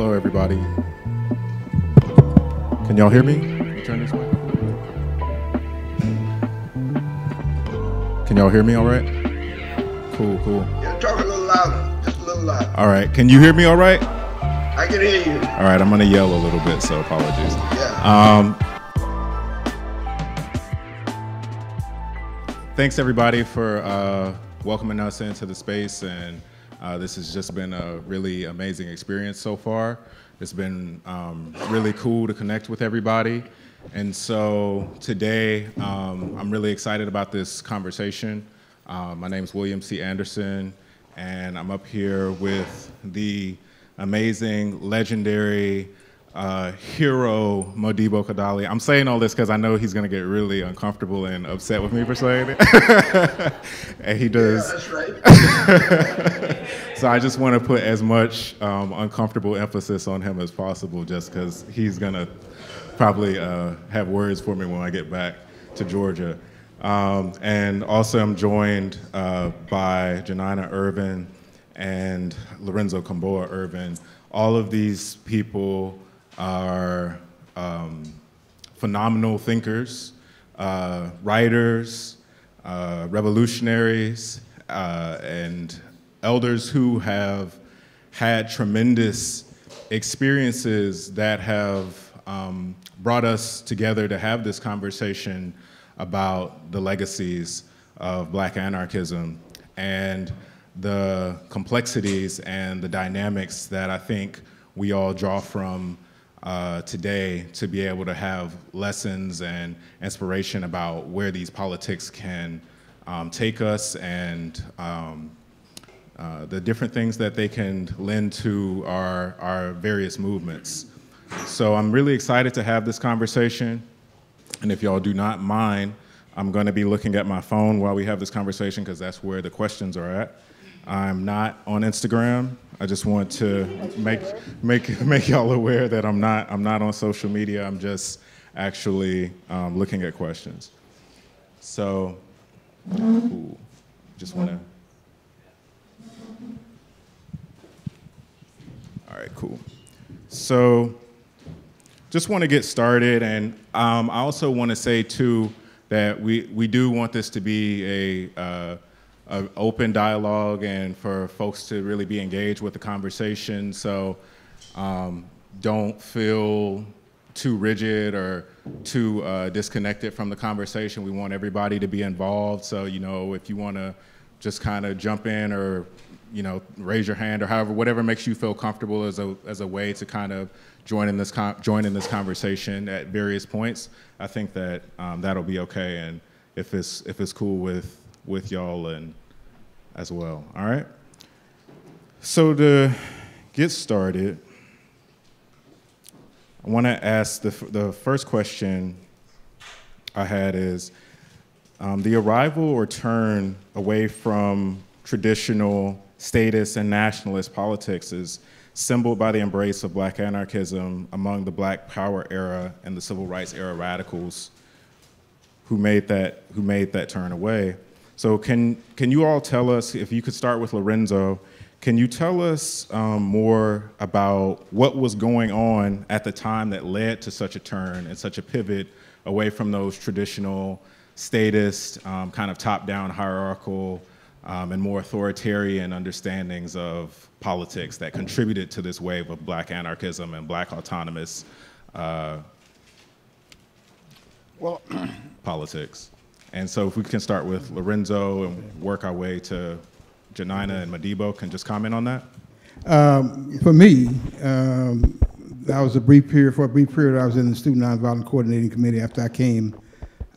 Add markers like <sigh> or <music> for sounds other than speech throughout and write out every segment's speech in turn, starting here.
Hello, everybody. Can y'all hear me? Turn this way. Can y'all hear me all right? Cool, cool. Yeah, talk a little louder, just a little louder. All right. Can you hear me all right? I can hear you. All right. I'm going to yell a little bit, so apologies. Yeah. Um, thanks everybody for uh, welcoming us into the space, and uh, this has just been a really amazing experience so far. It's been um, really cool to connect with everybody, and so today um, I'm really excited about this conversation. Uh, my name is William C. Anderson, and I'm up here with the amazing, legendary uh, hero Modibo Kadalie. I'm saying all this because I know he's going to get really uncomfortable and upset with me for saying it. <laughs> and he Yeah, does. that's right. <laughs> So I just want to put as much um, uncomfortable emphasis on him as possible just because he's going to probably uh, have words for me when I get back to Georgia. Um, and also, I'm joined uh, by JoNina Ervin and Lorenzo Kom'boa Ervin. All of these people are um, phenomenal thinkers, uh, writers, uh, revolutionaries, uh, and elders who have had tremendous experiences that have um, brought us together to have this conversation about the legacies of black anarchism and the complexities and the dynamics that I think we all draw from uh, today to be able to have lessons and inspiration about where these politics can um, take us and um, uh, the different things that they can lend to our, our various movements. So I'm really excited to have this conversation. And if y'all do not mind, I'm going to be looking at my phone while we have this conversation because that's where the questions are at. I'm not on Instagram. I just want to make make make y'all aware that I'm not I'm not on social media. I'm just actually um, looking at questions. So, ooh, just want to. All right, cool. So, just want to get started, and um, I also want to say too that we we do want this to be a, uh, a open dialogue and for folks to really be engaged with the conversation. So, um, don't feel too rigid or too uh, disconnected from the conversation. We want everybody to be involved. So, you know, if you want to just kind of jump in or you know raise your hand or however whatever makes you feel comfortable as a as a way to kind of join in this join in this conversation at various points i think that um, that'll be okay and if it's if it's cool with with y'all and as well all right so to get started i want to ask the, the first question i had is um, the arrival or turn away from traditional statist and nationalist politics is symbolized by the embrace of black anarchism among the black power era and the civil rights era radicals who made that, who made that turn away. So can, can you all tell us, if you could start with Lorenzo, can you tell us um, more about what was going on at the time that led to such a turn and such a pivot away from those traditional statist, um, kind of top-down hierarchical, um, and more authoritarian understandings of politics that contributed to this wave of black anarchism and black autonomous uh, Well, <clears throat> politics. And so if we can start with Lorenzo and work our way to JoNina and Modibo, can just comment on that? um, for me, um, that was a brief period. For a brief period, I was in the Student Nonviolent Coordinating Committee after I came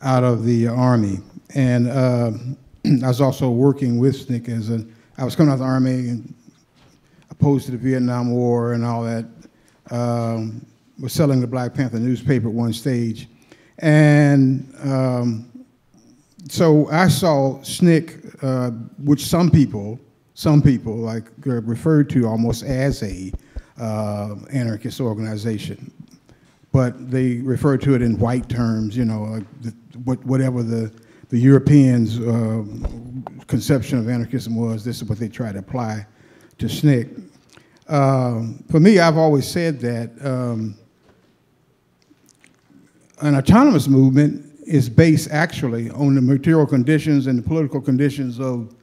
out of the Army. And um <clears throat> I was also working with SNCC as I was coming out of the Army and opposed to the Vietnam War and all that. Um, was selling the Black Panther newspaper at one stage. And um, so I saw SNCC, uh, which some people, some people like uh, referred to almost as a uh, anarchist organization, but they refer to it in white terms, you know, like the, what, whatever the, the Europeans' uh, conception of anarchism was, this is what they try to apply to SNCC. Um, for me, I've always said that um, an autonomous movement is based actually on the material conditions and the political conditions of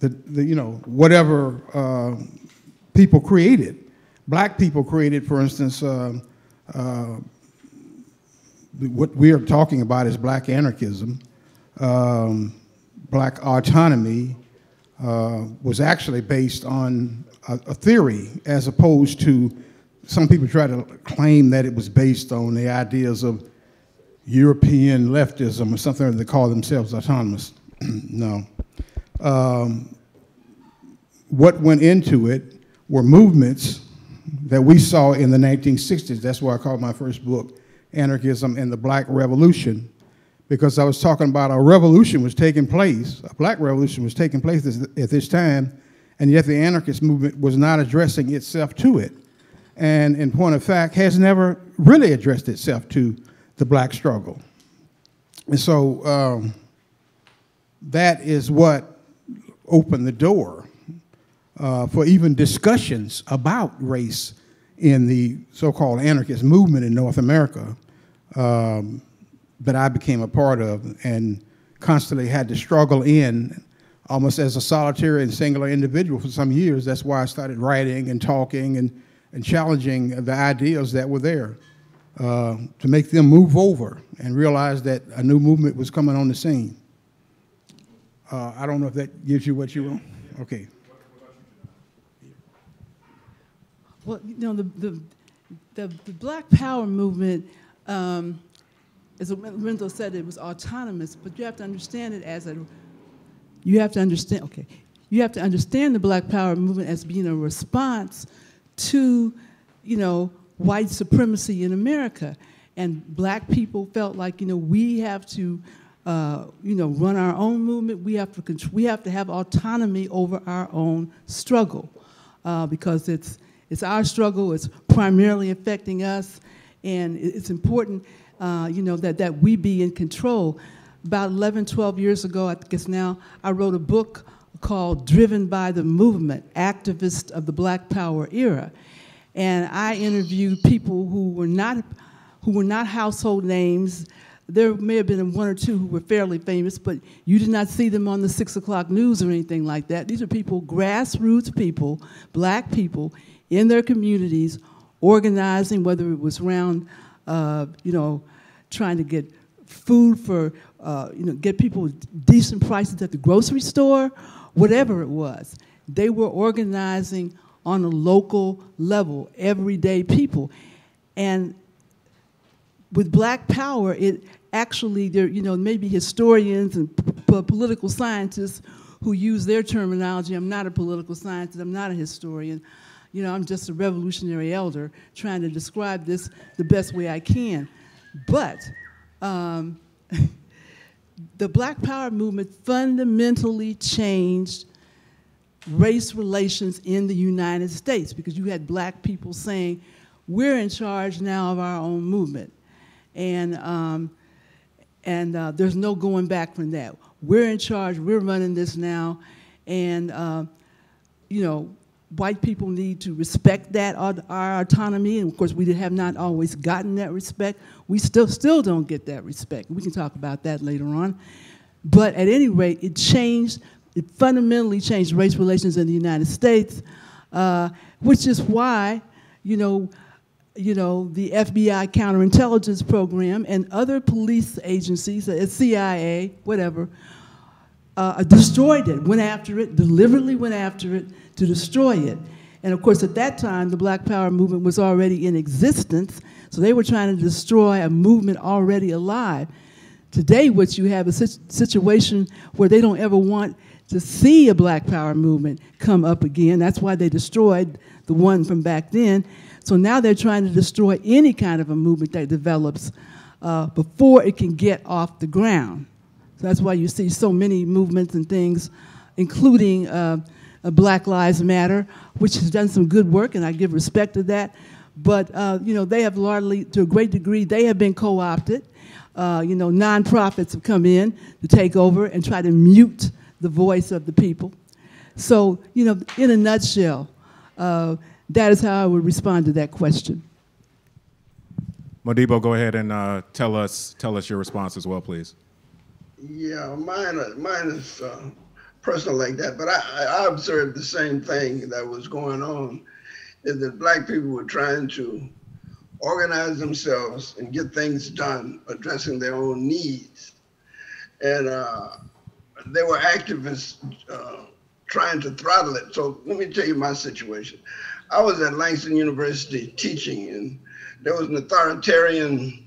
the, the you know, whatever uh, people created. Black people created, for instance, uh, uh, what we are talking about is black anarchism, um, black autonomy, uh, was actually based on a, a, theory as opposed to some people try to claim that it was based on the ideas of European leftism or something they call themselves autonomous. <clears throat> no. Um, what went into it were movements that we saw in the 1960s. That's why I called my first book Anarchism and the Black Revolution, because I was talking about a revolution was taking place, a black revolution was taking place at this time, and yet the anarchist movement was not addressing itself to it. And in point of fact, has never really addressed itself to the black struggle. And so um, that is what opened the door uh, for even discussions about race in the so-called anarchist movement in North America um, that I became a part of and constantly had to struggle in almost as a solitary and singular individual for some years. That's why I started writing and talking and, and challenging the ideas that were there uh, to make them move over and realize that a new movement was coming on the scene. Uh, I don't know if that gives you what you want. Okay. Well, you know, the, the, the, the Black Power movement, um, as Renzo said, it was autonomous, but you have to understand it as a, you have to understand, okay, you have to understand the Black Power movement as being a response to, you know, white supremacy in America. And black people felt like, you know, we have to, uh, you know, run our own movement. We have to, we have to have autonomy over our own struggle uh, because it's, it's our struggle. It's primarily affecting us, and it's important, uh, you know, that, that we be in control. About 11, 12 years ago, I guess now, I wrote a book called Driven by the Movement, Activists of the Black Power Era. And I interviewed people who were not, who were not household names, there may have been one or two who were fairly famous, but you did not see them on the six o'clock news or anything like that. These are people, grassroots people, black people in their communities, organizing, whether it was around, uh, you know, trying to get food for, uh, you know, get people decent prices at the grocery store, whatever it was. They were organizing on a local level, everyday people. And with black power, it actually, there, you know, maybe historians and political scientists who use their terminology. I'm not a political scientist, I'm not a historian. You know, I'm just a revolutionary elder trying to describe this the best way I can. But um, <laughs> the Black Power movement fundamentally changed race relations in the United States because you had black people saying, we're in charge now of our own movement. And, um, and uh, there's no going back from that. We're in charge, we're running this now, and uh, you know, white people need to respect that, our, our, autonomy, and of course we have not always gotten that respect. We still, still don't get that respect. We can talk about that later on. But at any rate, it changed, it fundamentally changed race relations in the United States, uh, which is why, you know, you know, the FBI counterintelligence program and other police agencies, CIA, whatever, uh, destroyed it, went after it, deliberately went after it, to destroy it. And of course, at that time, the Black Power movement was already in existence, so they were trying to destroy a movement already alive. Today, what you have is a situation where they don't ever want to see a Black Power movement come up again. That's why they destroyed the one from back then. So now they're trying to destroy any kind of a movement that develops uh, before it can get off the ground. So that's why you see so many movements and things, including uh, Black Lives Matter, which has done some good work, and I give respect to that. But uh, you know, they have largely, to a great degree, they have been co-opted. Uh, you know, nonprofits have come in to take over and try to mute the voice of the people. So, you know, in a nutshell, uh, that is how I would respond to that question. Modibo, go ahead and uh, tell us tell us your response as well, please. Yeah, mine, uh, mine is uh, personal like that, but I, I observed the same thing that was going on. Is that black people were trying to organize themselves and get things done, addressing their own needs, and uh, they were activists uh, trying to throttle it. So let me tell you my situation. I was at Langston University teaching, and there was an authoritarian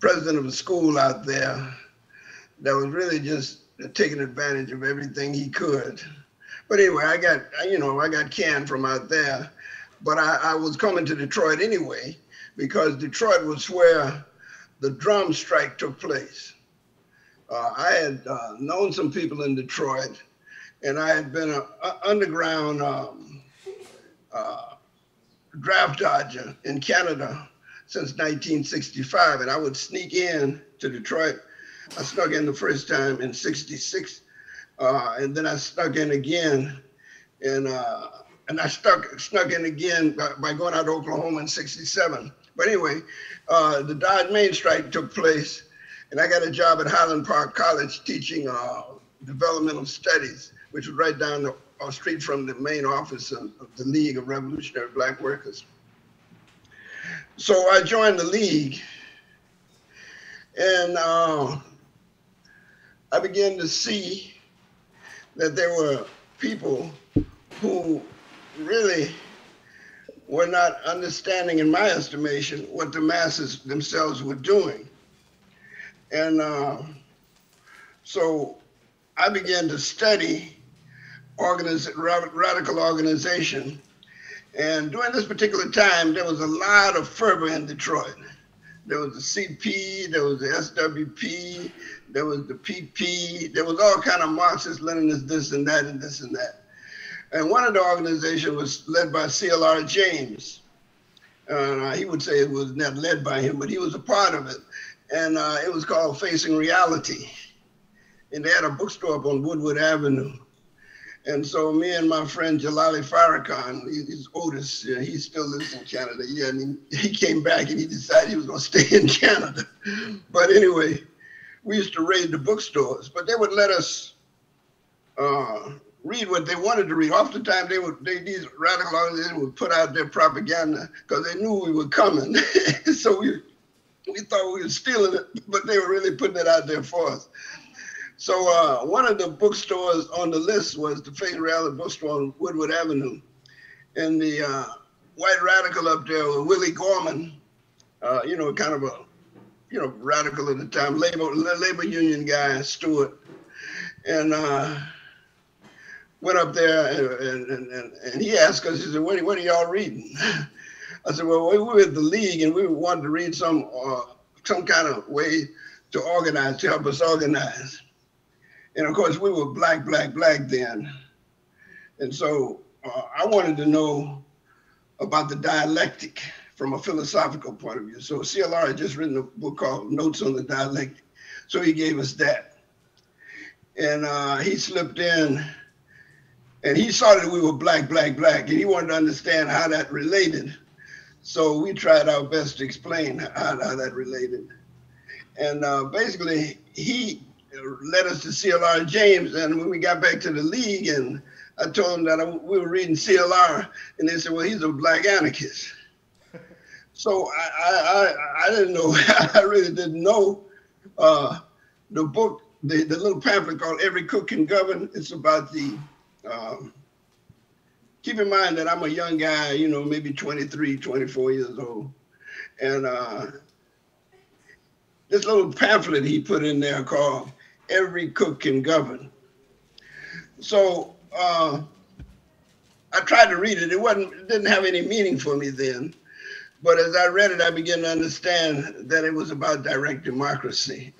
president of a school out there that was really just taking advantage of everything he could. But anyway, I got, you know, I got canned from out there. But I, I was coming to Detroit anyway, because Detroit was where the DRUM strike took place. Uh, I had uh, known some people in Detroit, and I had been an underground um, uh, draft dodger in Canada since 1965, and I would sneak in to Detroit. I snuck in the first time in '66, uh, and then I snuck in again, and uh, and I stuck snuck in again by, by going out to Oklahoma in '67. But anyway, uh, the Dodge Main strike took place, and I got a job at Highland Park College teaching uh, developmental studies, which was right down the uh, street from the main office of, of the League of Revolutionary Black Workers. So I joined the League, and uh, I began to see that there were people who really were not understanding, in my estimation, what the masses themselves were doing. And uh, so I began to study organiz- radical organization. And during this particular time, there was a lot of fervor in Detroit. There was the CP, there was the SWP, there was the PP, there was all kind of Marxist, Leninist, this and that, and this and that. And one of the organizations was led by CLR James. Uh, he would say it was not led by him, but he was a part of it. And uh, it was called Facing Reality. And they had a bookstore up on Woodward Avenue. And so me and my friend Jalali Farrakhan, he's Otis, he still lives in Canada. Yeah, and he, he came back and he decided he was going <laughs> to stay in Canada. But anyway, we used to raid the bookstores, but they would let us uh, read what they wanted to read. Oftentimes, they would they, these radical would put out their propaganda because they knew we were coming. <laughs> so we we thought we were stealing it, but they were really putting it out there for us. So uh, one of the bookstores on the list was the Facing Reality Bookstore on Woodward Avenue, and the uh, white radical up there was Willie Gorman, uh, you know, kind of a you know radical at the time, labor labor union guy, Stewart, and uh, went up there and, and, and, and he asked us, he said, what, what are y'all reading? <laughs> I said, well, we were at the league and we wanted to read some, uh, some kind of way to organize, to help us organize. And of course, we were black, black, black then. And so uh, I wanted to know about the dialectic from a philosophical point of view. So CLR had just written a book called Notes on the Dialectic. So he gave us that. And uh, he slipped in and he saw that we were black, black, black, and he wanted to understand how that related. So we tried our best to explain how, how that related. And uh, basically, he led us to CLR James. And when we got back to the league, and I told him that I, we were reading CLR, and they said, "Well, he's a black anarchist." so I, I, I, didn't know. <laughs> I really didn't know uh, the book, the, the little pamphlet called "Every Cook Can Govern." It's about the um, keep in mind that I'm a young guy, you know, maybe 23, 24 years old. And uh, this little pamphlet he put in there called Every Cook Can Govern. So uh, I tried to read it. It wasn't, it didn't have any meaning for me then. But as I read it, I began to understand that it was about direct democracy.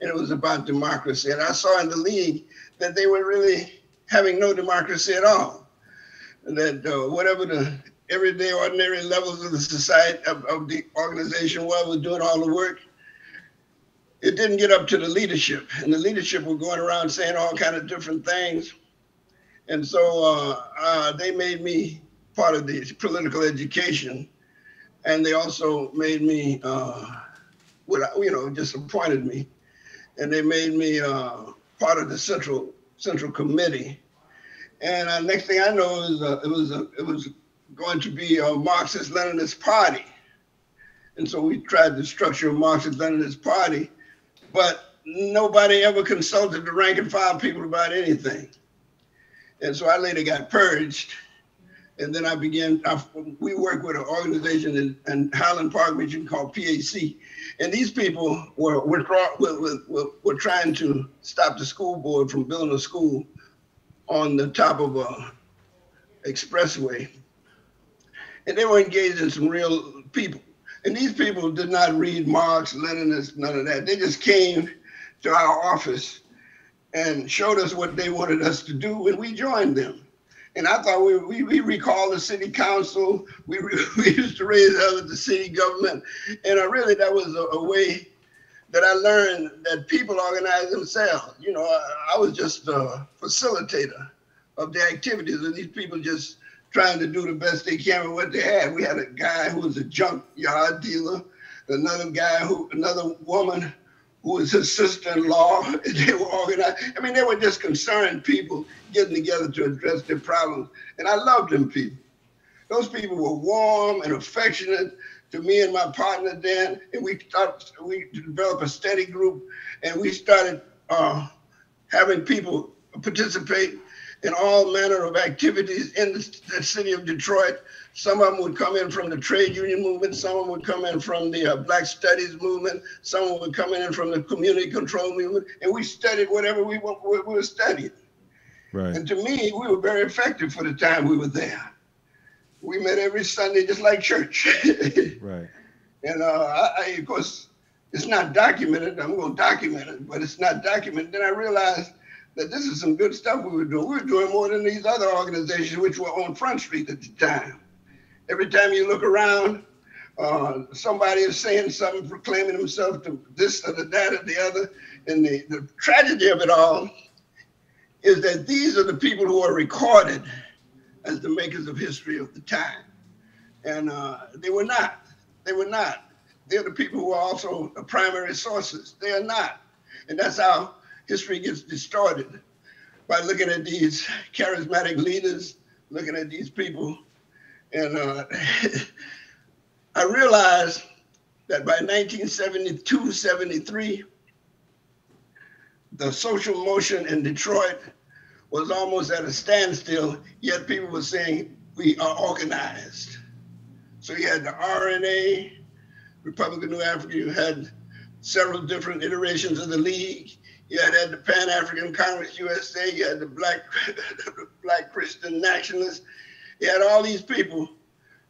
And it was about democracy. And I saw in the league that they were really having no democracy at all. That uh, whatever the everyday ordinary levels of the society of, of the organization was, was doing all the work. It didn't get up to the leadership, and the leadership were going around saying all kind of different things. And so uh, uh, they made me part of the political education, and they also made me, uh, you know, just appointed me, and they made me uh, part of the central central committee. And uh, next thing I know it was it was going to be a Marxist Leninist party, and so we tried to structure a Marxist Leninist party, but nobody ever consulted the rank and file people about anything. And so I later got purged. And then I began, I, we work with an organization in, in Highland Park region called PAC. And these people were, were, were, were trying to stop the school board from building a school on the top of a expressway. And they were engaged in some real people. And these people did not read Marx, Leninist, none of that. They just came to our office and showed us what they wanted us to do, and we joined them. And I thought we, we, we recalled the city council, we, <laughs> we used to raise hell at the city government, and I really, that was a, a way that I learned that people organize themselves. You know, I, I was just a facilitator of the activities of these people just trying to do the best they can with what they had. We had a guy who was a junkyard dealer, another guy who, another woman who was his sister-in-law. <laughs> They were organized. I mean, they were just concerned people getting together to address their problems. And I loved them people. Those people were warm and affectionate to me and my partner Dan. And we started, we developed a study group and we started uh, having people participate in all manner of activities in the, the city of Detroit. Some of them would come in from the trade union movement. Some of them would come in from the uh, Black Studies movement. Some of them would come in from the community control movement. And we studied whatever we, were- we were studying. Right. And to me, we were very effective for the time we were there. We met every Sunday just like church. <laughs> Right. And uh, I, I, of course, it's not documented. I'm going to document it, but it's not documented. Then I realized that this is some good stuff we were doing. We were doing more than these other organizations, which were on Front Street at the time. Every time you look around, uh, somebody is saying something, proclaiming himself to this or the that or the other. And the, the tragedy of it all is that these are the people who are recorded as the makers of history of the time. And uh, they were not. They were not. They're the people who are also the primary sources. They are not. And that's how history gets distorted by looking at these charismatic leaders, looking at these people. And uh, <laughs> I realized that by 1972, 73, the social motion in Detroit was almost at a standstill, yet people were saying, we are organized. So you had the RNA, Republican New Africa, you had several different iterations of the League. You had, had the Pan African Congress USA, you had the Black, <laughs> Black Christian Nationalists. You had all these people,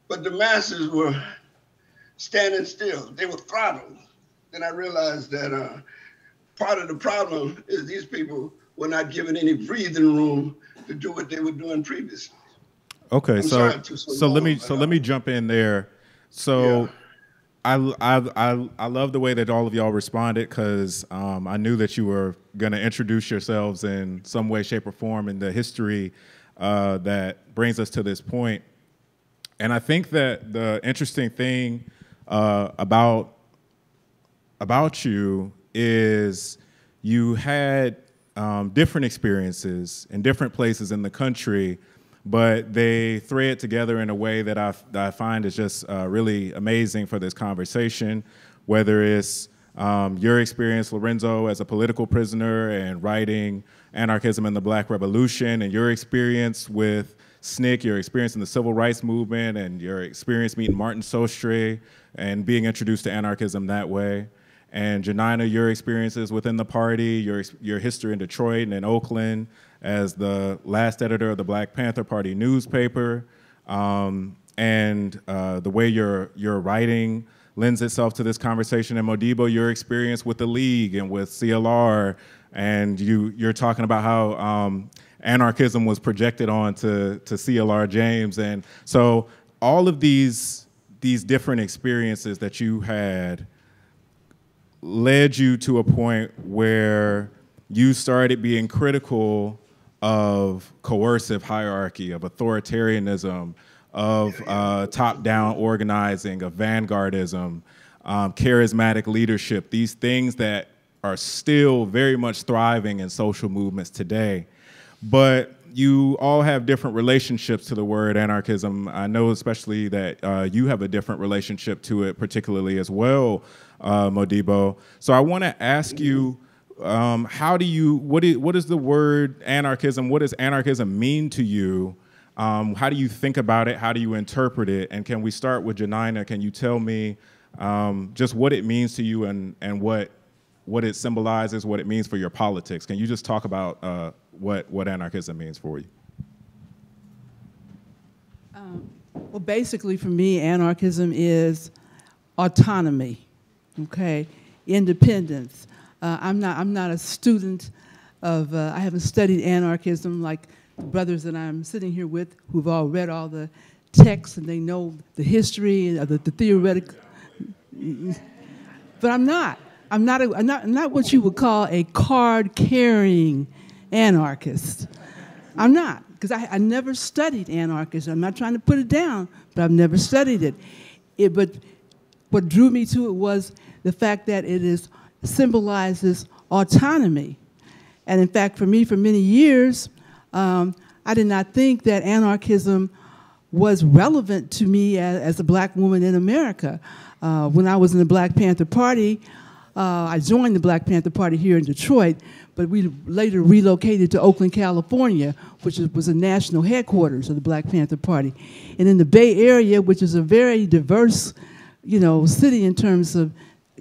but the masses were standing still. They were throttled. Then I realized that uh, part of the problem is these people were not given any breathing room to do what they were doing previously. Okay, I'm so sorry so so let me so let me jump in there. So Yeah. I, I I I love the way that all of y'all responded because um, I knew that you were going to introduce yourselves in some way, shape, or form in the history uh, that brings us to this point. And I think that the interesting thing uh, about about you is you had um, different experiences in different places in the country, but they thread together in a way that I, that I find is just uh, really amazing for this conversation. Whether it's um, your experience, Lorenzo, as a political prisoner and writing Anarchism and the Black Revolution, and your experience with SNCC, your experience in the civil rights movement, and your experience meeting Martin Sostre and being introduced to anarchism that way. And JoNina, your experiences within the party, your, your history in Detroit and in Oakland as the last editor of the Black Panther Party newspaper, um, and uh, the way your, your writing lends itself to this conversation. And Modibo, your experience with the League and with CLR, and you, you're talking about how um, anarchism was projected onto to CLR James. And so all of these, these different experiences that you had led you to a point where you started being critical of coercive hierarchy, of authoritarianism, of uh, top-down organizing, of vanguardism, um, charismatic leadership, these things that are still very much thriving in social movements today. But you all have different relationships to the word anarchism. I know especially that uh, you have a different relationship to it, particularly as well, uh, Modibo. So I want to ask you, um, how do you, what is, what is the word anarchism, what does anarchism mean to you? Um, how do you think about it? How do you interpret it? And can we start with JoNina? Can you tell me um, just what it means to you and, and what, what it symbolizes, what it means for your politics? Can you just talk about uh, what, what anarchism means for you? Um, well, basically, for me, anarchism is autonomy, okay, independence. Uh, I'm not. I'm not a student of. Uh, I haven't studied anarchism like the brothers that I'm sitting here with, who've all read all the texts and they know the history and the, the theoretical. But I'm not. I'm not, a, I'm not. not what you would call a card-carrying anarchist. I'm not because I, I never studied anarchism. I'm not trying to put it down, but I've never studied it. it. But what drew me to it was the fact that it is symbolizes autonomy. And in fact, for me, for many years, um, I did not think that anarchism was relevant to me as, as a black woman in America. Uh, when I was in the Black Panther Party, uh, I joined the Black Panther Party here in Detroit, but we later relocated to Oakland, California, which was a national headquarters of the Black Panther Party. And in the Bay Area, which is a very diverse, you know, city in terms of,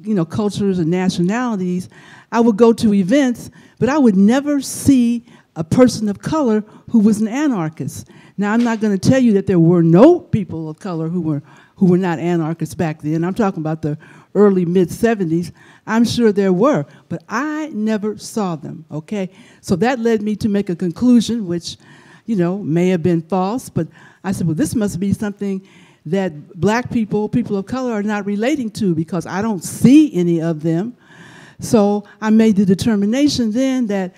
you know, cultures and nationalities, I would go to events, but I would never see a person of color who was an anarchist. Now, I'm not going to tell you that there were no people of color who were, who were not anarchists back then. I'm talking about the early mid 70s. I'm sure there were, but I never saw them, okay? So that led me to make a conclusion, which, you know, may have been false, but I said, well, this must be something that black people, people of color, are not relating to because I don't see any of them. So I made the determination then that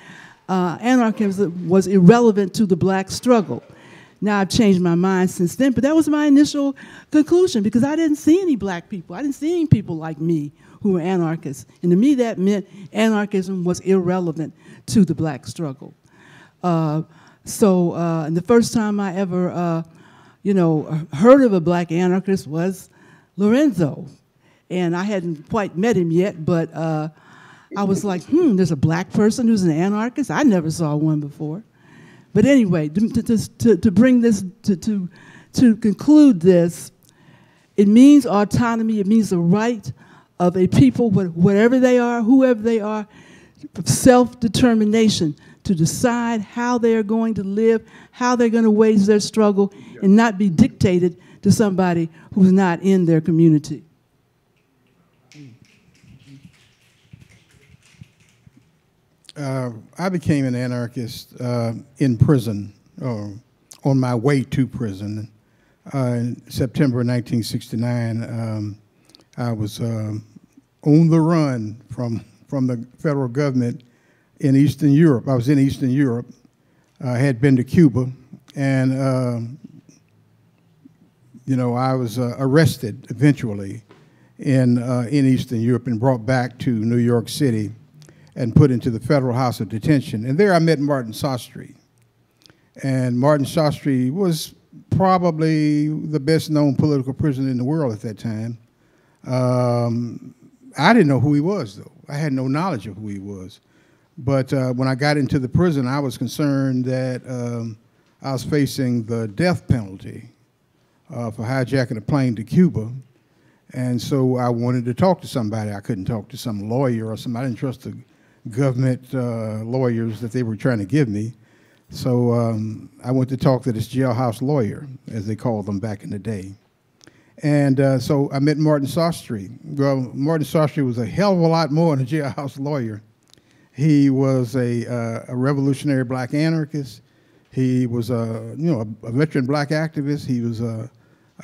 uh, anarchism was irrelevant to the black struggle. Now I've changed my mind since then, but that was my initial conclusion because I didn't see any black people. I didn't see any people like me who were anarchists. And to me, that meant anarchism was irrelevant to the black struggle. Uh, so, uh, and the first time I ever, uh, you know, heard of a black anarchist was Lorenzo. And I hadn't quite met him yet, but uh, I was like, hmm, there's a black person who's an anarchist? I never saw one before. But anyway, to, to, to bring this, to, to, to conclude this, it means autonomy, it means the right of a people, whatever they are, whoever they are, self-determination to decide how they are going to live, how they're going to wage their struggle, and not be dictated to somebody who's not in their community. Uh, I became an anarchist uh, in prison, or on my way to prison. Uh, in September 1969, um, I was um, on the run from, from the federal government in Eastern Europe. I was in Eastern Europe. I had been to Cuba, and um, you know, I was uh, arrested eventually in, uh, in Eastern Europe and brought back to New York City and put into the federal house of detention. And there I met Martin Sostre. And Martin Sostre was probably the best known political prisoner in the world at that time. Um, I didn't know who he was, though. I had no knowledge of who he was. But uh, when I got into the prison, I was concerned that um, I was facing the death penalty uh, for hijacking a plane to Cuba. And so I wanted to talk to somebody. I couldn't talk to some lawyer or somebody. I didn't trust the government uh, lawyers that they were trying to give me. So um, I went to talk to this jailhouse lawyer, as they called them back in the day. And uh, so I met Martin Sostre. Well, Martin Sostre was a hell of a lot more than a <laughs> jailhouse lawyer. He was a, uh, a revolutionary black anarchist. He was a, you know, a, a veteran black activist. He was a,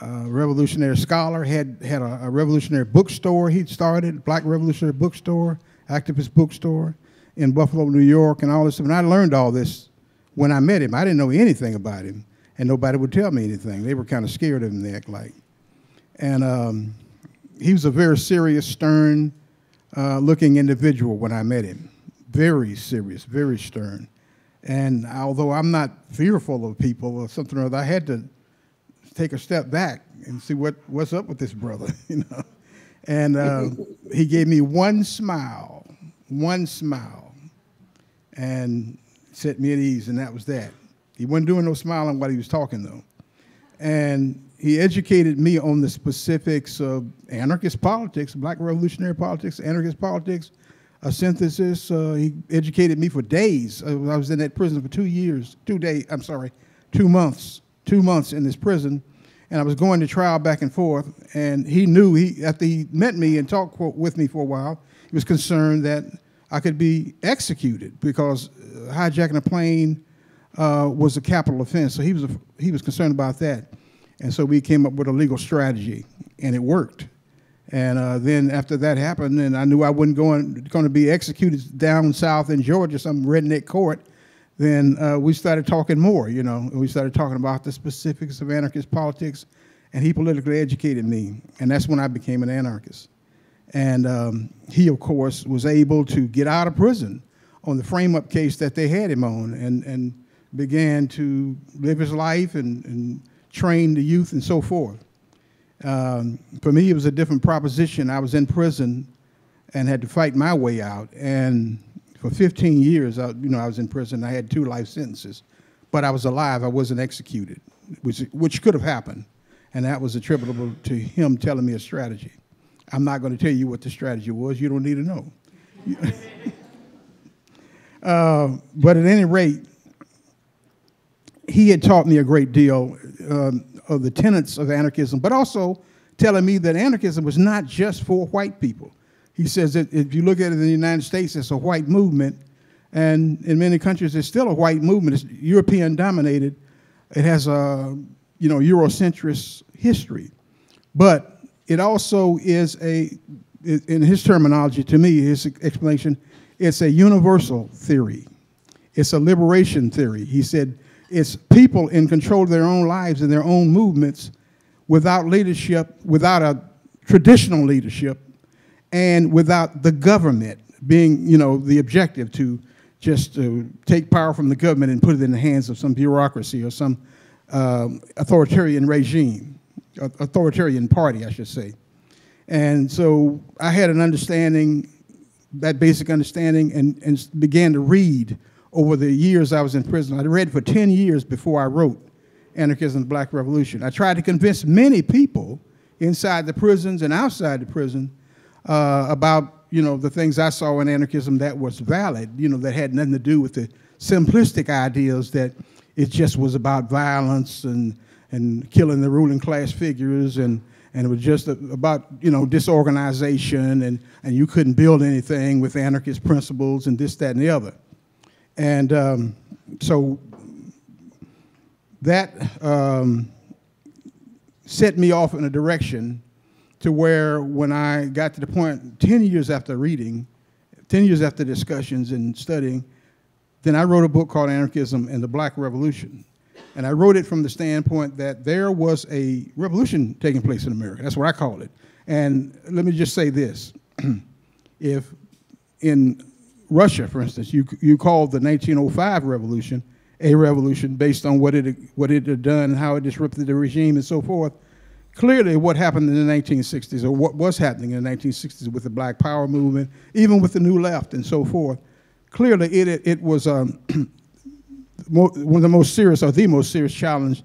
revolutionary scholar, had, had a, a revolutionary bookstore he'd started, black revolutionary bookstore activist bookstore in Buffalo, New York, and all this stuff. And I learned all this when I met him. I didn't know anything about him. and nobody would tell me anything. They were kind of scared of him, they act like. And um, he was a very serious, stern uh, looking individual when I met him. Very serious, very stern. And although I'm not fearful of people or something or other, I had to take a step back and see what, what's up with this brother, <laughs> you know. And uh, he gave me one smile, one smile, and set me at ease, and that was that. He wasn't doing no smiling while he was talking, though. And he educated me on the specifics of anarchist politics, black revolutionary politics, anarchist politics, a synthesis. Uh, he educated me for days. I was in that prison for two years, two days, I'm sorry, two months, two months in this prison. And I was going to trial back and forth. And he knew, he after he met me and talked with me for a while, he was concerned that I could be executed because uh, hijacking a plane uh, was a capital offense. So he was, a, he was concerned about that. And so we came up with a legal strategy, and it worked. And uh, then after that happened, and I knew I wasn't going, going to be executed down south in Georgia, some redneck court, then uh, we started talking more, you know. And we started talking about the specifics of anarchist politics, and he politically educated me. And that's when I became an anarchist. And um, he, of course, was able to get out of prison on the frame up case that they had him on and, and began to live his life and, and train the youth and so forth. Um, for me, it was a different proposition. I was in prison and had to fight my way out. And for 15 years, I, you know, I was in prison. I had two life sentences, but I was alive. I wasn't executed, which, which could have happened. And that was attributable to him telling me a strategy. I'm not going to tell you what the strategy was. You don't need to know. <laughs> uh, but at any rate, he had taught me a great deal um, of the tenets of anarchism, but also telling me that anarchism was not just for white people. He says that if you look at it in the United States, it's a white movement, and in many countries, it's still a white movement. It's European dominated. It has a you know Eurocentrist history, but it also is a, in his terminology, to me, his explanation, it's a universal theory. It's a liberation theory. He said it's people in control of their own lives and their own movements without leadership, without a traditional leadership, and without the government being, you know, the objective to just to take power from the government and put it in the hands of some bureaucracy or some um, authoritarian regime, authoritarian party, I should say. And so I had an understanding, that basic understanding, and, and began to read over the years I was in prison. I read for 10 years before I wrote Anarchism and the Black Revolution. I tried to convince many people inside the prisons and outside the prison uh, about you know the things I saw in anarchism that was valid, you know, that had nothing to do with the simplistic ideas that it just was about violence and and killing the ruling class figures and and it was just about you know disorganization and and you couldn't build anything with anarchist principles and this that and the other. And um, so that um, set me off in a direction to where when I got to the point 10 years after reading, 10 years after discussions and studying, then I wrote a book called Anarchism and the Black Revolution. And I wrote it from the standpoint that there was a revolution taking place in America. That's what I called it. And let me just say this. <clears throat> if in Russia, for instance, you, you called the 1905 revolution a revolution based on what it, what it had done and how it disrupted the regime and so forth. Clearly, what happened in the 1960s, or what was happening in the 1960s with the Black Power movement, even with the New Left and so forth, clearly it, it, it was um, <clears throat> one of the most serious, or the most serious challenge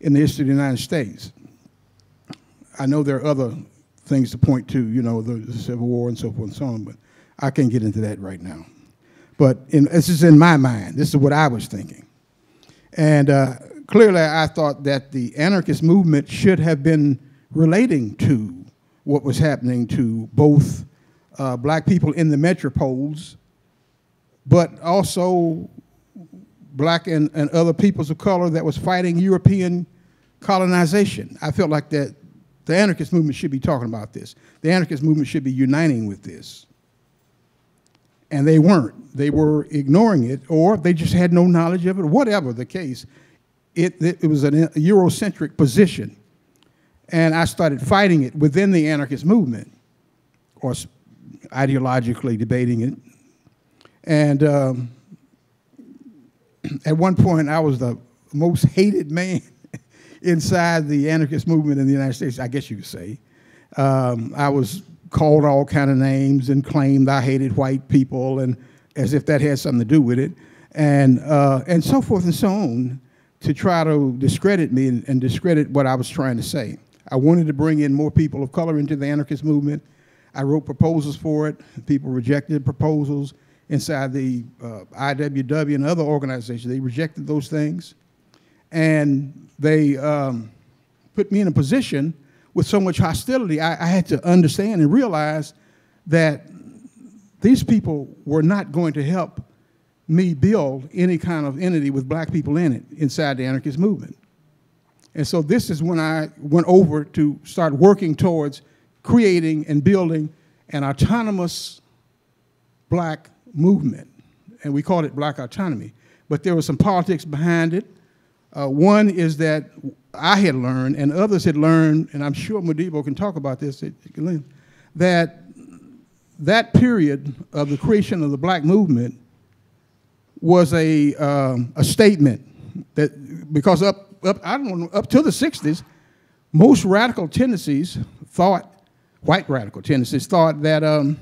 in the history of the United States. I know there are other things to point to, you know, the, the Civil War and so forth and so on, but I can't get into that right now. But in, this is in my mind. This is what I was thinking. And uh, clearly, I thought that the anarchist movement should have been relating to what was happening to both uh, black people in the metropoles, but also black and, and other peoples of color that was fighting European colonization. I felt like that the anarchist movement should be talking about this. The anarchist movement should be uniting with this and they weren't. They were ignoring it, or they just had no knowledge of it, whatever the case. It, it, was an Eurocentric position. And I started fighting it within the anarchist movement, or ideologically debating it. And um, at one point, I was the most hated man <laughs> inside the anarchist movement in the United States, I guess you could say. Um, I was called all kind of names and claimed I hated white people, and as if that had something to do with it, and uh, and so forth and so on, to try to discredit me and, and discredit what I was trying to say. I wanted to bring in more people of color into the anarchist movement. I wrote proposals for it. People rejected proposals inside the uh, IWW and other organizations. They rejected those things. And they um, put me in a position with so much hostility. I, I had to understand and realize that these people were not going to help me build any kind of entity with black people in it inside the anarchist movement. And so this is when I went over to start working towards creating and building an autonomous black movement. And we called it black autonomy. But there was some politics behind it. Uh, one is that I had learned, and others had learned, and I'm sure Modibo can talk about this, that that period of the creation of the black movement was a, um, a statement that, because up up, I don't know, up to the 60s, most radical tendencies thought, white radical tendencies thought that um,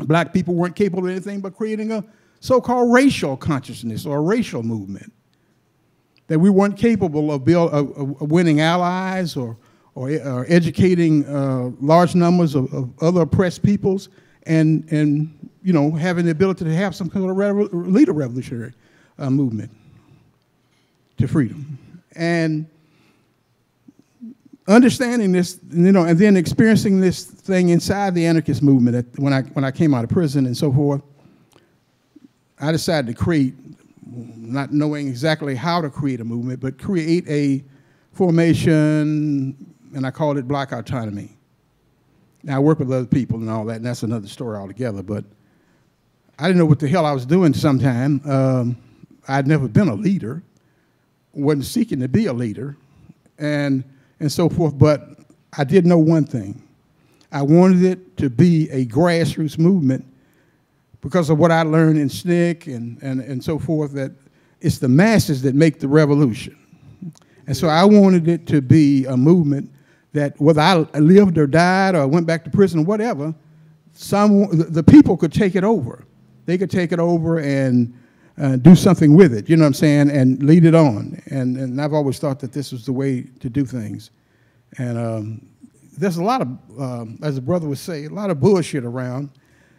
black people weren't capable of anything but creating a so-called racial consciousness or a racial movement. That we weren't capable of, build, of, of winning allies or, or, or educating uh, large numbers of, of, other oppressed peoples and, and you know, having the ability to have some kind of revo lead a revolutionary uh, movement to freedom and understanding this, you know, and then experiencing this thing inside the anarchist movement at, when I when I came out of prison and so forth, I decided to create, not knowing exactly how to create a movement, but create a formation, and I called it Black Autonomy. Now I work with other people and all that, and that's another story altogether. But I didn't know what the hell I was doing. Sometime um, I'd never been a leader wasn't seeking to be a leader and, and so forth, but I did know one thing. I wanted it to be a grassroots movement because of what I learned in SNCC and, and, and so forth, that it's the masses that make the revolution. And so I wanted it to be a movement that whether I lived or died or went back to prison or whatever, some, the people could take it over. They could take it over and uh, do something with it, you know what I'm saying, and lead it on. And, and I've always thought that this was the way to do things. And um, there's a lot of, um, as a brother would say, a lot of bullshit around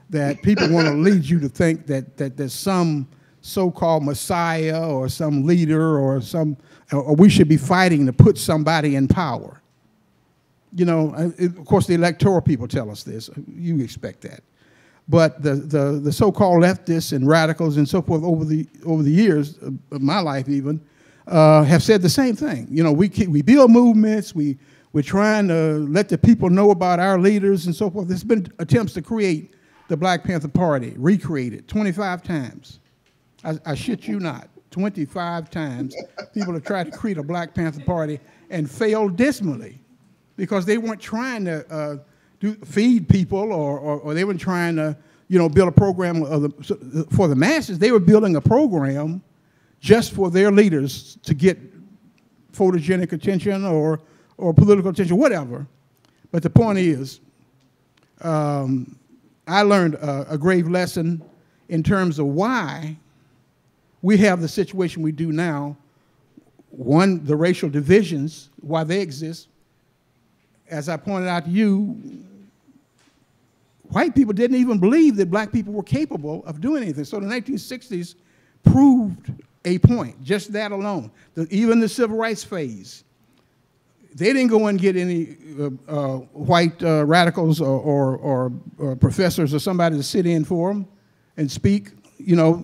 that people want to <laughs> lead you to think that, that there's some so-called messiah or some leader or some, or we should be fighting to put somebody in power. You know, of course, the electoral people tell us this. You expect that. But the, the, the so-called leftists and radicals and so forth over the, over the years of my life even uh, have said the same thing. You know, we, keep, we build movements, we, we're trying to let the people know about our leaders and so forth. There's been attempts to create the Black Panther Party, recreate it 25 times. I, I shit you not, 25 times people have tried to create a Black Panther Party and failed dismally because they weren't trying to uh, do, feed people or, or, or, they weren't trying to you know, build a program the, for the masses. They were building a program just for their leaders to get photogenic attention or, or political attention, whatever. But the point is, um, I learned a, a grave lesson in terms of why we have the situation we do now. One, the racial divisions, why they exist. As I pointed out to you, white people didn't even believe that black people were capable of doing anything. So the 1960s proved a point, just that alone. The, even the civil rights phase, they didn't go and get any uh, uh, white uh, radicals or, or, or, or, professors or somebody to sit in for them and speak, you know,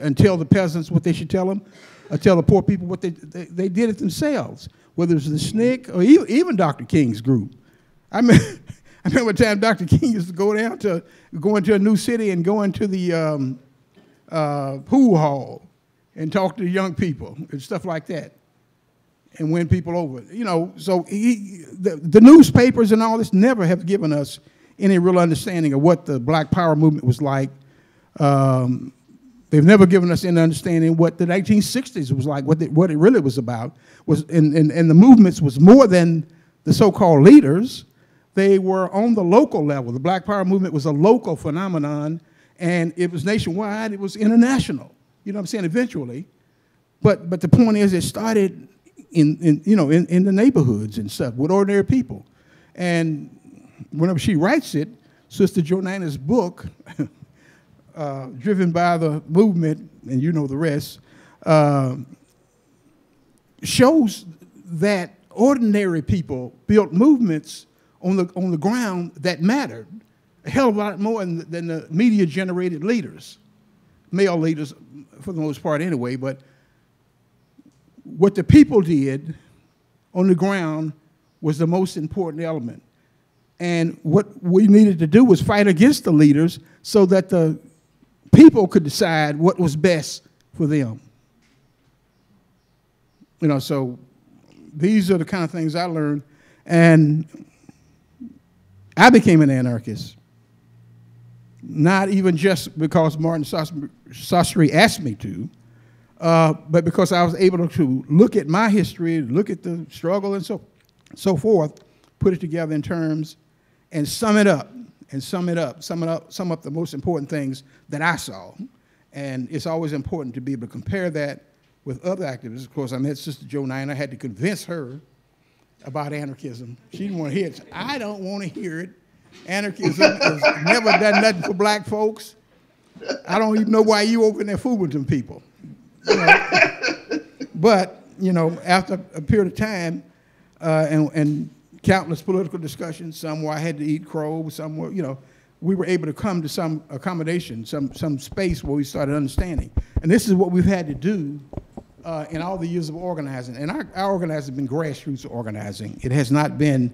and tell the peasants what they should tell them, or tell the poor people what they, they, they did it themselves, whether it was the SNCC or even, even Dr. King's group. I mean, <laughs> I remember a time Dr. King used to go down to, go into a new city and go into the um, uh, pool hall and talk to young people and stuff like that and win people over. You know, so he, the, the newspapers and all this never have given us any real understanding of what the Black Power movement was like. Um, they've never given us any understanding what the 1960s was like, what, the, what it really was about. Was and, and, and the movements was more than the so-called leaders. They were on the local level. The Black Power movement was a local phenomenon, and it was nationwide. It was international. You know what I'm saying? Eventually, but but the point is, it started in, in you know in, in the neighborhoods and stuff with ordinary people, and whenever she writes it, Sister JoNina's book, <laughs> uh, driven by the movement, and you know the rest, uh, shows that ordinary people built movements on the, on the ground that mattered a hell of a lot more than, than the media generated leaders, male leaders for the most part anyway, but what the people did on the ground was the most important element. And what we needed to do was fight against the leaders so that the people could decide what was best for them. You know, so these are the kind of things I learned. And I became an anarchist. Not even just because Martin Sostre asked me to, uh, but because I was able to look at my history, look at the struggle and so, so forth, put it together in terms, and sum it up, and sum it up, sum it up, sum up the most important things that I saw. And it's always important to be able to compare that with other activists. Of course, I met Sister JoNina. I had to convince her about anarchism. She didn't want to hear it. I don't want to hear it. Anarchism has never done nothing for black folks. I don't even know why you open with them people. You know? <laughs> but, you know, after a period of time uh, and, and countless political discussions, some where I had to eat crow, some where, you know, we were able to come to some accommodation, some, some space where we started understanding. And this is what we've had to do uh, in all the years of organizing. And our, our organizing has been grassroots organizing. It has not been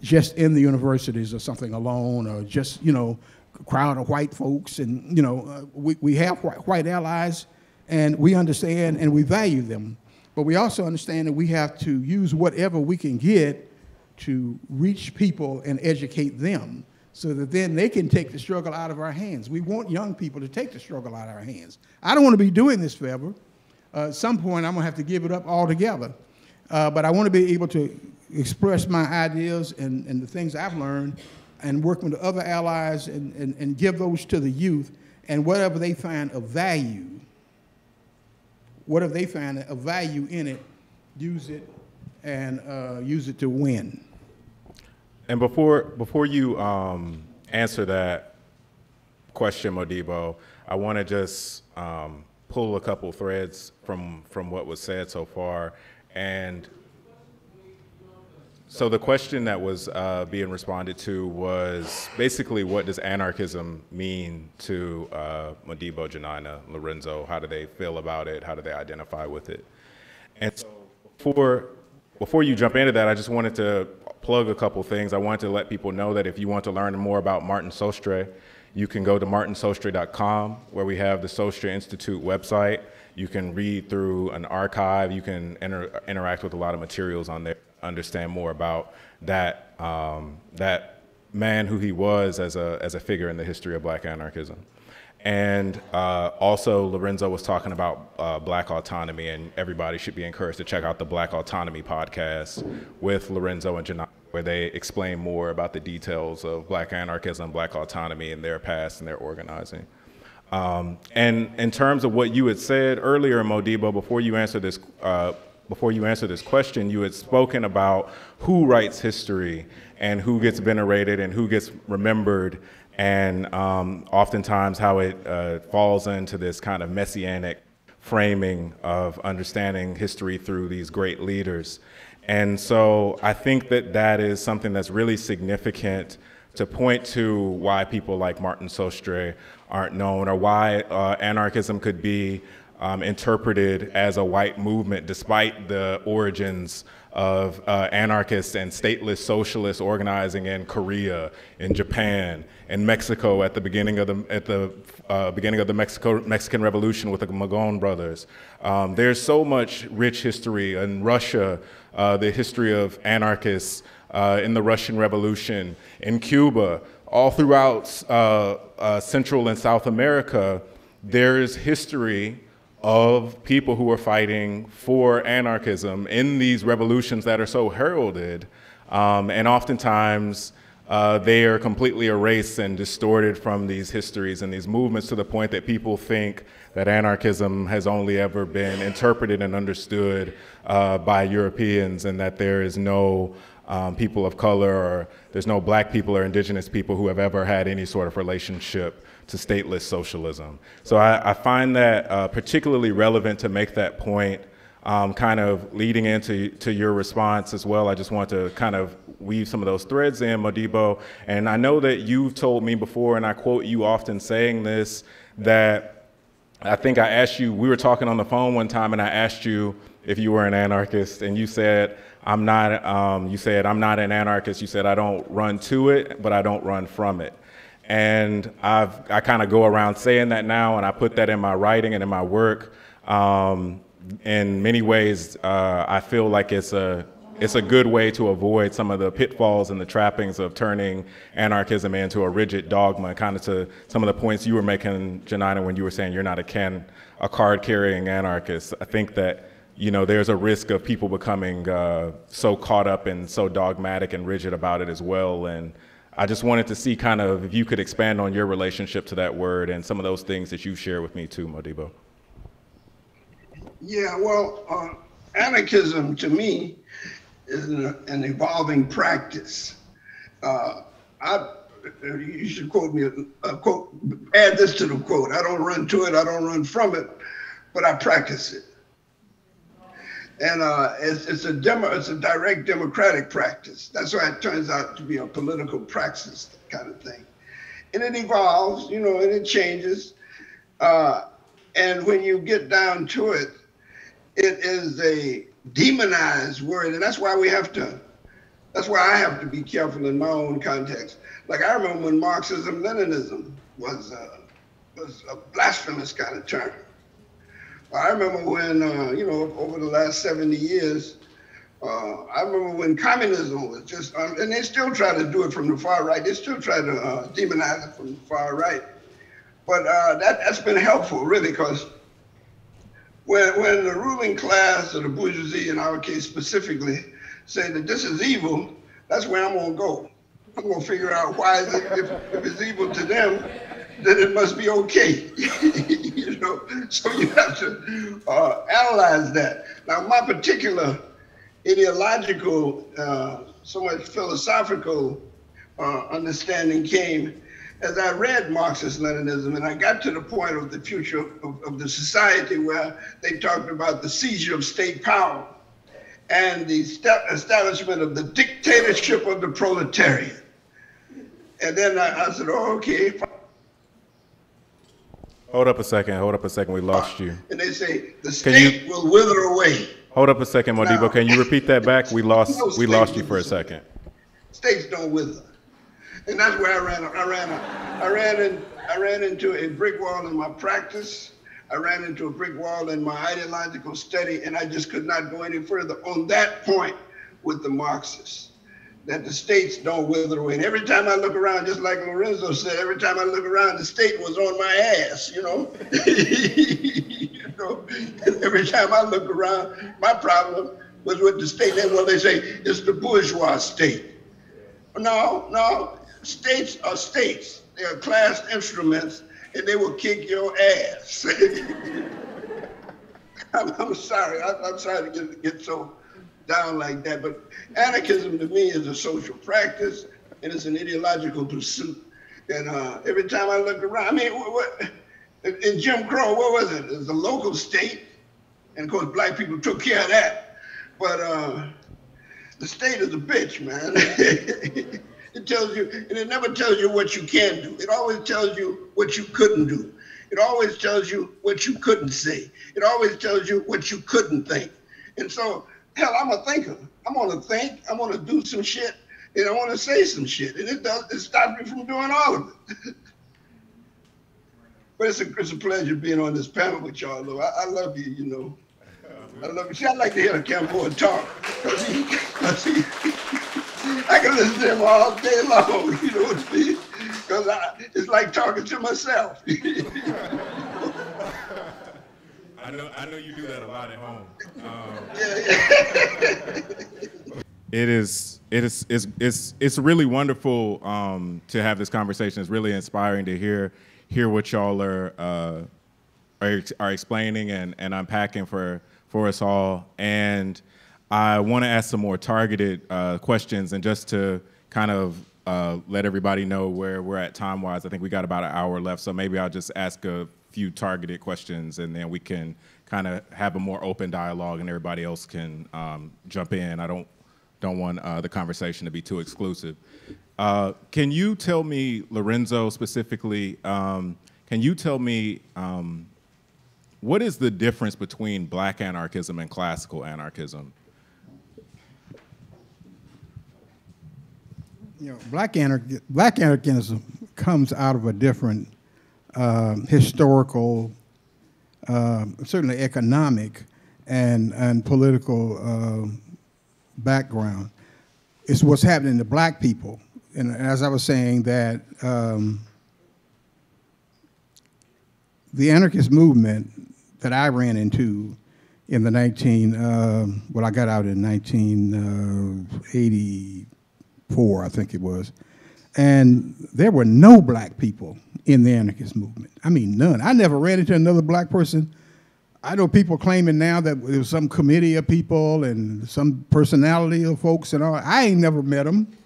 just in the universities or something alone or just, you know, a crowd of white folks. And, you know, uh, we, we have white, white allies and we understand and we value them. But we also understand that we have to use whatever we can get to reach people and educate them so that then they can take the struggle out of our hands. We want young people to take the struggle out of our hands. I don't want to be doing this forever. Uh, at some point, I'm going to have to give it up altogether. Uh, but I want to be able to express my ideas and, and the things I've learned and work with other allies and, and, and give those to the youth and whatever they find of value, whatever they find of value in it, use it and uh, use it to win. And before before you um, answer that question, Modibo, I want to just um, pull a couple threads from from what was said so far, and so the question that was uh, being responded to was basically, what does anarchism mean to uh, Modibo, JoNina, Lorenzo? How do they feel about it? How do they identify with it? And so before before you jump into that, I just wanted to plug a couple things. I wanted to let people know that if you want to learn more about Martin Sostre, you can go to martinsostre.com where we have the Sostre Institute website. You can read through an archive. You can inter interact with a lot of materials on there, understand more about that, um, that man who he was as a, as a figure in the history of black anarchism. And uh, also, Lorenzo was talking about uh, black autonomy, and everybody should be encouraged to check out the Black Autonomy podcast with Lorenzo and Janai, where they explain more about the details of black anarchism, black autonomy, and their past and their organizing. Um, and in terms of what you had said earlier, Modibo, before you answer this, uh, before you answer this question, you had spoken about who writes history and who gets venerated and who gets remembered and um, oftentimes how it uh, falls into this kind of messianic framing of understanding history through these great leaders. And so I think that that is something that's really significant to point to why people like Martin Sostre aren't known or why uh, anarchism could be um, interpreted as a white movement, despite the origins of uh, anarchists and stateless socialists organizing in Korea, in Japan, in Mexico at the beginning of the at the uh, beginning of the Mexico Mexican Revolution with the Magon brothers. Um, there's so much rich history in Russia, uh, the history of anarchists uh, in the Russian Revolution, in Cuba, all throughout uh, uh, Central and South America. There is history of people who are fighting for anarchism in these revolutions that are so heralded. Um, and oftentimes, uh, they are completely erased and distorted from these histories and these movements to the point that people think that anarchism has only ever been interpreted and understood uh, by Europeans and that there is no um, people of color or there's no black people or indigenous people who have ever had any sort of relationship to stateless socialism. So I, I find that uh, particularly relevant to make that point, um, kind of leading into to your response as well. I just want to kind of weave some of those threads in, Modibo. And I know that you've told me before, and I quote you often saying this, that I think I asked you, we were talking on the phone one time, and I asked you if you were an anarchist, and you said, I'm not, um, you said, I'm not an anarchist. You said, I don't run to it, but I don't run from it. And I've, I kind of go around saying that now, and I put that in my writing and in my work. Um, in many ways, uh, I feel like it's a, it's a good way to avoid some of the pitfalls and the trappings of turning anarchism into a rigid dogma, kind of to some of the points you were making, JoNina, when you were saying you're not a, can, a card-carrying anarchist. I think that you know, there's a risk of people becoming uh, so caught up and so dogmatic and rigid about it as well. And I just wanted to see kind of if you could expand on your relationship to that word and some of those things that you share with me too, Modibo. Yeah, well, uh, anarchism to me is an, an evolving practice. Uh, I, you should quote me, a quote, add this to the quote. I don't run to it, I don't run from it, but I practice it and uh, it's, it's a demo, it's a direct democratic practice. That's why it turns out to be a political praxis kind of thing, and it evolves, you know, and it changes. Uh, and when you get down to it, it is a demonized word, and that's why we have to. That's why I have to be careful in my own context. Like I remember when Marxism-Leninism was uh, was a blasphemous kind of term I remember when, uh, you know, over the last 70 years, uh, I remember when communism was just, um, and they still try to do it from the far right. They still try to uh, demonize it from the far right. But uh, that, that's been helpful, really, because when, when the ruling class or the bourgeoisie, in our case specifically, say that this is evil, that's where I'm going to go. I'm going to figure out why, it, if, if it's evil to them, then it must be okay. <laughs> you know, so you have to uh, analyze that. Now, my particular ideological, uh, somewhat philosophical uh, understanding came as I read Marxist Leninism, and I got to the point of the future of, of the society where they talked about the seizure of state power and the establishment of the dictatorship of the proletariat. And then I, I said, oh, okay, Hold up a second. Hold up a second. We lost you. And they say the state you, will wither away. Hold up a second, Modibo. Now, Can you repeat that back? We <laughs> lost. No we lost you for a second. States don't wither, and that's where I ran. I ran. I ran in. I ran into a brick wall in my practice. I ran into a brick wall in my ideological study, and I just could not go any further on that point with the Marxists that the states don't wither away. And every time I look around, just like Lorenzo said, every time I look around, the state was on my ass, you know. <laughs> you know, and every time I look around, my problem was with the state. And well, they say it's the bourgeois state. No, no, states are states. They are class instruments, and they will kick your ass. <laughs> I'm, I'm, sorry. I, am sorry to get, get so down like that. But anarchism to me is a social practice and it's an ideological pursuit. And uh, every time I look around, I mean, what, what, in Jim Crow, what was it? It was a local state. And of course, black people took care of that. But uh, the state is a bitch, man. <laughs> it tells you, and it never tells you what you can do. It always tells you what you couldn't do. It always tells you what you couldn't see. It always tells you what you couldn't think. And so, hell, I'm a thinker. I'm gonna think. I'm gonna do some shit, and I want to say some shit, and it does. It stops me from doing all of it. <laughs> but it's a it's a pleasure being on this panel with y'all. Though I, I love you. You know, I love you. See, I like to hear Cam Ford talk because he, cause he, <laughs> I can listen to him all day long. <laughs> You know what I mean? Because it's like talking to myself. I know, I know you do that a lot at home. Um, it is, it is, it's, it's, it's really wonderful um, to have this conversation. It's really inspiring to hear, hear what y'all are, uh, are, are explaining and, and unpacking for, for us all. And I want to ask some more targeted uh, questions and just to kind of uh, let everybody know where we're at time wise. I think we got about an hour left, so maybe I'll just ask a few targeted questions and then we can kind of have a more open dialogue and everybody else can um, jump in. I don't don't want uh, the conversation to be too exclusive. Uh, can you tell me, Lorenzo specifically, um, can you tell me um, what is the difference between black anarchism and classical anarchism? You know, black, anarch- black anarchism comes out of a different uh, historical, uh, certainly economic, and, and political uh, background. It's what's happening to black people. And as I was saying, that um, the anarchist movement that I ran into in the 19, uh, well, I got out in 1984, I think it was, and there were no black people in the anarchist movement. I mean, none. I never ran into another black person. I know people claiming now that there was some committee of people and some personality of folks and all. I ain't never met them.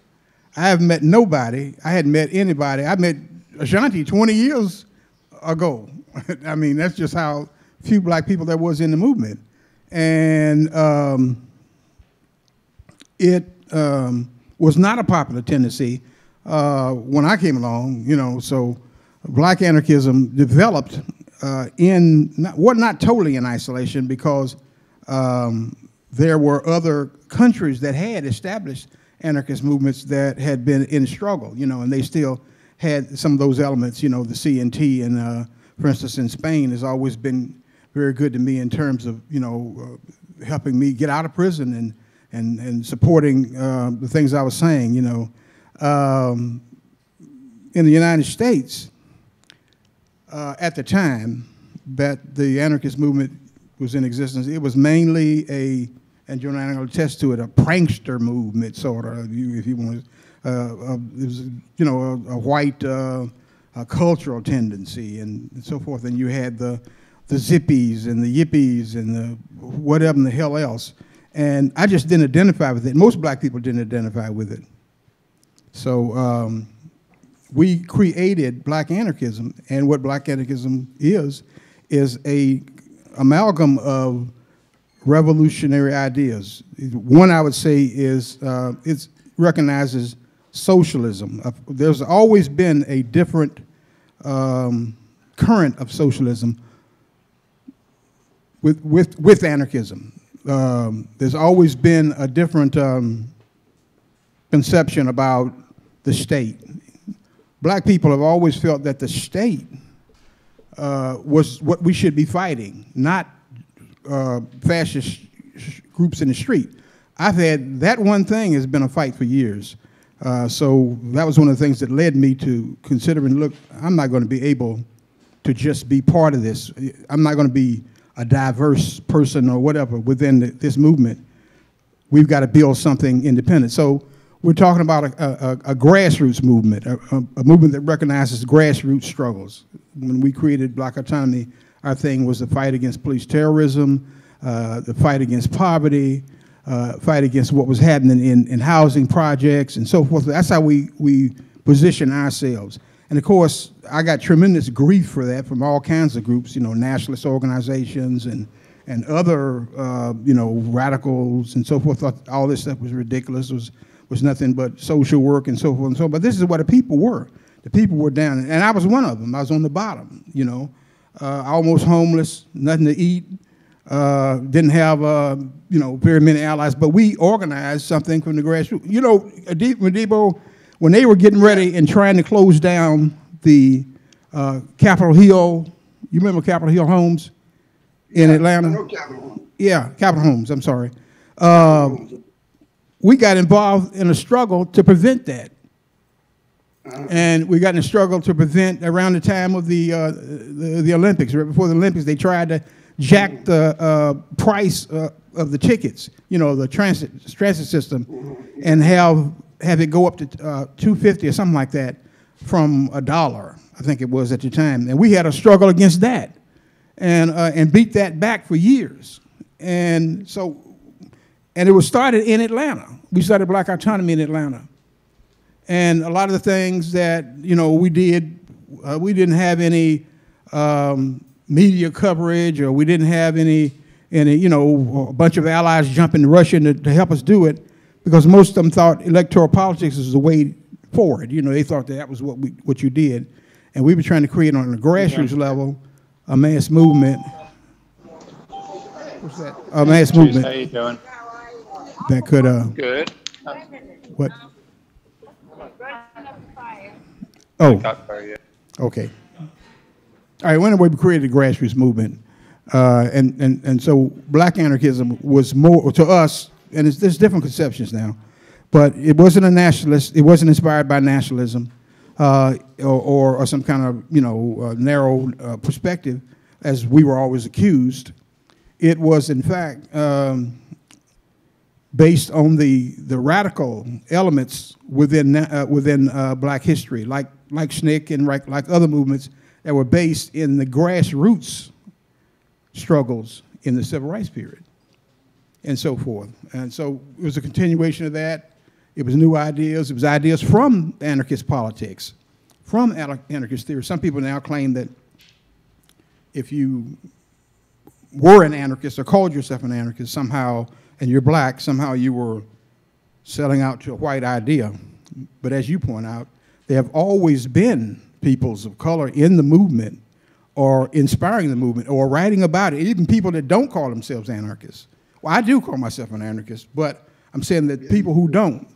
I have met nobody. I hadn't met anybody. I met Ashanti 20 years ago. <laughs> I mean, that's just how few black people there was in the movement. And um, it um, was not a popular tendency uh, when I came along, you know, so black anarchism developed uh, in, well, not totally in isolation because um, there were other countries that had established anarchist movements that had been in struggle, you know, and they still had some of those elements, you know, the CNT and, uh, for instance, in Spain has always been very good to me in terms of, you know, uh, helping me get out of prison and, and, and supporting uh, the things I was saying, you know. Um, in the United States, uh, at the time that the anarchist movement was in existence, it was mainly a, and John Angle will attest to it, a prankster movement, sort of, if you want to. Uh, it was, you know, a, a white uh, a cultural tendency and, and, so forth. And you had the, the zippies and the yippies and the whatever the hell else. And I just didn't identify with it. Most black people didn't identify with it. So um, we created black anarchism, and what black anarchism is, is a amalgam of revolutionary ideas. One I would say is uh, it recognizes socialism. Uh, there's always been a different um, current of socialism with, with, with anarchism. Um, there's always been a different um, conception about the state black people have always felt that the state uh, was what we should be fighting, not uh, fascist groups in the street. I've had that one thing has been a fight for years. Uh, so that was one of the things that led me to considering, look, I'm not going to be able to just be part of this. I'm not going to be a diverse person or whatever within the, this movement. We've got to build something independent. So we're talking about a, a, a grassroots movement, a, a, movement that recognizes grassroots struggles. When we created Black Autonomy, our thing was the fight against police terrorism, uh, the fight against poverty, uh, fight against what was happening in, in housing projects and so forth. That's how we, we position ourselves. And of course, I got tremendous grief for that from all kinds of groups, you know, nationalist organizations and, and other, uh, you know, radicals and so forth. All this stuff was ridiculous. It was was nothing but social work and so forth and so. On. But this is what the people were. The people were down, and I was one of them. I was on the bottom, you know. uh, almost homeless, nothing to eat, uh, didn't have, uh, you know, very many allies. But we organized something from the grassroots. You know, Modibo, when they were getting ready and trying to close down the uh, Capitol Hill, you remember Capitol Hill Homes in Atlanta? Capitol. Yeah, Capitol Homes, I'm sorry. We got involved in a struggle to prevent that. And we got in a struggle to prevent around the time of the, uh, the, the Olympics, right before the Olympics, they tried to jack the uh, price uh, of the tickets, you know, the transit, transit system, and have, have it go up to uh, 250 or something like that from a dollar, I think it was at the time. And we had a struggle against that and, uh, and beat that back for years. And so, and it was started in Atlanta. We started Black Autonomy in Atlanta. And a lot of the things that, you know, we did, uh, we didn't have any um, media coverage or we didn't have any, any, you know, a bunch of allies jumping Russian to, to help us do it because most of them thought electoral politics was the way forward. You know, they thought that, that was what, we, what you did. And we were trying to create on a grassroots level a mass movement. What's that? A mass Juice, how movement you doing? That could, uh, Good. what? Oh. Got for you. Okay. All right, well, anyway, we created a grassroots movement. Uh, and, and, and so black anarchism was more, to us, and it's, there's different conceptions now, but it wasn't a nationalist, it wasn't inspired by nationalism uh, or, or, or some kind of, you know, uh, narrow uh, perspective, as we were always accused. It was, in fact, um, based on the, the radical elements within, uh, within uh, black history, like, like SNCC and like, like other movements that were based in the grassroots struggles in the civil rights period and so forth. And so it was a continuation of that. It was new ideas. It was ideas from anarchist politics, from anarchist theory. Some people now claim that if you were an anarchist or called yourself an anarchist somehow, and you're black, somehow you were selling out to a white idea. But as you point out, there have always been peoples of color in the movement or inspiring the movement or writing about it, even people that don't call themselves anarchists. Well, I do call myself an anarchist, but I'm saying that people who don't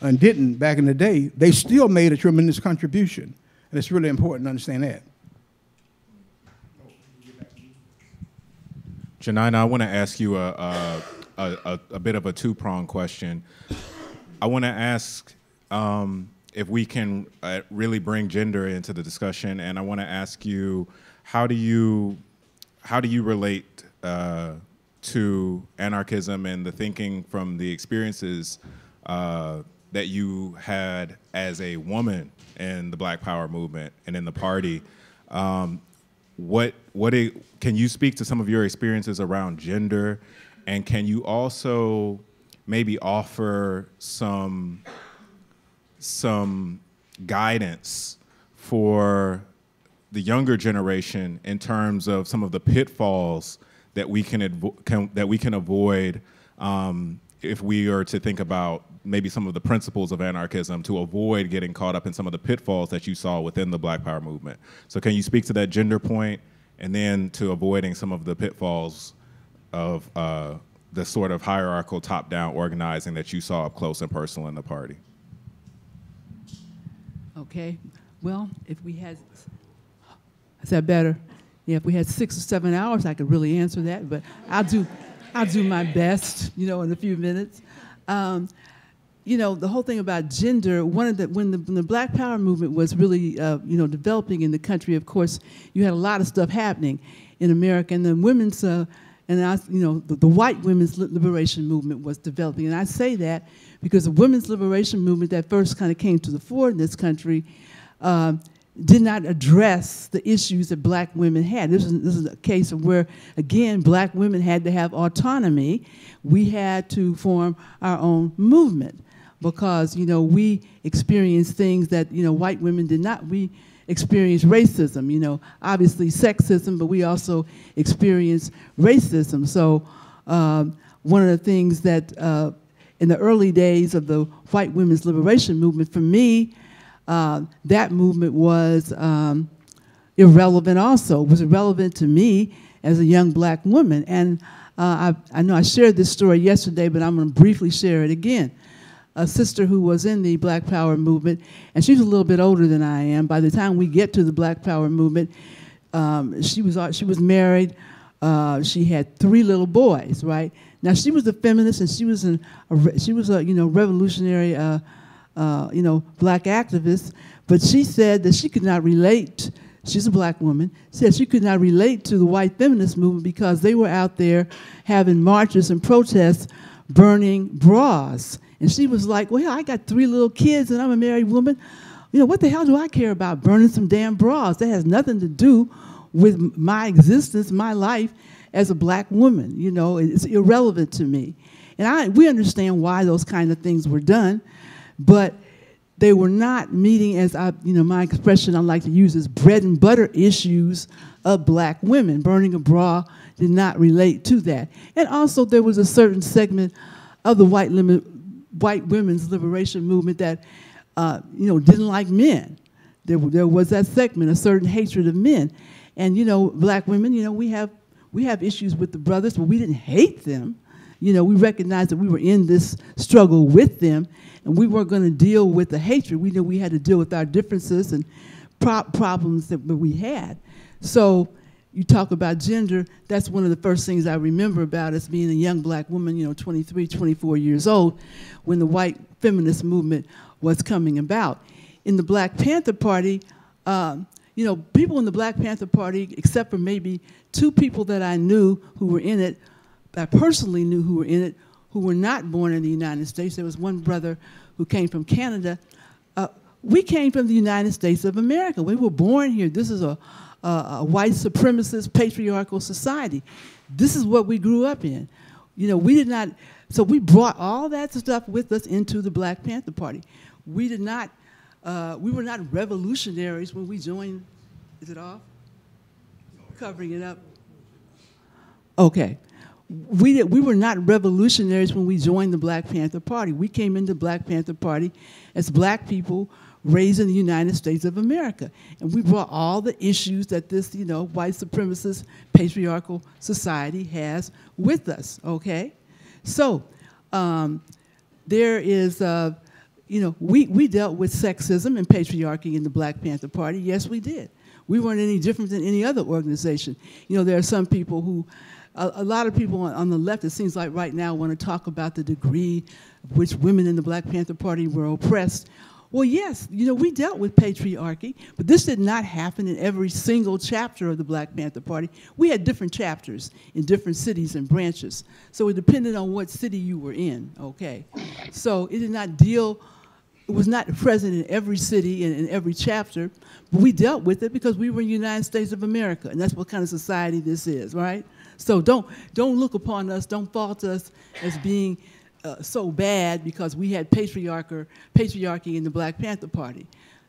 and didn't back in the day, they still made a tremendous contribution. And it's really important to understand that. JoNina, I want to ask you a, a, a, a bit of a two pronged question. I want to ask um, if we can uh, really bring gender into the discussion, and I want to ask you how do you how do you relate uh, to anarchism and the thinking from the experiences uh, that you had as a woman in the Black Power movement and in the party? Um, what what it, can you speak to some of your experiences around gender, and can you also maybe offer some some guidance for the younger generation in terms of some of the pitfalls that we can, can that we can avoid um, if we are to think about maybe some of the principles of anarchism to avoid getting caught up in some of the pitfalls that you saw within the Black Power movement. So, can you speak to that gender point, and then to avoiding some of the pitfalls of uh, the sort of hierarchical top-down organizing that you saw up close and personal in the party? Okay, well, if we had, is that better? Yeah, if we had six or seven hours, I could really answer that, but I'll do, I'll do my best, you know, in a few minutes. Um, you know, the whole thing about gender, one of the, when the, when the Black Power movement was really, uh, you know, developing in the country, of course, you had a lot of stuff happening in America, and the women's, uh, and I, you know, the, the white women's liberation movement was developing. And I say that because the women's liberation movement that first kind of came to the fore in this country uh, did not address the issues that black women had. This is, this is a case of where, again, black women had to have autonomy. We had to form our own movement because, you know, we experienced things that, you know, white women did not. We experienced racism, you know, obviously sexism, but we also experience racism. So um, one of the things that uh, in the early days of the white women's liberation movement, for me, uh, that movement was um, irrelevant also. It was irrelevant to me as a young black woman. And uh, I, I know I shared this story yesterday, but I'm going to briefly share it again. A sister who was in the Black Power movement, and she's a little bit older than I am. By the time we get to the Black Power movement, um, she was she was married. Uh, she had three little boys. Right now, she was a feminist, and she was an a, she was a you know revolutionary uh, uh, you know black activist. But she said that she could not relate she's a black woman, said she could not relate to the white feminist movement because they were out there having marches and protests burning bras. And she was like, well, I got three little kids and I'm a married woman. You know, what the hell do I care about burning some damn bras? That has nothing to do with my existence, my life as a black woman. You know, it's irrelevant to me. And I, we understand why those kind of things were done, but they were not meeting, as I, you know, my expression I like to use is bread and butter issues of black women. Burning a bra did not relate to that. And also there was a certain segment of the white, white women's liberation movement that, uh, you know, didn't like men. There, there was that segment, a certain hatred of men. And, you know, black women, you know, we have, we have issues with the brothers, but we didn't hate them. You know, we recognized that we were in this struggle with them and we weren't going to deal with the hatred. We knew we had to deal with our differences and pro problems that we had. So you talk about gender, that's one of the first things I remember about as being a young black woman, you know, 23, 24 years old, when the white feminist movement was coming about. In the Black Panther Party, um, you know, people in the Black Panther Party, except for maybe two people that I knew who were in it, I personally knew who were in it, who were not born in the United States. There was one brother who came from Canada. Uh, we came from the United States of America. We were born here. This is a, a, a white supremacist patriarchal society. This is what we grew up in. You know, we did not, so we brought all that stuff with us into the Black Panther Party. We did not, uh, we were not revolutionaries when we joined, is it off? Covering it up. Okay we, did, we were not revolutionaries when we joined the Black Panther Party. We came into Black Panther Party as black people raised in the United States of America. And we brought all the issues that this, you know, white supremacist patriarchal society has with us, okay? So um, there is, uh, you know, we, we dealt with sexism and patriarchy in the Black Panther Party. Yes, we did. We weren't any different than any other organization. You know, there are some people who a, a lot of people on, on, the left, it seems like right now, want to talk about the degree which women in the Black Panther Party were oppressed. Well, yes, you know, we dealt with patriarchy, but this did not happen in every single chapter of the Black Panther Party. We had different chapters in different cities and branches. So it depended on what city you were in, okay? So it did not deal, it was not present in every city and in every chapter, but we dealt with it because we were in the United States of America, and that's what kind of society this is, right? So don't, don't look upon us, don't fault us as being uh, so bad because we had patriarchy, patriarchy in the Black Panther Party.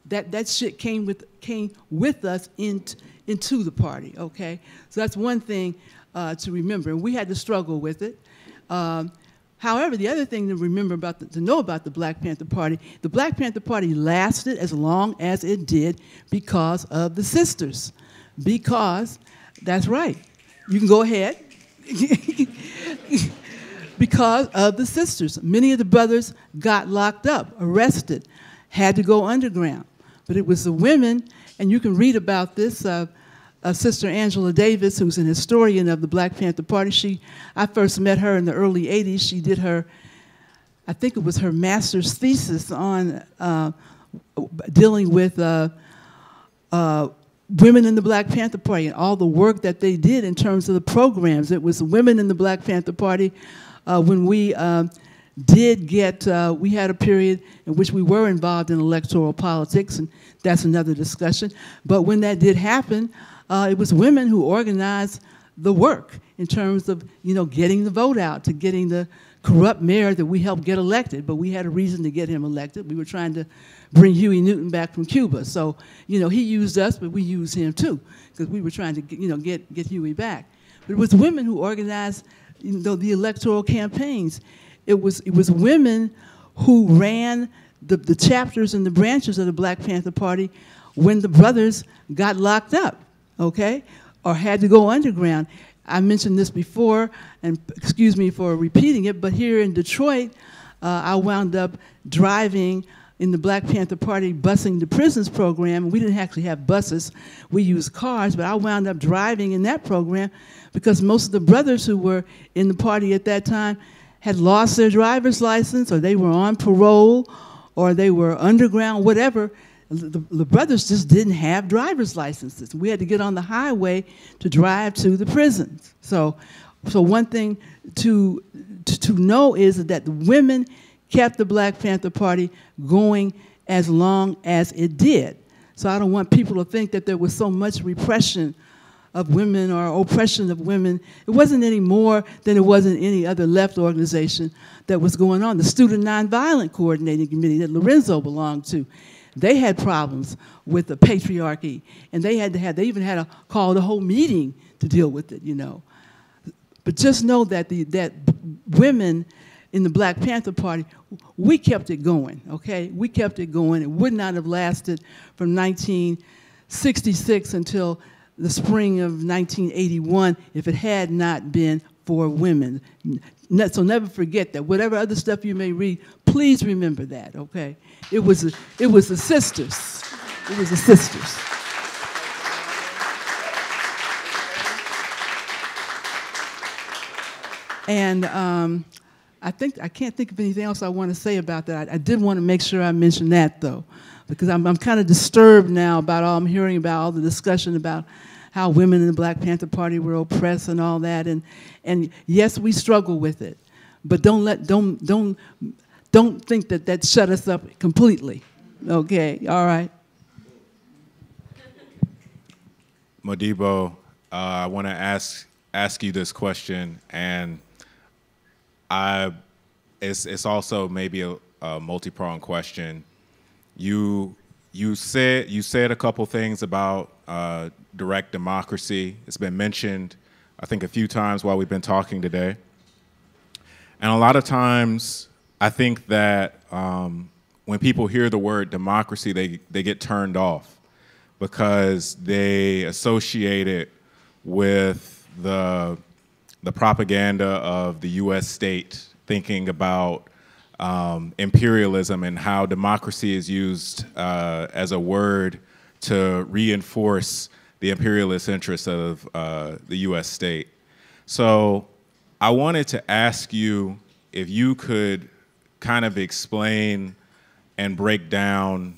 That, that shit came with, came with us in, into the party, okay? So that's one thing uh, to remember, and we had to struggle with it. Um, however, the other thing to remember about, the, to know about the Black Panther Party, the Black Panther Party lasted as long as it did because of the sisters. Because, that's right, you can go ahead. <laughs> because of the sisters. Many of the brothers got locked up, arrested, had to go underground. But it was the women, and you can read about this. Uh, uh, Sister Angela Davis, who's an historian of the Black Panther Party, she, I first met her in the early 80s. She did her, I think it was her master's thesis on uh, dealing with uh, uh, women in the Black Panther Party and all the work that they did in terms of the programs. It was women in the Black Panther Party when we um, did get, uh, we had a period in which we were involved in electoral politics, and that's another discussion. But when that did happen, uh, it was women who organized the work in terms of, you know, getting the vote out, to getting the corrupt mayor that we helped get elected, but we had a reason to get him elected. We were trying to bring Huey Newton back from Cuba. So, you know, he used us, but we used him too, because we were trying to, you know, get, get Huey back. But it was women who organized, you know, the electoral campaigns. It was, it was women who ran the, the chapters and the branches of the Black Panther Party when the brothers got locked up, okay, or had to go underground. I mentioned this before, and excuse me for repeating it, but here in Detroit, uh, I wound up driving in the Black Panther Party busing the prisons program. We didn't actually have buses, we used cars, but I wound up driving in that program because most of the brothers who were in the party at that time had lost their driver's license or they were on parole or they were underground, whatever. The, the brothers just didn't have driver's licenses. We had to get on the highway to drive to the prisons. So, so one thing to, to, to know is that the women kept the Black Panther Party going as long as it did. So I don't want people to think that there was so much repression of women or oppression of women. It wasn't any more than it was in any other left organization that was going on. The Student Nonviolent Coordinating Committee that Lorenzo belonged to, they had problems with the patriarchy, and they had to have, they even had to call the whole meeting to deal with it, you know. But just know that, the, that women in the Black Panther Party, we kept it going, okay? We kept it going. It would not have lasted from 1966 until the spring of 1981 if it had not been for women. So never forget that. Whatever other stuff you may read, please remember that, okay? It was, a, it was the sisters. It was the sisters. And um, I think I can't think of anything else I want to say about that. I, I did want to make sure I mentioned that though, because I'm, I'm kind of disturbed now about all I'm hearing about all the discussion about how women in the Black Panther Party were oppressed and all that. And and yes, we struggle with it, but don't let don't don't don't think that that shut us up completely. Okay, all right. Modibo, uh, I want to ask ask you this question and I, it's, it's also maybe a, a multi-pronged question. You, you, said, you said a couple things about uh, direct democracy. It's been mentioned, I think, a few times while we've been talking today. And a lot of times, I think that um, when people hear the word democracy, they, they get turned off because they associate it with the the propaganda of the US state, thinking about um, imperialism and how democracy is used uh, as a word to reinforce the imperialist interests of uh, the US state. So I wanted to ask you if you could kind of explain and break down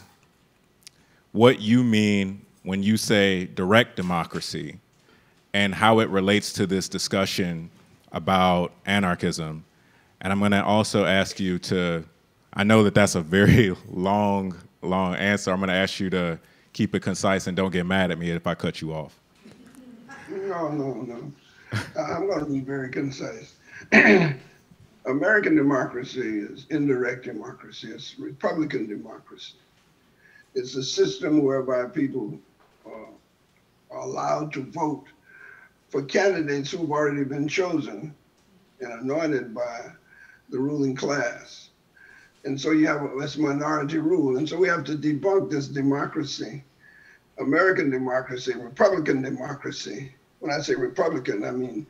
what you mean when you say direct democracy and how it relates to this discussion about anarchism. And I'm going to also ask you to, I know that that's a very <laughs> long, long answer. I'm going to ask you to keep it concise and don't get mad at me if I cut you off. No, no, no. I'm going to be very concise. <clears throat> American democracy is indirect democracy, it's Republican democracy. It's a system whereby people uh, are allowed to vote for candidates who've already been chosen and anointed by the ruling class. And so you have this minority rule. And so we have to debunk this democracy, American democracy, Republican democracy. When I say Republican, I mean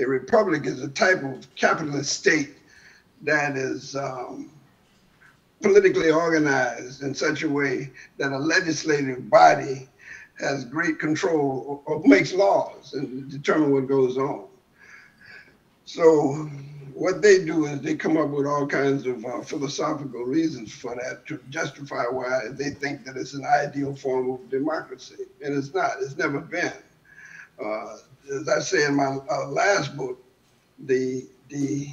a republic is a type of capitalist state that is um, politically organized in such a way that a legislative body has great control or, or makes laws and determine what goes on. So what they do is they come up with all kinds of uh, philosophical reasons for that to justify why they think that it's an ideal form of democracy. And it's not, it's never been. Uh, as I say in my uh, last book, the, the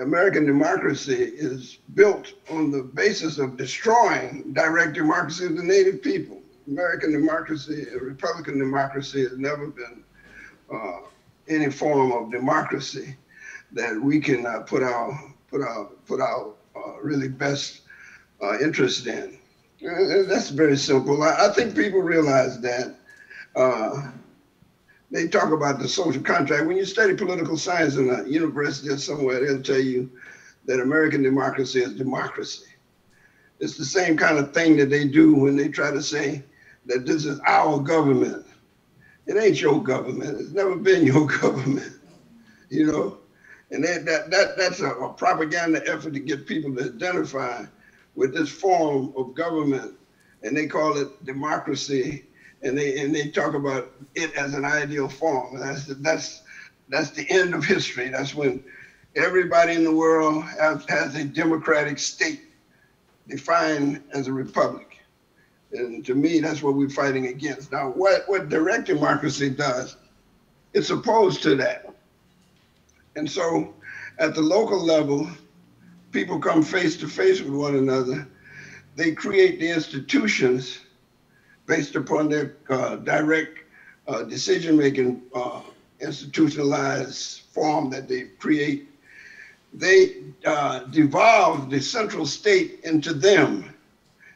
American democracy is built on the basis of destroying direct democracy of the native people. American democracy, Republican democracy has never been uh, any form of democracy that we can uh, put our put our put our uh, really best uh, interest in. And that's very simple. I, I, think people realize that. Uh, they talk about the social contract. When you study political science in a university or somewhere, they'll tell you that American democracy is democracy. It's the same kind of thing that they do when they try to say that this is our government. It ain't your government. It's never been <laughs> your government. You know, and that that, that that's a, a propaganda effort to get people to identify with this form of government, and they call it democracy, and they and they talk about it as an ideal form. That's that's that's the end of history. That's when everybody in the world has, has a democratic state defined as a republic. And to me, that's what we're fighting against. Now, what, what direct democracy does, it's opposed to that. And so at the local level, people come face to face with one another. They create the institutions based upon their uh, direct uh, decision making uh, institutionalized form that they create. They uh, devolve the central state into them.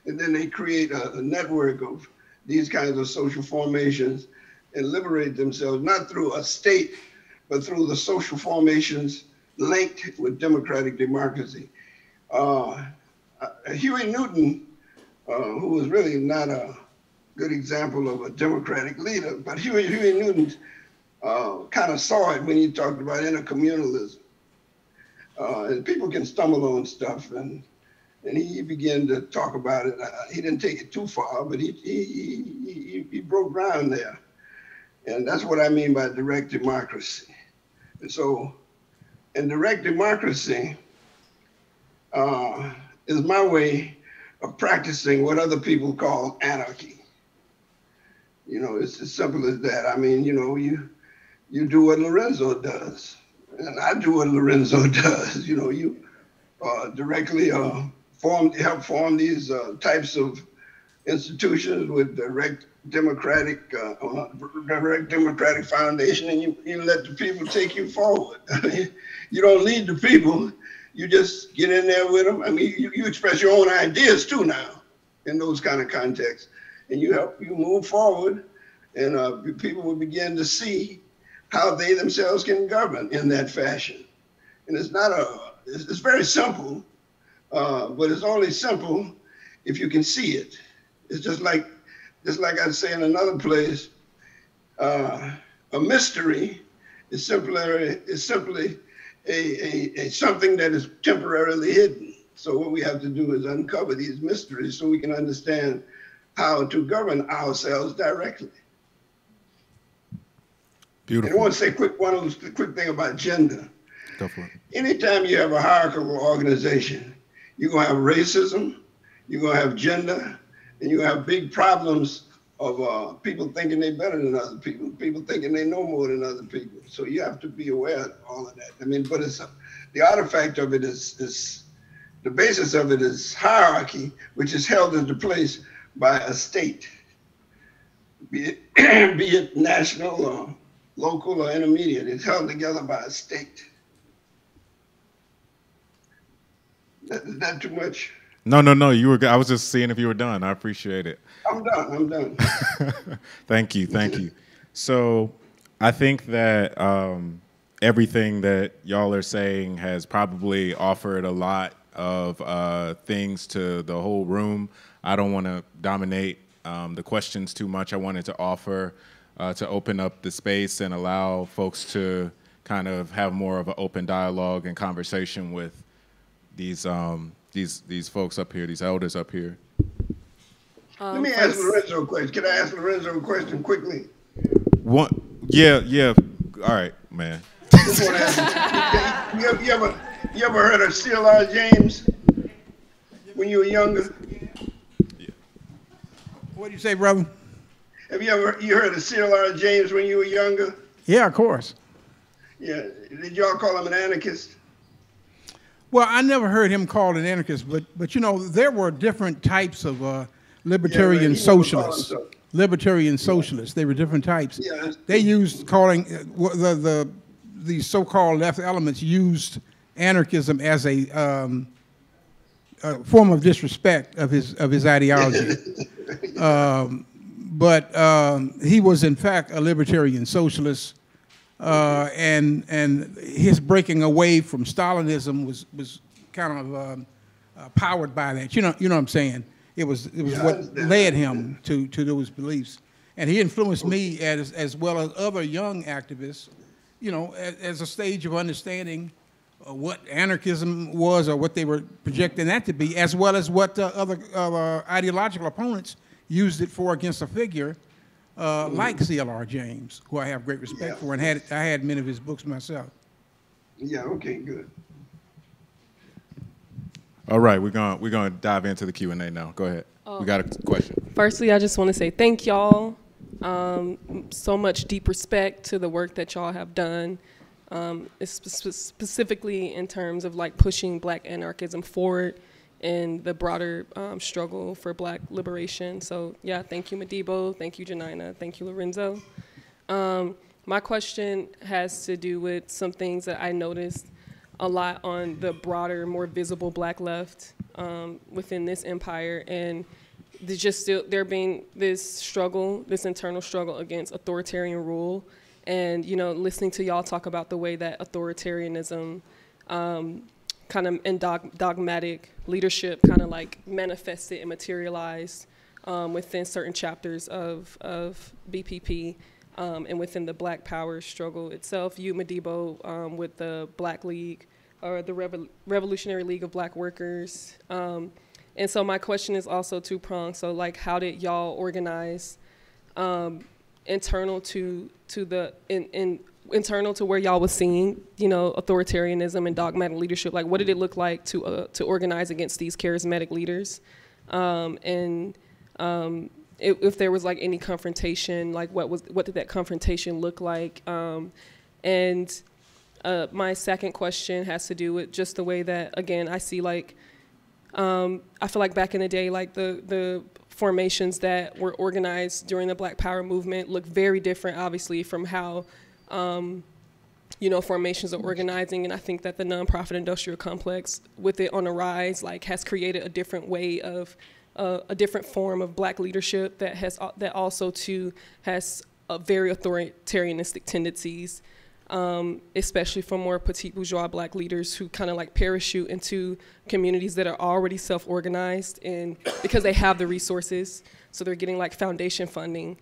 And then they create a, a network of these kinds of social formations and liberate themselves, not through a state, but through the social formations linked with democratic democracy. Uh, uh, Huey Newton, uh, who was really not a good example of a democratic leader, but Huey, Huey Newton uh, kind of saw it when he talked about intercommunalism. Uh, and people can stumble on stuff, and and he began to talk about it. Uh, he didn't take it too far, but he, he, he, he broke ground there. And that's what I mean by direct democracy. So, in direct democracy uh, is my way of practicing what other people call anarchy. You know, it's as simple as that. I mean, you know, you you do what Lorenzo does, and I do what Lorenzo <laughs> does. You know, you uh, directly uh, form help form these uh, types of institutions with direct democratic uh, uh, direct democratic foundation, and you, you let the people take you forward. <laughs> you don't lead the people; you just get in there with them. I mean, you, you express your own ideas too now in those kind of contexts, and you help you move forward, and uh, people will begin to see how they themselves can govern in that fashion. And it's not a, it's, it's very simple, uh, but it's only simple if you can see it. It's just like, just like I say in another place, uh, a mystery is simply, is simply a, a, a something that is temporarily hidden. So what we have to do is uncover these mysteries so we can understand how to govern ourselves directly. Beautiful. And I want to say quick one of the quick thing about gender. It. Anytime you have a hierarchical organization, you're gonna have racism, you're gonna have gender, and you have big problems of uh, people thinking they're better than other people, people thinking they know more than other people. So you have to be aware of all of that. I mean, but it's a, the artifact of it is, is the basis of it is hierarchy, which is held into place by a state, be it, <clears throat> be it national or local or intermediate. It's held together by a state. That, is that too much? No, no, no. You were. good. I was just seeing if you were done. I appreciate it. I'm done. I'm done. <laughs> thank you, thank you. So, I think that um, everything that y'all are saying has probably offered a lot of uh, things to the whole room. I don't want to dominate um, the questions too much. I wanted to offer uh, to open up the space and allow folks to kind of have more of an open dialogue and conversation with these um, these these folks up here, these elders up here. Um, Let me ask Lorenzo a question. Can I ask Lorenzo a question quickly? One, yeah, yeah. All right, man. Just you, you, ever, you ever you ever heard of C.L.R. James when you were younger? Yeah. What do you say, brother? Have you ever you heard of C.L.R. James when you were younger? Yeah, of course. Yeah. Did y'all call him an anarchist? Well, I never heard him called an anarchist, but but you know there were different types of uh, libertarian Yeah, right. Socialists. Libertarian socialists. They were different types. Yeah, They used calling uh, the the the so-called left elements used anarchism as a, um, a form of disrespect of his of his ideology. <laughs> um, but um, he was in fact a libertarian socialist, uh, and and his breaking away from Stalinism was was kind of um, uh, powered by that. You know, you know what I'm saying? It was it was what led him to to those beliefs, and he influenced me as as well as other young activists. You know, as, as a stage of understanding uh, what anarchism was or what they were projecting that to be, as well as what uh, other uh, ideological opponents used it for against a figure uh, like C.L.R. James, who I have great respect Yeah. for, and had I had many of his books myself. Yeah, okay, good. All right, we're gonna we're going to dive into the Q and A now. Go ahead. We got a question. Firstly, I just want to say thank y'all. Um, so much deep respect to the work that y'all have done, um, spe- spe- specifically in terms of like pushing Black anarchism forward and the broader um, struggle for Black liberation. So yeah, thank you, Modibo. Thank you, JoNina. Thank you, Lorenzo. Um, my question has to do with some things that I noticed a lot on the broader, more visible black left um, within this empire. And just still there being this struggle, this internal struggle against authoritarian rule. And, you know, listening to y'all talk about the way that authoritarianism um, kind of and dog, dogmatic leadership kind of like manifested and materialized um, within certain chapters of, of BPP um, and within the Black Power struggle itself. You, Modibo, um, with the Black League or the Revol- Revolutionary League of Black Workers. Um, and so my question is also two pronged. So like, how did y'all organize um, internal to to the in, in internal to where y'all was seeing, you know, authoritarianism and dogmatic leadership? Like, what did it look like to uh, to organize against these charismatic leaders? Um, and um, if, if there was like any confrontation, like what was what did that confrontation look like? Um, and uh, my second question has to do with just the way that again I see like um, I feel like back in the day, like the the formations that were organized during the Black Power movement look very different, obviously, from how um, you know formations are organizing. And I think that the nonprofit industrial complex, with it on the rise, like has created a different way of uh, a different form of Black leadership that has that also too has a very authoritarianistic tendencies um, especially for more petite bourgeois black leaders who kind of like parachute into communities that are already self-organized and because they have the resources so they're getting like foundation funding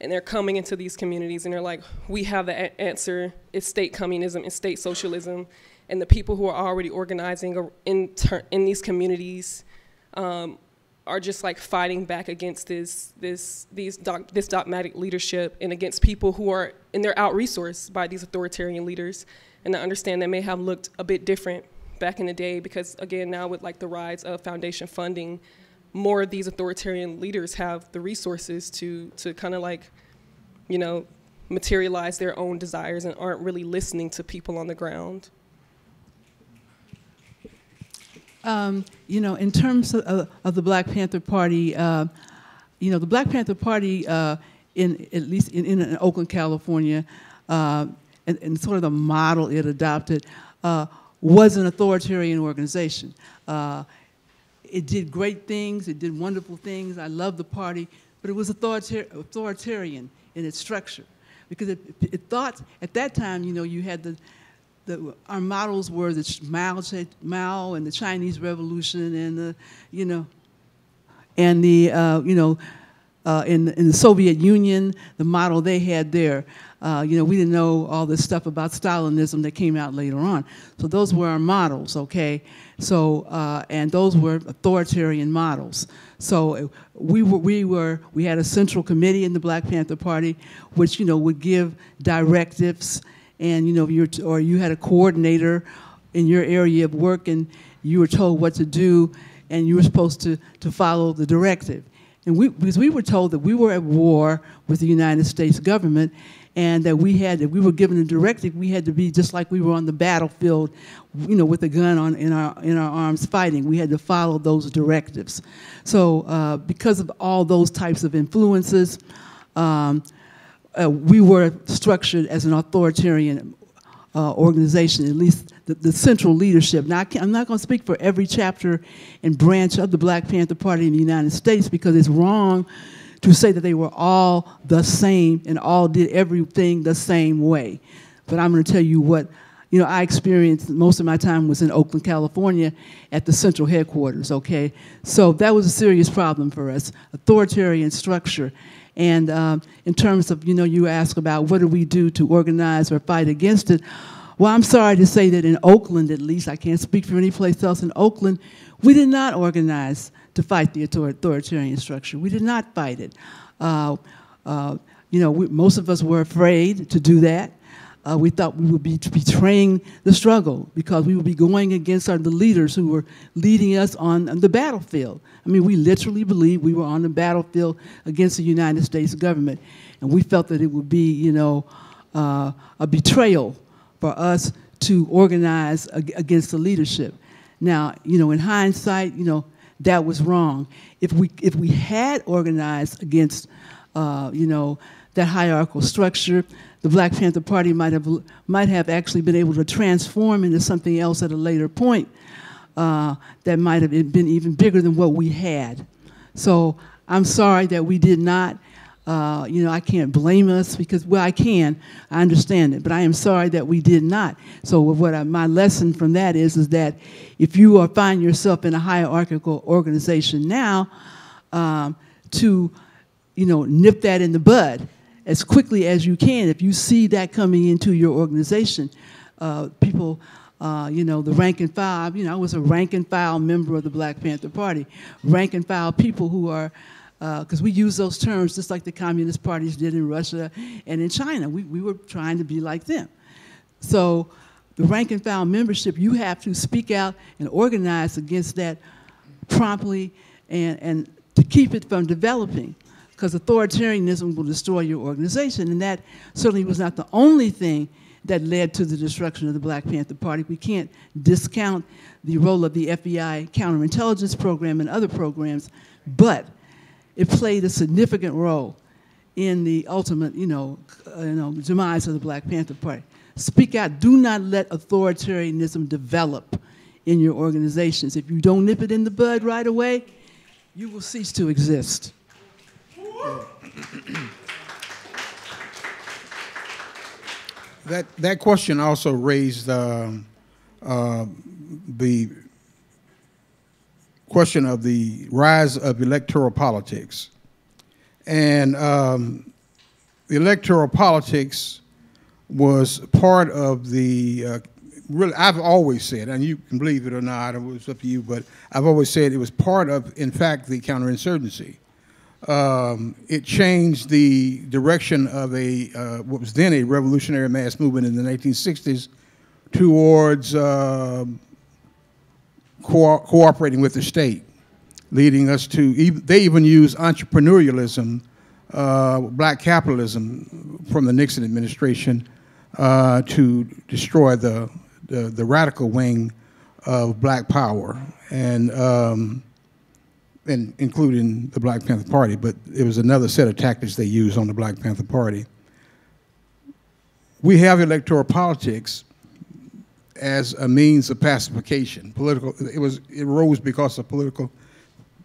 and they're coming into these communities and they're like we have the answer. It's state communism and state socialism. And the people who are already organizing in, in these communities um, are just like fighting back against this this these doc, this dogmatic leadership and against people who are and they're out resourced by these authoritarian leaders. And I understand that may have looked a bit different back in the day because again now with like the rise of foundation funding more of these authoritarian leaders have the resources to to kind of like you know materialize their own desires and aren't really listening to people on the ground Um, you know, in terms of, of the Black Panther Party, uh, you know, the Black Panther Party, uh, in at least in, in Oakland, California, uh, and, and sort of the model it adopted, uh, was an authoritarian organization. It did great things. It did wonderful things. I love the party, but it was authoritar- authoritarian in its structure because it, it thought at that time, you know, you had the the, our models were the Mao, Mao and the Chinese Revolution and the, you know, and the, uh, you know, uh, in, in the Soviet Union, the model they had there. Uh, you know, we didn't know all this stuff about Stalinism that came out later on. So those were our models, okay? So, uh, and those were authoritarian models. So uh, we were, we were, we had a central committee in the Black Panther Party, which, you know, would give directives and, you know, you're, or you had a coordinator in your area of work and you were told what to do and you were supposed to, to follow the directive. And we, because we were told that we were at war with the United States government and that we had, that we were given a directive, we had to be just like we were on the battlefield, you know, with a gun on, in, our, in our arms fighting. We had to follow those directives. So uh, because of all those types of influences, um, uh, we were structured as an authoritarian uh, organization, at least the, the central leadership. Now, I I'm not going to speak for every chapter and branch of the Black Panther Party in the United States because it's wrong to say that they were all the same and all did everything the same way. But I'm going to tell you what, you know, I experienced most of my time was in Oakland, California, at the central headquarters. Okay, so that was a serious problem for us, authoritarian structure. And um, in terms of, you know, you ask about what do we do to organize or fight against it. Well, I'm sorry to say that in Oakland, at least, I can't speak for any place else in Oakland, we did not organize to fight the authoritarian structure. We did not fight it. Uh, uh, you know, we, most of us were afraid to do that. Uh, we thought we would be betraying the struggle because we would be going against our, the leaders who were leading us on, the battlefield. I mean, we literally believed we were on the battlefield against the United States government, and we felt that it would be, you know, uh, a betrayal for us to organize ag against the leadership. Now, you know, in hindsight, you know, that was wrong. If we if we had organized against, uh, you know, that hierarchical structure, the Black Panther Party might have might have actually been able to transform into something else at a later point uh, that might have been even bigger than what we had. So I'm sorry that we did not. Uh, you know, I can't blame us because, well, I can. I understand it, but I am sorry that we did not. So, what I, my lesson from that is, is that if you are find yourself in a hierarchical organization now, um, to, you know, nip that in the bud as quickly as you can. If you see that coming into your organization, uh, people uh, you know, the rank and file, you know, I was a rank and file member of the Black Panther Party. Rank and file people who are, because uh, we use those terms just like the communist parties did in Russia and in China. We, we were trying to be like them. So the rank and file membership, you have to speak out and organize against that promptly and, and to keep it from developing because authoritarianism will destroy your organization. And that certainly was not the only thing that led to the destruction of the Black Panther Party. We can't discount the role of the FBI counterintelligence program and other programs, but it played a significant role in the ultimate, you know, uh, you know, demise of the Black Panther Party. Speak out. Do not let authoritarianism develop in your organizations. If you don't nip it in the bud right away, you will cease to exist. That, that question also raised uh, uh, the question of the rise of electoral politics. And um, electoral politics was part of the, uh, really, I've always said, and you can believe it or not, it was up to you, but I've always said it was part of, in fact, the counterinsurgency um, it changed the direction of a uh, what was then a revolutionary mass movement in the 1960s towards uh, co cooperating with the state, leading us to they even use entrepreneurialism, uh, black capitalism from the Nixon administration uh, to destroy the, the, the radical wing of black power and. Um, and including the Black Panther Party, but it was another set of tactics they used on the Black Panther Party. We have electoral politics as a means of pacification. Political, it was it rose because of political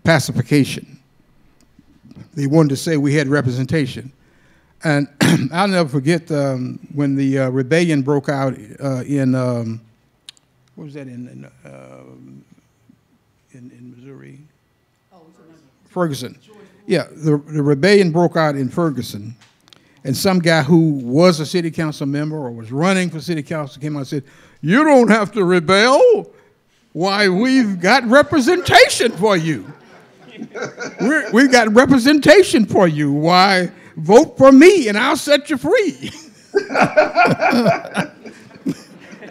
pacification. They wanted to say we had representation, and <clears throat> I'll never forget um, when the uh, rebellion broke out uh, in um, what was that in in, uh, in, in Missouri. Ferguson. Yeah, the, the rebellion broke out in Ferguson. And some guy who was a city council member or was running for city council came out and said, You don't have to rebel. Why, we've got representation for you. <laughs> we have got representation for you. Why, vote for me and I'll set you free. <laughs>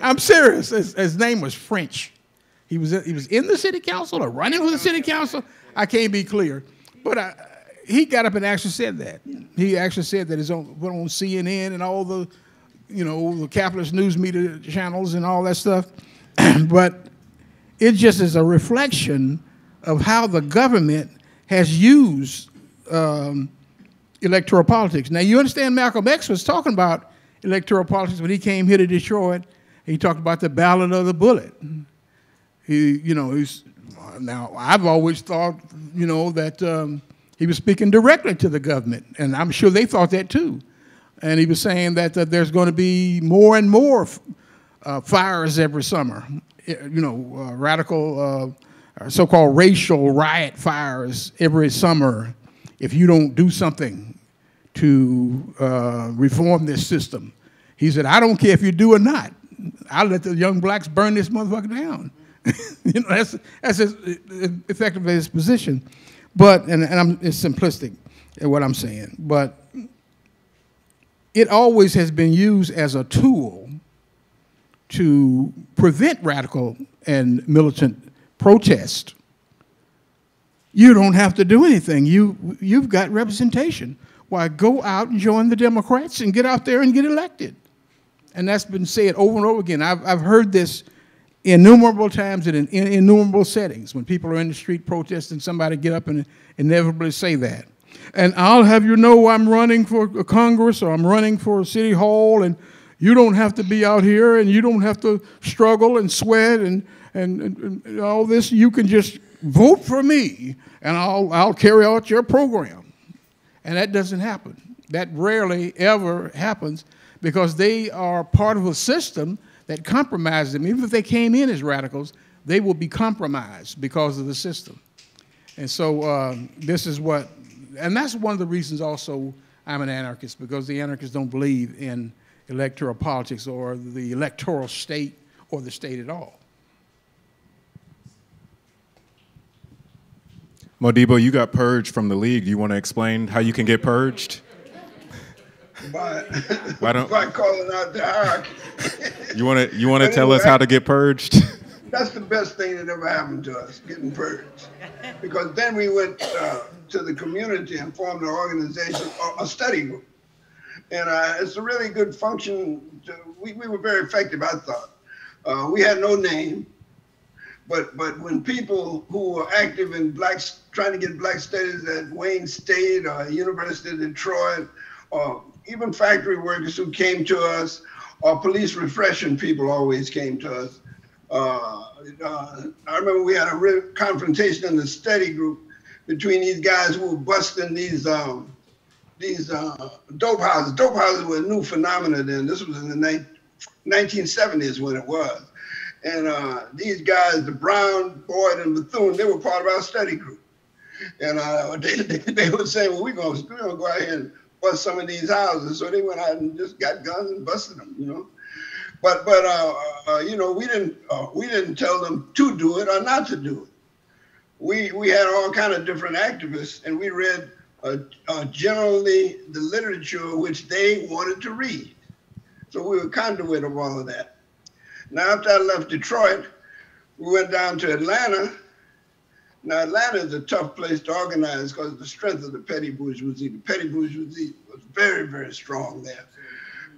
I'm serious. His, his, name was French. He was, he was in the city council or running for the city council. I can't be clear. But I, he got up and actually said that. He actually said that his own put on CNN and all the, you know, the capitalist news media channels and all that stuff. <clears throat> but it just is a reflection of how the government has used um, electoral politics. Now you understand Malcolm X was talking about electoral politics when he came here to Detroit. He talked about the ballot of the bullet. He, you know, he's now, I've always thought, you know, that um, he was speaking directly to the government, and I'm sure they thought that too. And he was saying that uh, there's going to be more and more uh, fires every summer, eh, you know, uh, radical, uh, so-called racial riot fires every summer if you don't do something to uh, reform this system. He said, I don't care if you do or not. I'll let the young blacks burn this motherfucker down. <laughs> you know, that's, that's as uh, effective as his position. But, and, and I'm, it's simplistic in what I'm saying, but it always has been used as a tool to prevent radical and militant protest. You don't have to do anything. You, you've got representation. Why, go out and join the Democrats and get out there and get elected. And that's been said over and over again. I've, I've heard this innumerable times in, in innumerable settings when people are in the street protesting, somebody get up and inevitably say that. And I'll have you know I'm running for Congress or I'm running for City Hall, and you don't have to be out here and you don't have to struggle and sweat and, and, and, and all this. You can just vote for me and I'll, I'll carry out your program. And that doesn't happen. That rarely ever happens because they are part of a system that compromises them. Even if they came in as radicals, they will be compromised because of the system. And so uh, this is what, and that's one of the reasons also I'm an anarchist because the anarchists don't believe in electoral politics or the electoral state or the state at all. Modibo, you got purged from the league. Do you want to explain how you can get purged? By, Why don't- <laughs> by calling out the hierarchy. You want to you want to tell us how to get purged? <laughs> That's the best thing that ever happened to us, getting purged. Because then we went uh, to the community and formed an organization, a- a study group. And uh, it's a really good function. To, we, we were very effective, I thought. Uh, we had no name, but but when people who were active in black, trying to get black studies at Wayne State or University of Detroit, or even factory workers who came to us, or police repression people always came to us. Uh, uh, I remember we had a confrontation in the study group between these guys who were busting these um, these uh, dope houses. Dope houses were a new phenomenon then. This was in the ni- 1970s when it was. And uh, these guys, the Brown, Boyd, and Bethune, they were part of our study group. And uh, <laughs> they, they, they were saying, well, we're going to go out here and bust some of these houses. So they went out and just got guns and busted them, you know. But, but uh, uh, you know, we didn't, uh, we didn't tell them to do it or not to do it. We, we had all kind of different activists, and we read uh, uh, generally the literature which they wanted to read. So we were conduit of all of that. Now, after I left Detroit, we went down to Atlanta. Now, Atlanta is a tough place to organize because the strength of the petty bourgeoisie. The petty bourgeoisie was very, very strong there.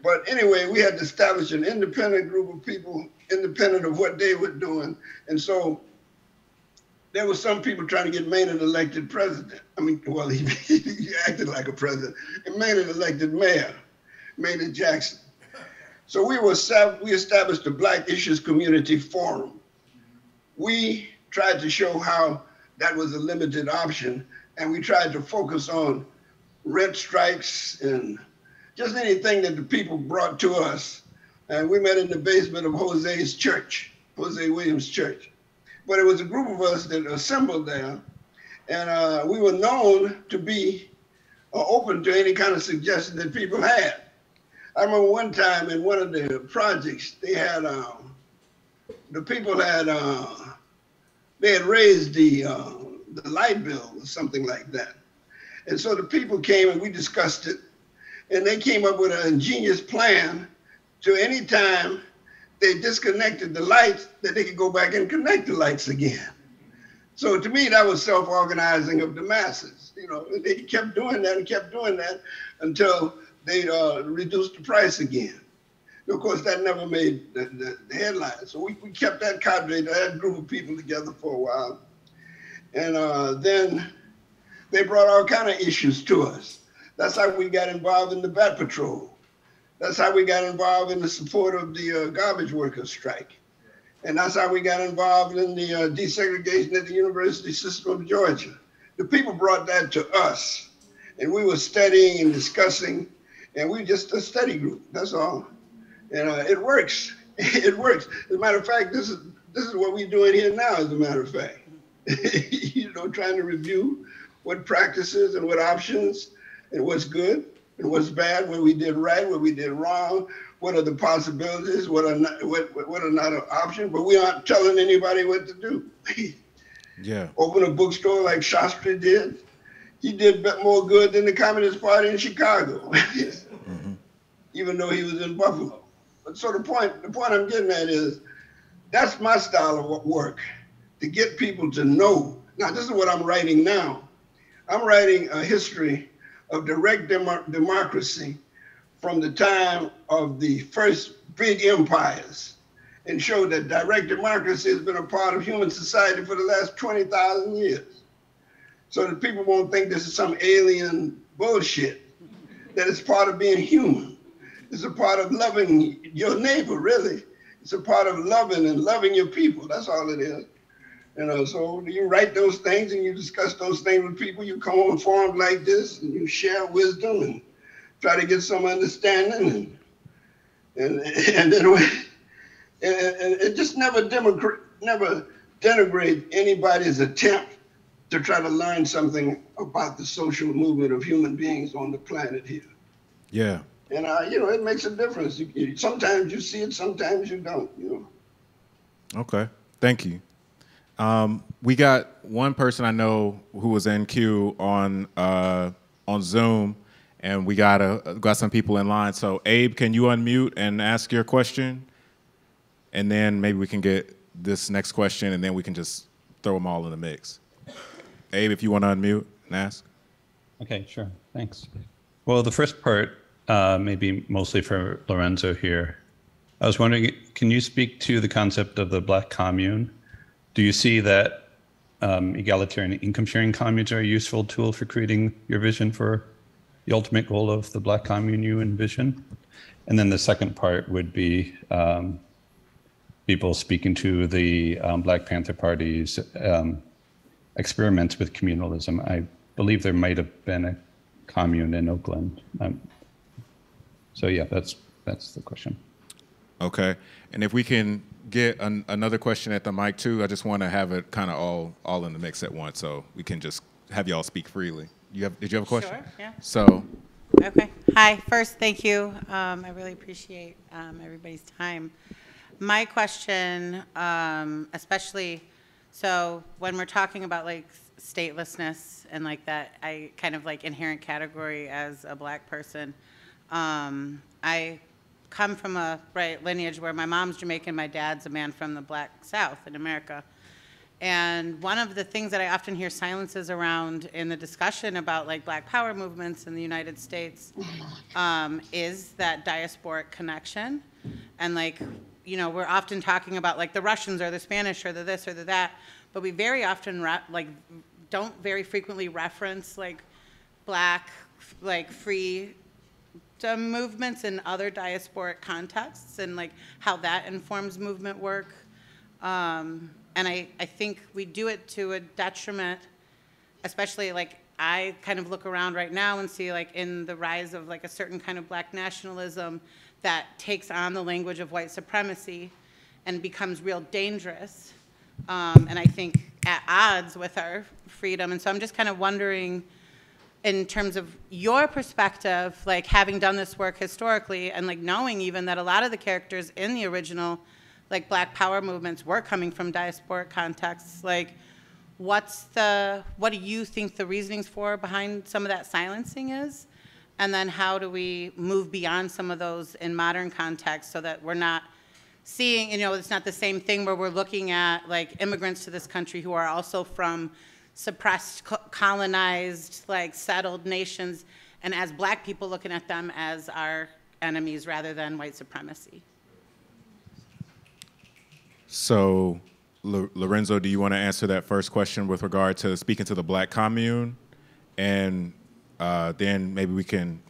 But anyway, we had to establish an independent group of people, independent of what they were doing. And so there were some people trying to get Maynard elected president. I mean, well, <laughs> he, he acted like a president. And Maynard elected mayor, Maynard Jackson. So we were we established the Black Issues Community Forum. We tried to show how that was a limited option, and we tried to focus on rent strikes and just anything that the people brought to us. And we met in the basement of Hosea's church, Hosea Williams Church. But it was a group of us that assembled there, and uh, we were known to be uh, open to any kind of suggestion that people had. I remember one time in one of the projects, they had um, the people had uh, they had raised the uh, the light bill or something like that, and so the people came and we discussed it, and they came up with an ingenious plan to any time they disconnected the lights that they could go back and connect the lights again. So to me, that was self-organizing of the masses. You know, they kept doing that and kept doing that until they uh, reduced the price again. Of course, that never made the, the, the headlines. So we, we kept that cadre, that group of people together for a while. And uh, then they brought all kind of issues to us. That's how we got involved in the Bat Patrol. That's how we got involved in the support of the uh, garbage workers strike. And that's how we got involved in the uh, desegregation at the University System of Georgia. The people brought that to us. And we were studying and discussing and we were just a study group. That's all, and uh, it works. <laughs> It works. As a matter of fact, this is this is what we're doing here now. As a matter of fact, <laughs> you know, trying to review what practices and what options and what's good and what's bad, what we did right, what we did wrong, what are the possibilities, what are not, what what are not an option. But we aren't telling anybody what to do. <laughs> Yeah. Open a bookstore like Shastri did. He did more good than the Communist Party in Chicago, even though he was in Buffalo. So the point, the point I'm getting at is, that's my style of work, to get people to know. Now, this is what I'm writing now. I'm writing a history of direct demo- democracy from the time of the first big empires and show that direct democracy has been a part of human society for the last 20,000 years. So that people won't think this is some alien bullshit, that it's part of being human. It's a part of loving your neighbor, really. It's a part of loving and loving your people. That's all it is. You know, so you write those things and you discuss those things with people. You come on forums like this and you share wisdom and try to get some understanding. And, and, <laughs> and then we, and, and it just never democrat, never denigrate anybody's attempt to try to learn something about the social movement of human beings on the planet here. Yeah. And uh, you know, it makes a difference. You, you, sometimes you see it, sometimes you don't. You know. Okay. Thank you. Um, we got one person I know who was in queue on uh, on Zoom, and we got a, got some people in line. So Abe, can you unmute and ask your question? And then maybe we can get this next question, and then we can just throw them all in the mix. Abe, if you want to unmute and ask. Okay, sure. Thanks. Well, the first part, uh, maybe mostly for Lorenzo here. I was wondering, can you speak to the concept of the black commune? Do you see that um, egalitarian income sharing communes are a useful tool for creating your vision for the ultimate goal of the black commune you envision? And then the second part would be um, people speaking to the um, Black Panther Party's um, experiments with communalism. I believe there might have been a commune in Oakland. So yeah, that's that's the question. Okay. And if we can get an, another question at the mic too, I just want to have it kind of all all in the mix at once, so we can just have y'all speak freely. You have? Did you have a question? Sure, yeah. So, Okay. Hi. First, thank you. Um, I really appreciate um, everybody's time. My question, um, especially, so when we're talking about like statelessness and like that, I kind of like inherent category as a black person. Um, I come from a right lineage where my mom's Jamaican, my dad's a man from the black South in America. And one of the things that I often hear silences around in the discussion about like black power movements in the United States um, is that diasporic connection. And like, you know, we're often talking about like the Russians or the Spanish or the this or the that, but we very often like don't very frequently reference like black, like free movements in other diasporic contexts and like how that informs movement work. Um, and I, I think we do it to a detriment, especially like I kind of look around right now and see like in the rise of like a certain kind of black nationalism that takes on the language of white supremacy and becomes real dangerous. Um, and I think at odds with our freedom. And so I'm just kind of wondering, in terms of your perspective, like having done this work historically and like knowing even that a lot of the characters in the original like black power movements were coming from diasporic contexts, like what's the, what do you think the reasonings for behind some of that silencing is? And then how do we move beyond some of those in modern contexts so that we're not seeing, you know, it's not the same thing where we're looking at like immigrants to this country who are also from suppressed, co- colonized, like settled nations, and as black people looking at them as our enemies rather than white supremacy. so Lo- Lorenzo, do you want to answer that first question with regard to speaking to the black commune, and uh, then maybe we can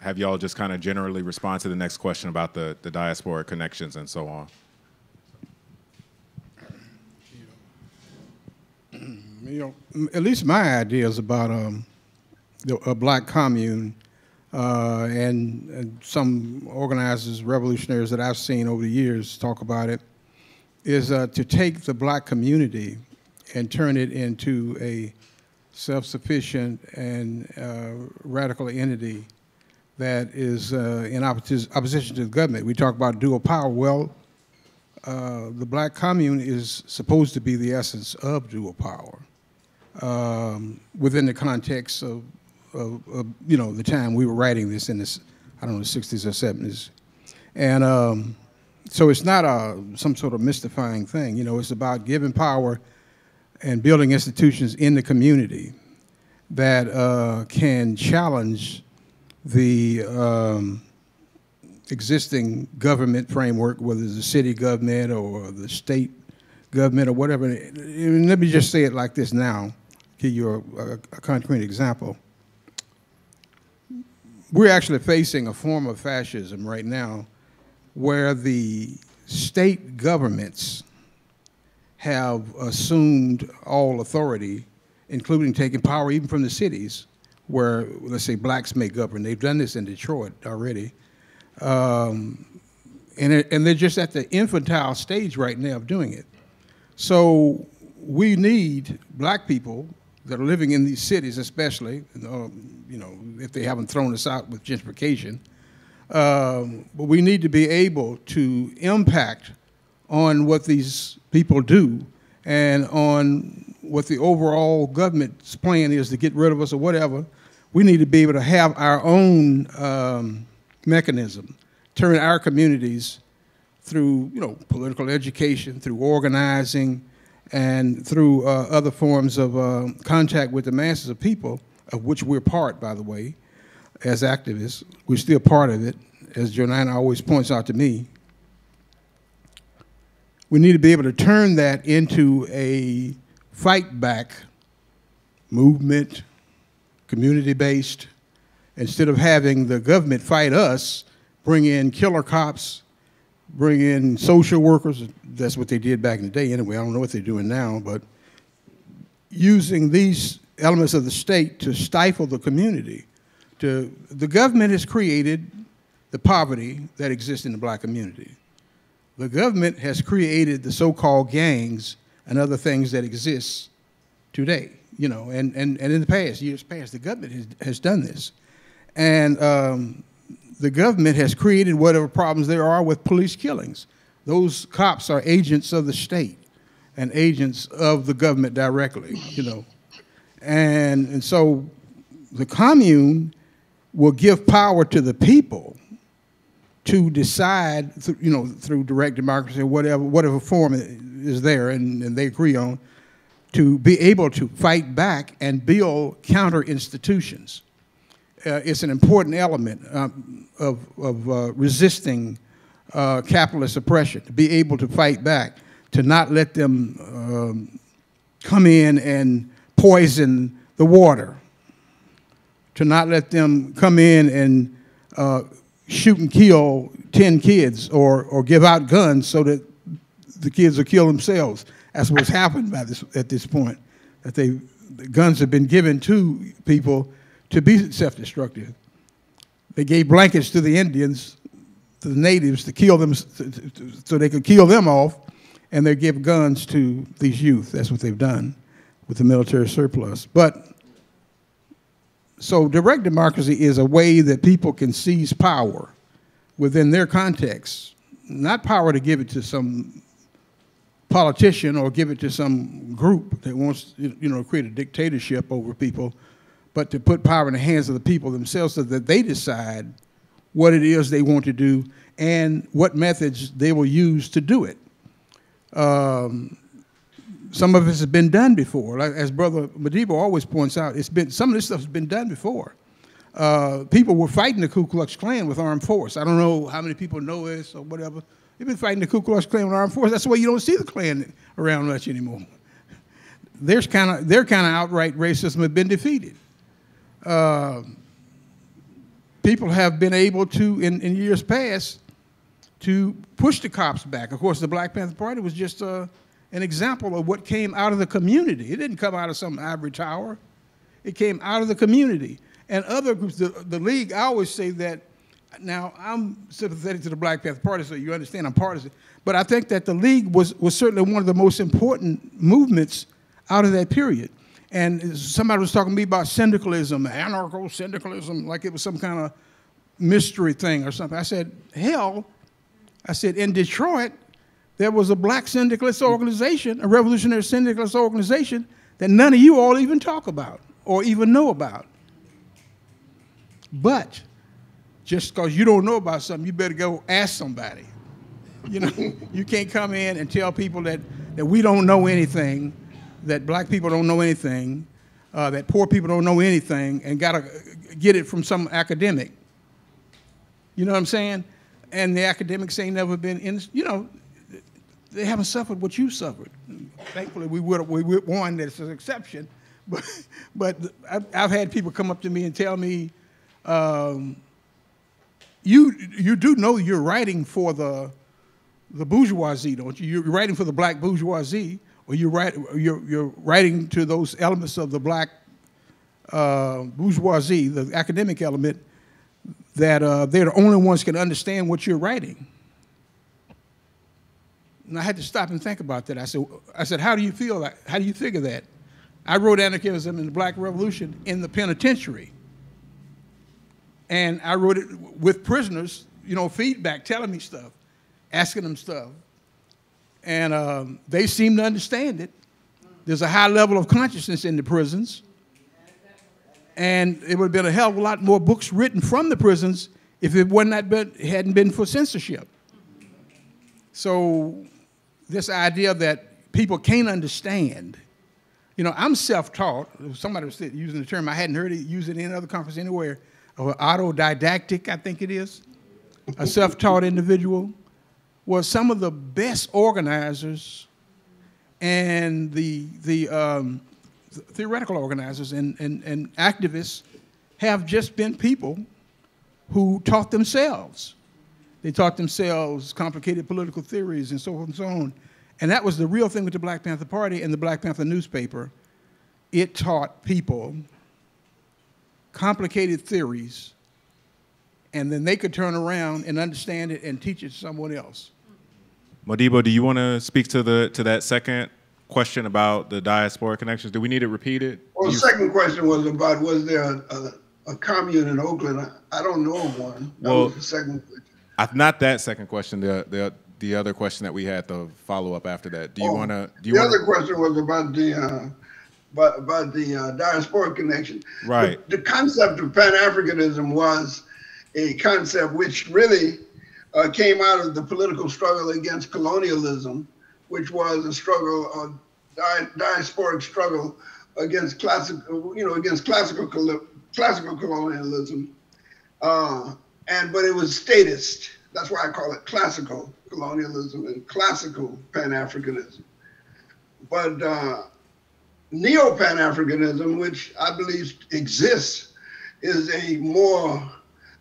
have y'all just kind of generally respond to the next question about the the diaspora connections and so on. You know, at least my ideas about um, the, a black commune uh, and, and some organizers, revolutionaries that I've seen over the years talk about it, is uh, to take the black community and turn it into a self-sufficient and uh, radical entity that is uh, in opposi- opposition to the government. We talk about dual power. Well, uh, the black commune is supposed to be the essence of dual power um, within the context of, of, of, you know, the time we were writing this in this, I don't know, the 60s or 70s. And um, so it's not a, some sort of mystifying thing. You know, it's about giving power and building institutions in the community that uh, can challenge the um, existing government framework, whether it's the city government or the state government or whatever. And let me just say it like this now, give you a, a, concrete example. We're actually facing a form of fascism right now where the state governments have assumed all authority, including taking power even from the cities where, let's say, blacks may govern. They've done this in Detroit already. Um, and, it, and they're just at the infantile stage right now of doing it. So we need black people that are living in these cities, especially, um, you know, if they haven't thrown us out with gentrification. Um, but we need to be able to impact on what these people do and on what the overall government's plan is to get rid of us or whatever. We need to be able to have our own um, mechanism, turn our communities through, you know, political education, through organizing, and through uh, other forms of uh, contact with the masses of people, of which we're part, by the way, as activists. We're still part of it, as JoNina always points out to me. We need to be able to turn that into a fight back movement, community based, instead of having the government fight us, bring in killer cops, bring in social workers. That's what they did back in the day anyway. I don't know what they're doing now, but using these elements of the state to stifle the community. To, the government has created the poverty that exists in the black community. The government has created the so-called gangs and other things that exist today, you know, and, and, and in the past, years past, the government has, has done this. And um, the government has created whatever problems there are with police killings. Those cops are agents of the state and agents of the government directly, you know. And, and so the commune will give power to the people to decide, th- you know, through direct democracy or whatever, whatever form is there and, and they agree on, to be able to fight back and build counter institutions uh, it's an important element um, of, of uh, resisting uh, capitalist oppression, to be able to fight back, to not let them um, come in and poison the water, to not let them come in and uh, shoot and kill 10 kids or, or give out guns so that the kids will kill themselves. That's what's happened by this, at this point, that they, the guns have been given to people to be self-destructive. They gave blankets to the Indians, to the natives, to kill them, so they could kill them off, and they give guns to these youth. That's what they've done with the military surplus. But so direct democracy is a way that people can seize power within their context, not power to give it to some politician or give it to some group that wants, you know, create a dictatorship over people, but to put power in the hands of the people themselves so that they decide what it is they want to do and what methods they will use to do it. Um, some of this has been done before. As Brother Modibo always points out, it's been, some of this stuff has been done before. Uh, people were fighting the Ku Klux Klan with armed force. I don't know how many people know this or whatever. They've been fighting the Ku Klux Klan with armed force. That's why you don't see the Klan around much anymore. <laughs> There's kind of their kind of outright racism have been defeated. Uh, people have been able to, in, in years past, to push the cops back. Of course, the Black Panther Party was just uh, an example of what came out of the community. It didn't come out of some ivory tower. It came out of the community. And other groups, the, the league, I always say that, now, I'm sympathetic to the Black Panther Party, so you understand I'm partisan, but I think that the league was, was certainly one of the most important movements out of that period. And somebody was talking to me about syndicalism, anarcho-syndicalism, like it was some kind of mystery thing or something. I said, hell, I said, in Detroit, there was a black syndicalist organization, a revolutionary syndicalist organization that none of you all even talk about or even know about. But just because you don't know about something, you better go ask somebody. You know, <laughs> you can't come in and tell people that, that we don't know anything, that black people don't know anything, uh, that poor people don't know anything, and got to get it from some academic. You know what I'm saying? And the academics ain't never been in, you know, they haven't suffered what you suffered. Thankfully, we would we would one that's an exception, <laughs> but but I've, I've had people come up to me and tell me, um, you you do know you're writing for the the bourgeoisie, don't you? You're writing for the black bourgeoisie, or you write you're you're writing to those elements of the black uh, bourgeoisie, the academic element, that uh, they're the only ones can understand what you're writing. And I had to stop and think about that. I said, I said, how do you feel? That? How do you figure that? I wrote anarchism and the Black Revolution in the penitentiary. And I wrote it with prisoners, you know, feedback, telling me stuff, asking them stuff. And um, they seem to understand it. There's a high level of consciousness in the prisons. And it would have been a hell of a lot more books written from the prisons if it wasn't been, hadn't been for censorship. So this idea that people can't understand. You know, I'm self-taught. Somebody was using the term I hadn't heard it used in any other conference anywhere. Or autodidactic, I think it is. A self-taught individual was some of the best organizers and the the um, theoretical organizers and, and, and activists have just been people who taught themselves. They taught themselves complicated political theories and so forth and so on. And that was the real thing with the Black Panther Party and the Black Panther newspaper. It taught people complicated theories, and then they could turn around and understand it and teach it to someone else. Modibo, do you want to speak to the to that second question about the diaspora connections? Do we need it repeated? Well, the second question was about was there a, a, a commune in Oakland? I, I don't know of one. That Well- was the second question. I, not that second question. The the the other question that we had the follow up after that. Do you Oh, want to? Do you the want? other question was about the uh, about, about the uh, diaspora connection. Right. The, the concept of Pan Africanism was a concept which really uh, came out of the political struggle against colonialism, which was a struggle, a di- diasporic struggle against classical, you know, against classical classical colonialism. Uh, and but it was statist. That's why I call it classical colonialism and classical Pan Africanism. But uh, neo Pan Africanism, which I believe exists, is a more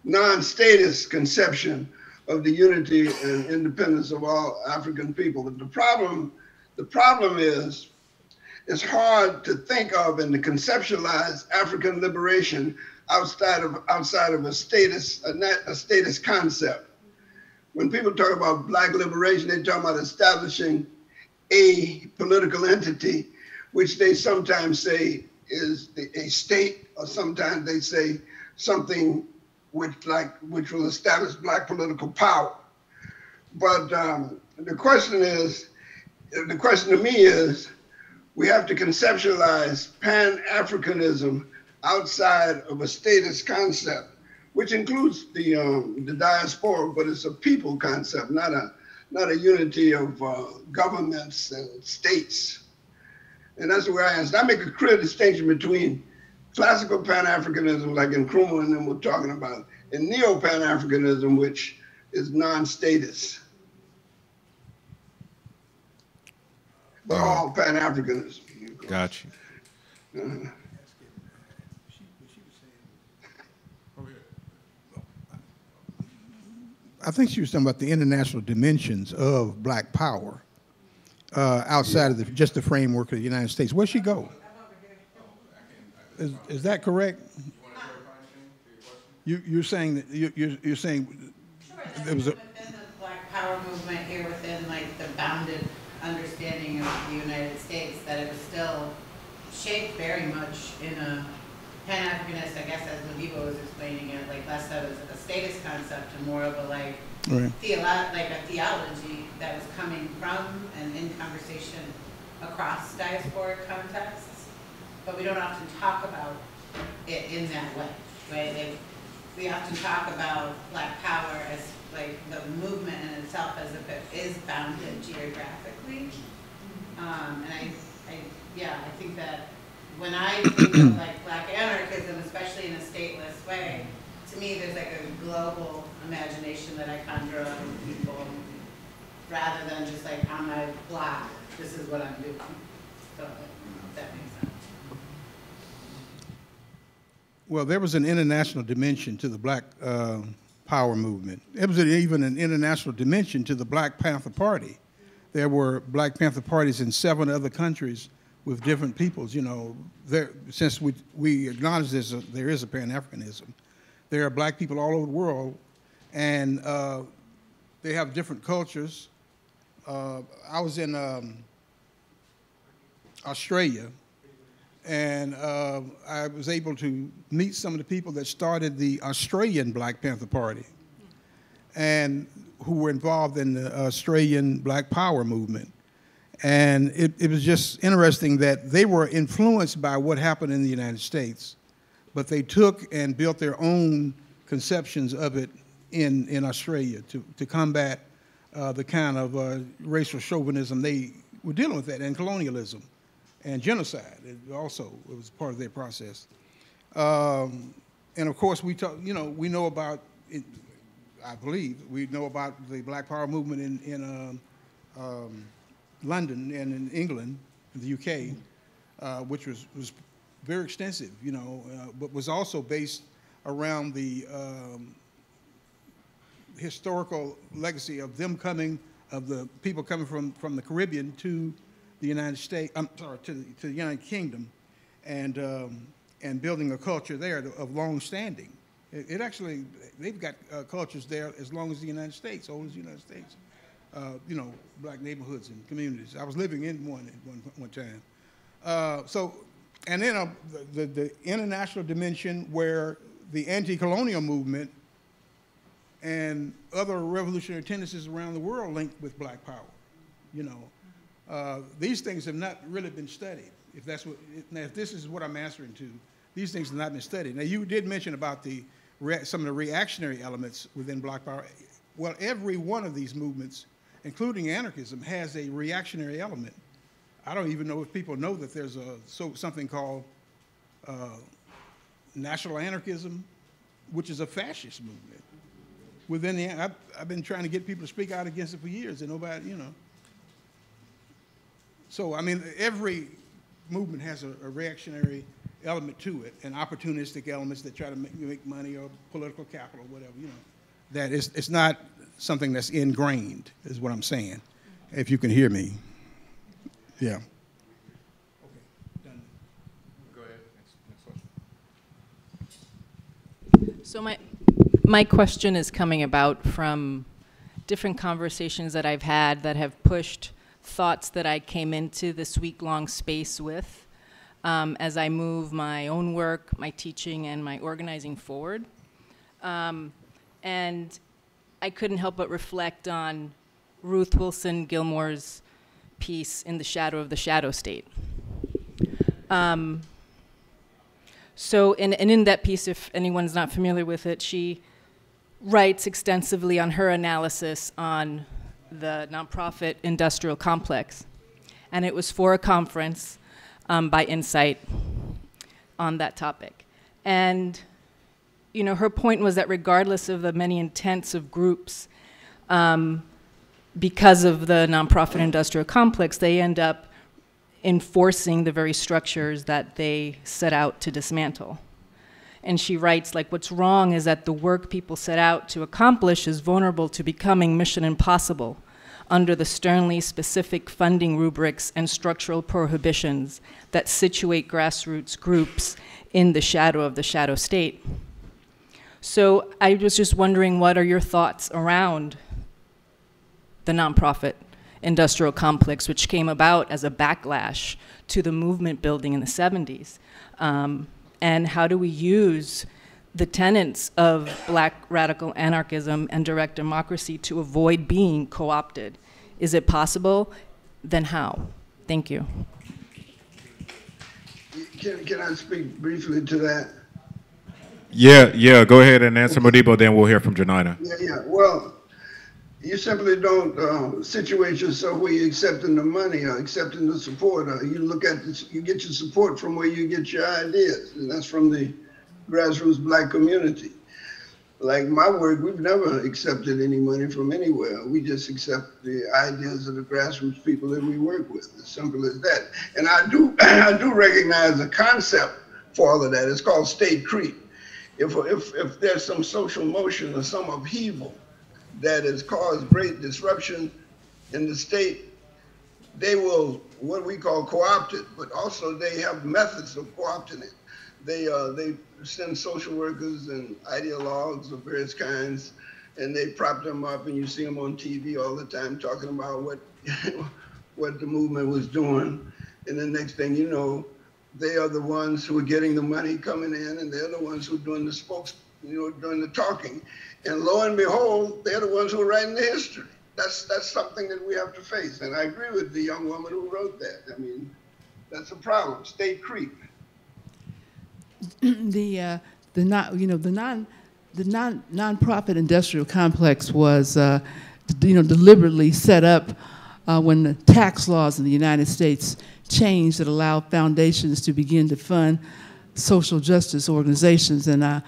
non statist conception of the unity and independence of all African people. But the problem, the problem is, it's hard to think of and to conceptualize African liberation outside of outside of a statist a, net, a statist concept. When people talk about black liberation, they talk about establishing a political entity, which they sometimes say is the, a state, or sometimes they say something which like which will establish black political power. But um, the question is, the question to me is, we have to conceptualize Pan Africanism outside of a statist concept, which includes the um, the diaspora, but it's a people concept, not a not a unity of uh, governments and states. And that's where I am. I make a clear distinction between classical Pan Africanism, like in Nkrumah and them were talking about, and neo Pan Africanism, which is non statist. But all Pan Africanism. Got you. I think she was talking about the international dimensions of black power uh, outside of the, just the framework of the United States. Where'd she go? Is, is that correct? You, you're saying that, you- you're, you're saying, Sure, There was a- within the Black Power movement here, within like the bounded understanding of the United States, that it was still shaped very much in a Pan-Africanist, I guess, as Modibo was explaining it, like less of a statist concept and more of a like right, theolo- like a theology that was coming from and in conversation across diasporic contexts, but we don't often talk about it in that way, right? Like, we often talk about Black Power as like the movement in itself as if it is bounded geographically. Um, and I, I, yeah, I think that when I think of like Black anarchism, especially in a stateless way, to me, there's like a global imagination that I conjure up of people, rather than just like, on my block, this is what I'm doing. So, that makes. Well, there was an international dimension to the Black uh, Power movement. There was even an international dimension to the Black Panther Party. There were Black Panther parties in seven other countries with different peoples. You know, there, since we, we acknowledge there's a, there is a Pan-Africanism, there are black people all over the world, and uh, they have different cultures. Uh, I was in um, Australia, and uh, I was able to meet some of the people that started the Australian Black Panther Party, and who were involved in the Australian Black Power movement. And it, it was just interesting that they were influenced by what happened in the United States, but they took and built their own conceptions of it in, in Australia to, to combat uh, the kind of uh, racial chauvinism they were dealing with that and colonialism and genocide. It also it was part of their process. Um, and of course, we talk, you know, we know about, it, I believe, we know about the Black Power movement in, in um, um, London and in England, in the UK, uh, which was, was very extensive, you know, uh, but was also based around the um, historical legacy of them coming, of the people coming from, from the Caribbean to the United States, I'm sorry, to the, to the United Kingdom, and, um, and building a culture there of long standing. It, it actually, they've got uh, cultures there as long as the United States, old as the United States. Uh, you know, black neighborhoods and communities. I was living in one at one, one time. Uh, so, and then uh, the, the, the international dimension where the anti-colonial movement and other revolutionary tendencies around the world linked with black power. You know, uh, these things have not really been studied. If that's what, now if this is what I'm answering to, these things have not been studied. Now you did mention about the some of the reactionary elements within black power. Well, every one of these movements, including anarchism, has a reactionary element. I don't even know if people know that there's a so something called uh, national anarchism, which is a fascist movement. Within the, I've, I've been trying to get people to speak out against it for years, and nobody, you know. So I mean, every movement has a, a reactionary element to it, and opportunistic elements that try to make, make money or political capital, whatever, you know. That is, it's not something that's ingrained, is what I'm saying. If you can hear me, yeah. Okay, done. Go ahead. Next, next question. So my, my question is coming about from different conversations that I've had that have pushed thoughts that I came into this week-long space with um, as I move my own work, my teaching, and my organizing forward. Um, and I couldn't help but reflect on Ruth Wilson Gilmore's piece in the shadow of the shadow state. Um, so, and, and in that piece, if anyone's not familiar with it, she writes extensively on her analysis on the nonprofit industrial complex. And it was for a conference um, by INCITE on that topic. And, you know, her point was that regardless of the many intents of groups, um, because of the nonprofit industrial complex, they end up enforcing the very structures that they set out to dismantle. And she writes, like, what's wrong is that the work people set out to accomplish is vulnerable to becoming mission impossible under the sternly specific funding rubrics and structural prohibitions that situate grassroots groups in the shadow of the shadow state. So I was just wondering, what are your thoughts around the nonprofit industrial complex, which came about as a backlash to the movement building in the 70s? Um, and how do we use the tenets of black radical anarchism and direct democracy to avoid being co opted? Is it possible? Then how? Thank you. Can, can I speak briefly to that? Yeah, yeah. Go ahead and answer Modibo, then we'll hear from JoNina. Yeah, yeah. Well, you simply don't uh, situate yourself where you're accepting the money or accepting the support. Or you look at this, you get your support from where you get your ideas, and that's from the grassroots black community. Like my work, we've never accepted any money from anywhere. We just accept the ideas of the grassroots people that we work with. As simple as that. And I do, <clears throat> I do recognize the concept for all of that. It's called state creep. If, if, if there's some social motion or some upheaval that has caused great disruption in the state, they will what we call co-opt it, but also they have methods of co-opting it. They uh, they send social workers and ideologues of various kinds, and they prop them up, and you see them on TV all the time talking about what <laughs> what the movement was doing, and the next thing you know, they are the ones who are getting the money coming in, and they're the ones who are doing the spokes, you know, doing the talking, and lo and behold, they're the ones who are writing the history. That's that's something that we have to face, and I agree with the young woman who wrote that. I mean, that's a problem. State creep. <clears throat> the uh, the not you know the non the non nonprofit industrial complex was uh, you know deliberately set up uh, when the tax laws in the United States changed that allowed foundations to begin to fund social justice organizations. And I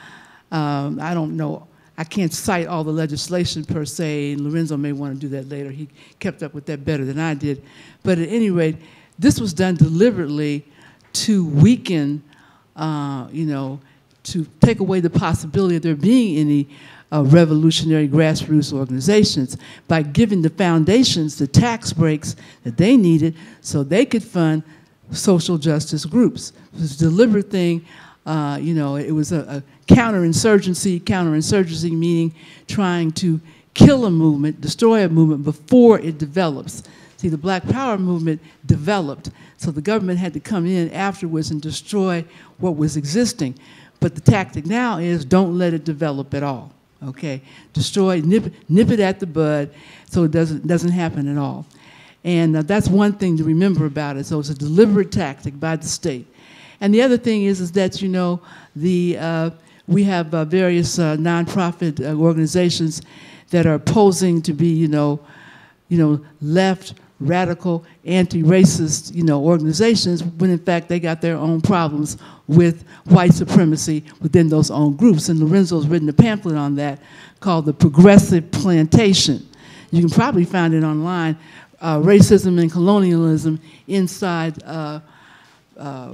um, I don't know I can't cite all the legislation per se and Lorenzo may want to do that later. He kept up with that better than I did. But at any rate this was done deliberately to weaken uh, you know, to take away the possibility of there being any uh, revolutionary grassroots organizations by giving the foundations the tax breaks that they needed so they could fund social justice groups. It was a deliberate thing. Uh, you know, it was a, a counterinsurgency, counterinsurgency meaning trying to kill a movement, destroy a movement before it develops. See, the Black Power movement developed, so the government had to come in afterwards and destroy what was existing. But the tactic now is don't let it develop at all. Okay, destroy, nip, nip it at the bud, so it doesn't doesn't happen at all. And uh, that's one thing to remember about it. So it's a deliberate tactic by the state. And the other thing is, is that you know the uh, we have uh, various uh, nonprofit uh, organizations that are posing to be, you know, you know, left radical anti-racist you know organizations when in fact they got their own problems with white supremacy within those own groups. And lorenzo's written a pamphlet on that called the progressive plantation. You can probably find it online uh, racism and colonialism inside uh, uh,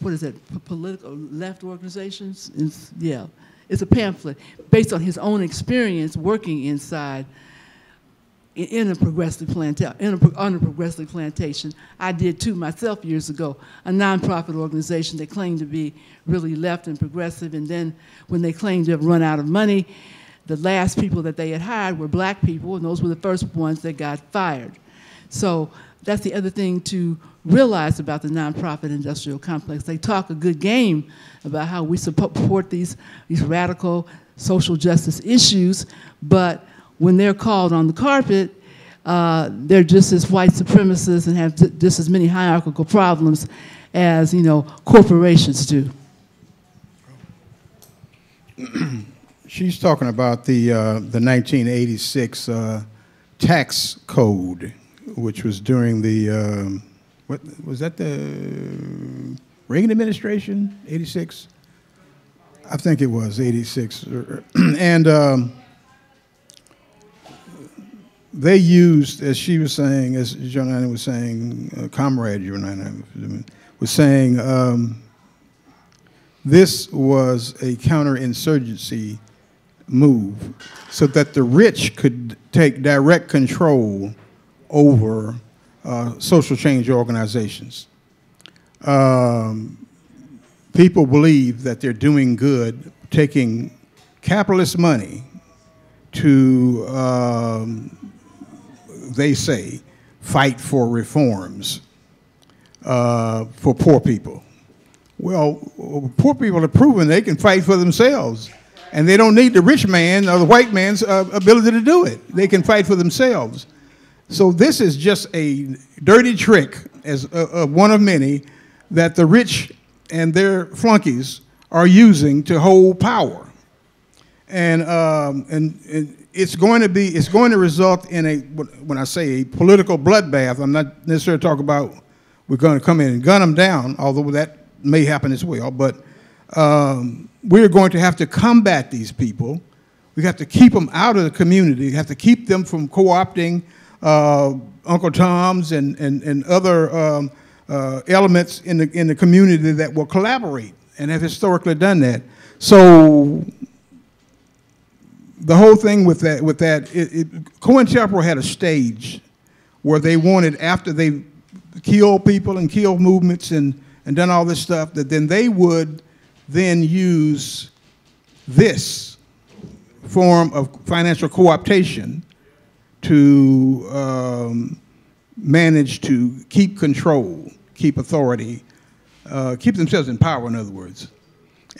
what is it political left organizations? It's, yeah it's a pamphlet based on his own experience working inside in a progressive plantation, in a, on a progressive plantation. I did too myself years ago, a nonprofit organization that claimed to be really left and progressive, and then when they claimed to have run out of money, the last people that they had hired were black people, and those were the first ones that got fired. So that's the other thing to realize about the nonprofit industrial complex. They talk a good game about how we support these, these radical social justice issues, but when they're called on the carpet, uh, they're just as white supremacists and have just as many hierarchical problems as you know corporations do. <clears throat> She's talking about the uh, the 1986 uh, tax code, which was during the um, what was that the Reagan administration? 86, I think it was 86, <clears throat> and. Um, they used, as she was saying, as JoNina was saying, uh, comrade JoNina was saying, um, this was a counterinsurgency move so that the rich could take direct control over uh, social change organizations. Um, people believe that they're doing good, taking capitalist money to, um, they say, fight for reforms uh, for poor people. Well, poor people have proven they can fight for themselves, and they don't need the rich man or the white man's uh, ability to do it. They can fight for themselves. So this is just a dirty trick, as uh, uh, one of many, that the rich and their flunkies are using to hold power, and um, and, and it's going to be it's going to result in a when I say a political bloodbath. I'm not necessarily talking about we're going to come in and gun them down, although that may happen as well. But um, we're going to have to combat these people. We have to keep them out of the community. We have to keep them from co-opting uh, Uncle Tom's and, and, and other um, uh, elements in the, in the community that will collaborate and have historically done that. So the whole thing with that, with that, it, it, COINTELPRO had a stage where they wanted, after they killed people and killed movements and, and done all this stuff, that then they would then use this form of financial co-optation to um, manage to keep control, keep authority, uh, keep themselves in power, in other words.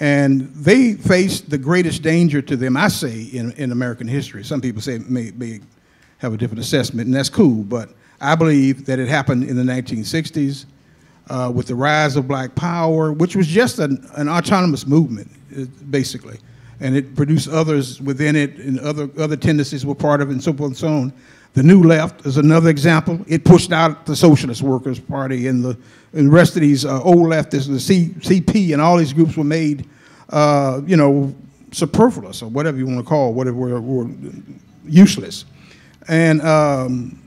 And they faced the greatest danger to them, I say, in, in American history. Some people say may, may have a different assessment, and that's cool, but I believe that it happened in the 1960s uh, with the rise of black power, which was just an, an autonomous movement, basically and it produced others within it, and other, other tendencies were part of it, and so forth and so on. The New Left is another example. It pushed out the Socialist Workers Party, and the, and the rest of these uh, old leftists, the C, CP, and all these groups were made, uh, you know, superfluous, or whatever you want to call it, whatever were, were useless. And um,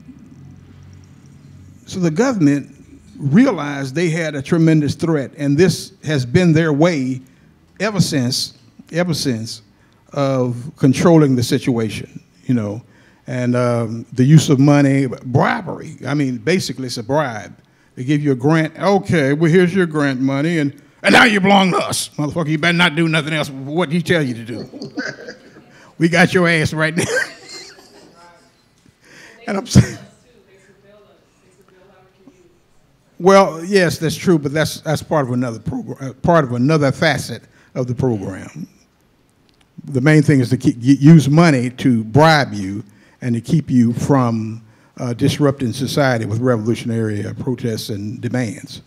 so the government realized they had a tremendous threat, and this has been their way ever since ever since of controlling the situation, you know, and um, the use of money, bribery. I mean, basically, it's a bribe. They give you a grant. Okay, well, here's your grant money, and, and now you belong to us. Motherfucker, you better not do nothing else. What he tell you to do? we got your ass right now. <laughs> and I'm saying. Well, yes, that's true, but that's that's part of another program, part of another facet of the program the main thing is to keep, use money to bribe you and to keep you from uh, disrupting society with revolutionary uh, protests and demands.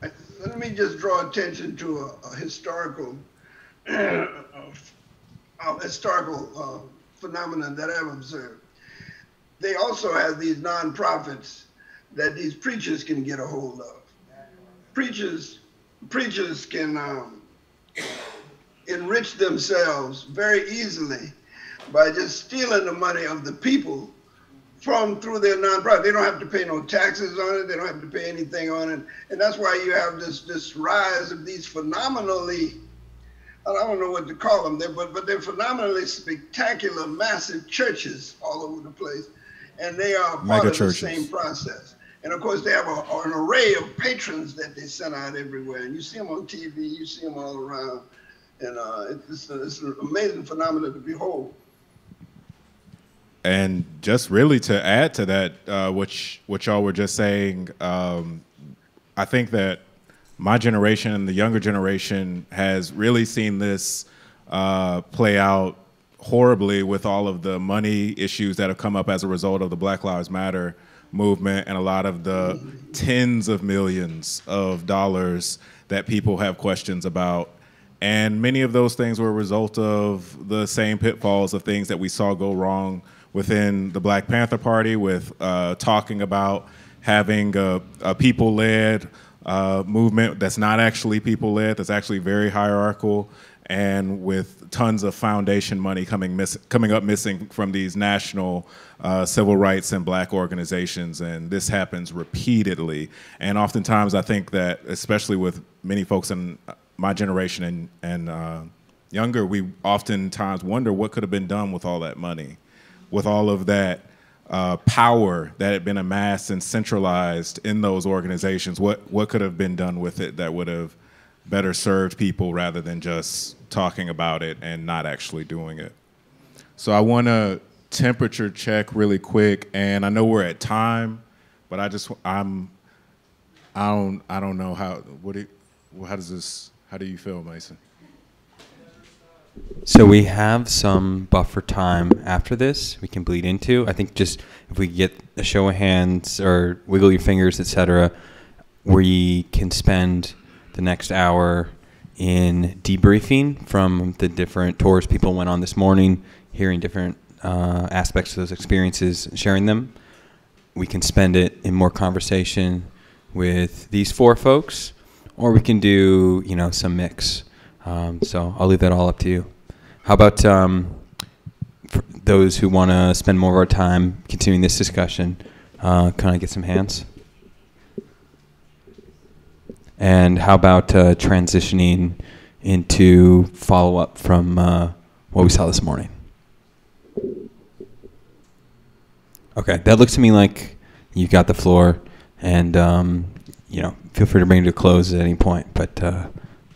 Let me just draw attention to a, a historical, <coughs> uh, historical uh, phenomenon that I've observed. They also have these nonprofits that these preachers can get a hold of. Preachers preachers can um, enrich themselves very easily by just stealing the money of the people from through their nonprofit. They don't have to pay no taxes on it. They don't have to pay anything on it, and that's why you have this this rise of these phenomenally. I don't know what to call them, they're, but but they're phenomenally spectacular, massive churches all over the place, and they are part Mega of churches. the same process. And of course, they have a, an array of patrons that they send out everywhere. And you see them on TV, you see them all around. And uh, it's, it's an amazing phenomenon to behold. And just really to add to that, uh, which what y'all were just saying, um, I think that my generation and the younger generation has really seen this uh, play out horribly with all of the money issues that have come up as a result of the Black Lives Matter movement and a lot of the tens of millions of dollars that people have questions about. And many of those things were a result of the same pitfalls of things that we saw go wrong within the Black Panther Party with uh, talking about having a, a people led uh, movement that's not actually people led, that's actually very hierarchical, and with tons of foundation money coming, coming up missing from these national uh, civil rights and black organizations, and this happens repeatedly. And oftentimes, I think that, especially with many folks in my generation and, and uh, younger, we oftentimes wonder what could have been done with all that money, with all of that uh, power that had been amassed and centralized in those organizations. What what could have been done with it that would have better served people rather than just talking about it and not actually doing it. So I want to temperature check really quick, and I know we're at time, but I just I'm I don't I don't know how what you, how does this how do you feel, Mason? So we have some buffer time after this we can bleed into. I think just if we get a show of hands or wiggle your fingers, etc., we can spend the next hour in debriefing from the different tours people went on this morning, hearing different uh, aspects of those experiences, sharing them. We can spend it in more conversation with these four folks, or we can do you know some mix. Um, so I'll leave that all up to you. How about um, those who want to spend more of our time continuing this discussion? Uh, can I get some hands? And how about uh, transitioning into follow up from uh, what we saw this morning? Okay, that looks to me like you've got the floor, and um, you know, feel free to bring it to a close at any point. But uh,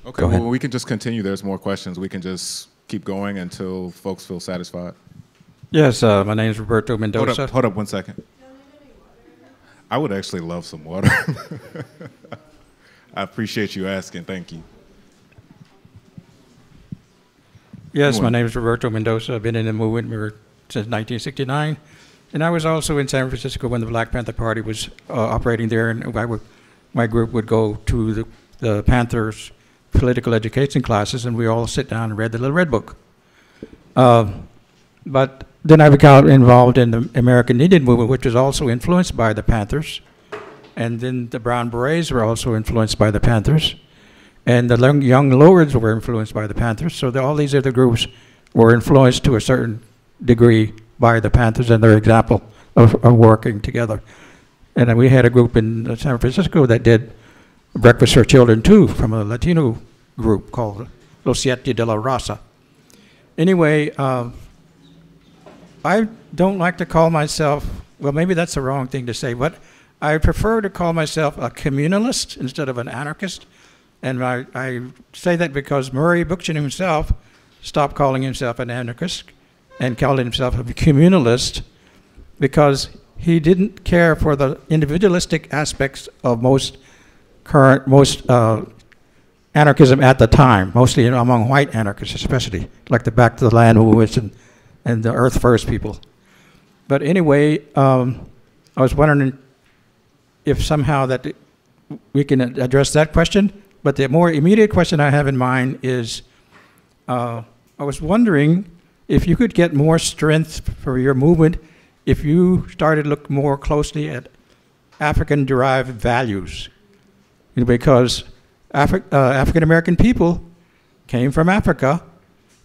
Okay, Go ahead. well, we can just continue. There's more questions. We can just keep going until folks feel satisfied. Yes, uh, my name is Roberto Hold Mendoza. up, hold up one second. I would actually love some water. <laughs> I appreciate you asking. Thank you. Yes, my name is Roberto Mendoza. I've been in the movement since 1969. And I was also in San Francisco when the Black Panther Party was uh, operating there. And I would, my group would go to the, the Panthers political education classes, and we all sit down and read the Little Red Book. Uh, but then I got involved in the American Indian movement, which was also influenced by the Panthers. And then the Brown Berets were also influenced by the Panthers. And the young, young Lords were influenced by the Panthers. So the, all these other groups were influenced to a certain degree by the Panthers and their example of, of working together. And we had a group in uh, San Francisco that did Breakfast for Children too, from a Latino group called Los Siete de la Raza. Anyway, um, I don't like to call myself, well, maybe that's the wrong thing to say, but I prefer to call myself a communalist instead of an anarchist. And I, I say that because Murray Bookchin himself stopped calling himself an anarchist and called himself a communalist because he didn't care for the individualistic aspects of most current, most uh, anarchism at the time, mostly among white anarchists especially, like the Back to the Land movements and, and the Earth First people. But anyway, um, I was wondering if somehow that we can address that question. But the more immediate question I have in mind is, uh, I was wondering if you could get more strength for your movement if you started to look more closely at African-derived values, because Afri- uh, African American people came from Africa,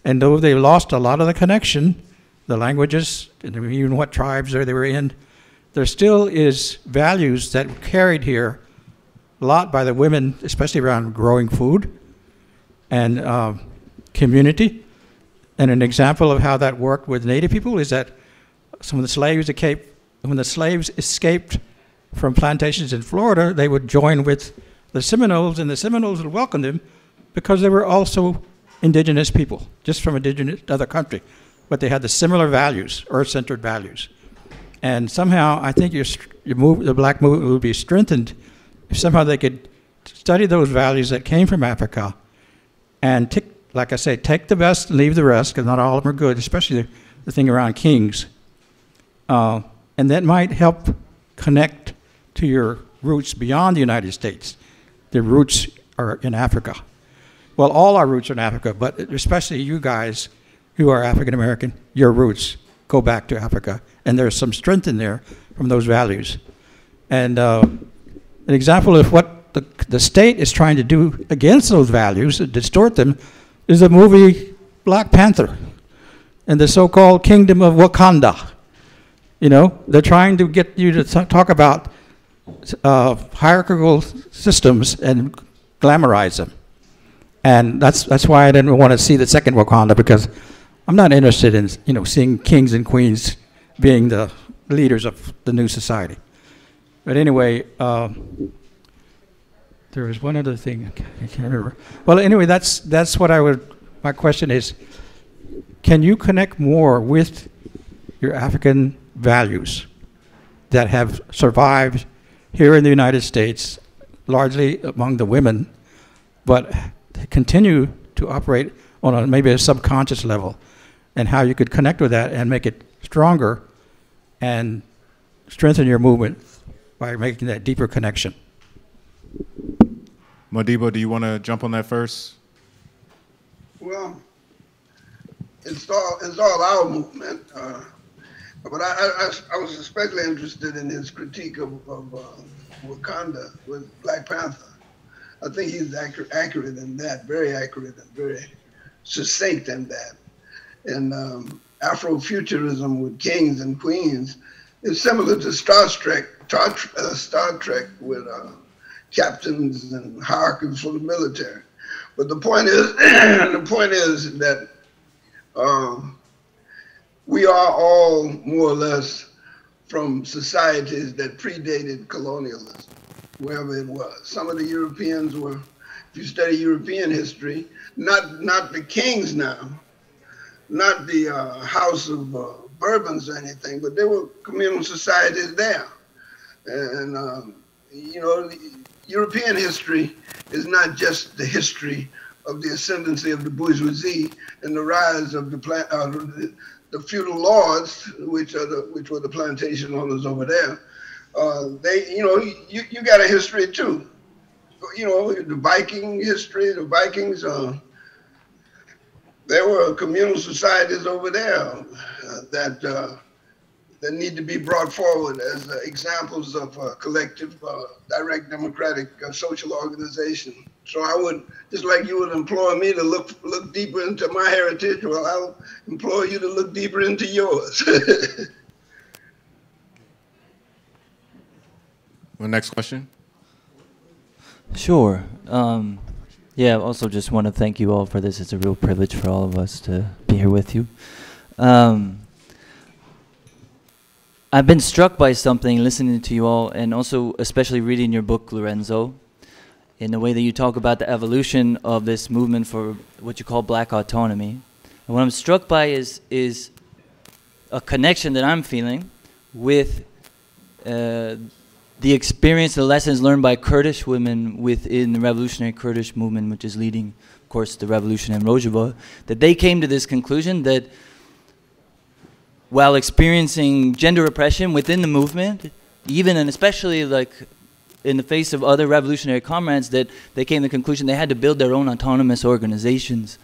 and though they lost a lot of the connection, the languages, and even what tribes they were in, there still is values that were carried here a lot by the women, especially around growing food and uh, community. And an example of how that worked with Native people is that some of the slaves escaped, when the slaves escaped from plantations in Florida, they would join with the Seminoles, and the Seminoles would welcome them because they were also indigenous people, just from indigenous other country, but they had the similar values, earth-centered values. And somehow, I think your, your move, the black movement would be strengthened if somehow they could study those values that came from Africa and, tick, like I say, take the best and leave the rest, because not all of them are good, especially the, the thing around kings. Uh, and that might help connect to your roots beyond the United States. The roots are in Africa. Well, all our roots are in Africa, but especially you guys who are African American, your roots go back to Africa. And there's some strength in there from those values. And uh, an example of what the, the state is trying to do against those values, to distort them, is the movie Black Panther and the so called Kingdom of Wakanda. You know, they're trying to get you to talk about uh, hierarchical systems and glamorize them. And that's, that's why I didn't want to see the second Wakanda because I'm not interested in, you know, seeing kings and queens being the leaders of the new society. But anyway, uh, there was one other thing, I can't- remember. Well, anyway, that's, that's what I would, my question is, can you connect more with your African values that have survived here in the United States, largely among the women, but continue to operate on a, maybe a subconscious level, and how you could connect with that and make it stronger and strengthen your movement by making that deeper connection. Modibo, do you want to jump on that first? Well, it's all it's all our movement. Uh, but I, I, I was especially interested in his critique of, of uh, Wakanda with Black Panther. I think he's accurate, accurate in that, very accurate and very succinct in that. And um, Afrofuturism with kings and queens is similar to Star Trek, Star, uh, Star Trek with uh, captains and hierarchies for the military. But the point is, <clears throat> the point is that um, we are all more or less from societies that predated colonialism, wherever it was. Some of the Europeans were, if you study European history, not not the kings now, not the uh, House of uh, Bourbons or anything, but there were communal societies there, and um, you know, European history is not just the history of the ascendancy of the bourgeoisie and the rise of the, plant, uh, the, the feudal lords, which are the which were the plantation owners over there. Uh, they, you know, you, you got a history too. You know, the Viking history, the Vikings. Uh, there were communal societies over there uh, that uh, that need to be brought forward as uh, examples of uh, collective, direct democratic social organization. So I would, just like you would implore me to look look deeper into my heritage, well, I'll implore you to look deeper into yours. <laughs> Well, next question. Sure. Um, yeah, also just want to thank you all for this. It's a real privilege for all of us to be here with you. Um, I've been struck by something listening to you all, and also especially reading your book, Lorenzo, in the way that you talk about the evolution of this movement for what you call black autonomy. And what I'm struck by is is a connection that I'm feeling with uh, the experience, the lessons learned by Kurdish women within the revolutionary Kurdish movement, which is leading, of course, the revolution in Rojava, that they came to this conclusion that while experiencing gender oppression within the movement, even and especially like in the face of other revolutionary comrades, that they came to the conclusion they had to build their own autonomous organizations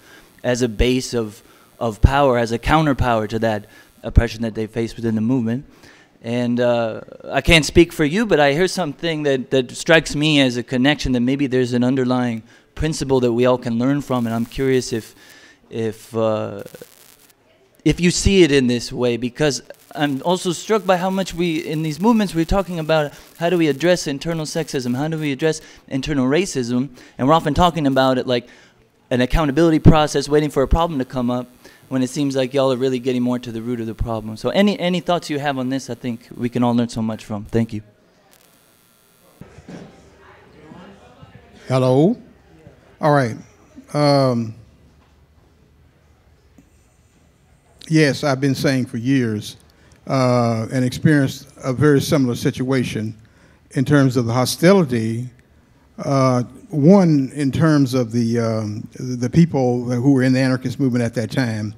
as a base of, of power, as a counterpower to that oppression that they faced within the movement. And uh, I can't speak for you, but I hear something that, that strikes me as a connection that maybe there's an underlying principle that we all can learn from. And I'm curious if, if, uh, if you see it in this way, because I'm also struck by how much we, in these movements, we're talking about how do we address internal sexism, how do we address internal racism, and we're often talking about it like an accountability process, waiting for a problem to come up, when it seems like y'all are really getting more to the root of the problem. So, any any thoughts you have on this, I think we can all learn so much from. Thank you. Hello. All right. Um, yes, I've been saying for years uh, and experienced a very similar situation in terms of the hostility. Uh, one, in terms of the um, the people who were in the anarchist movement at that time,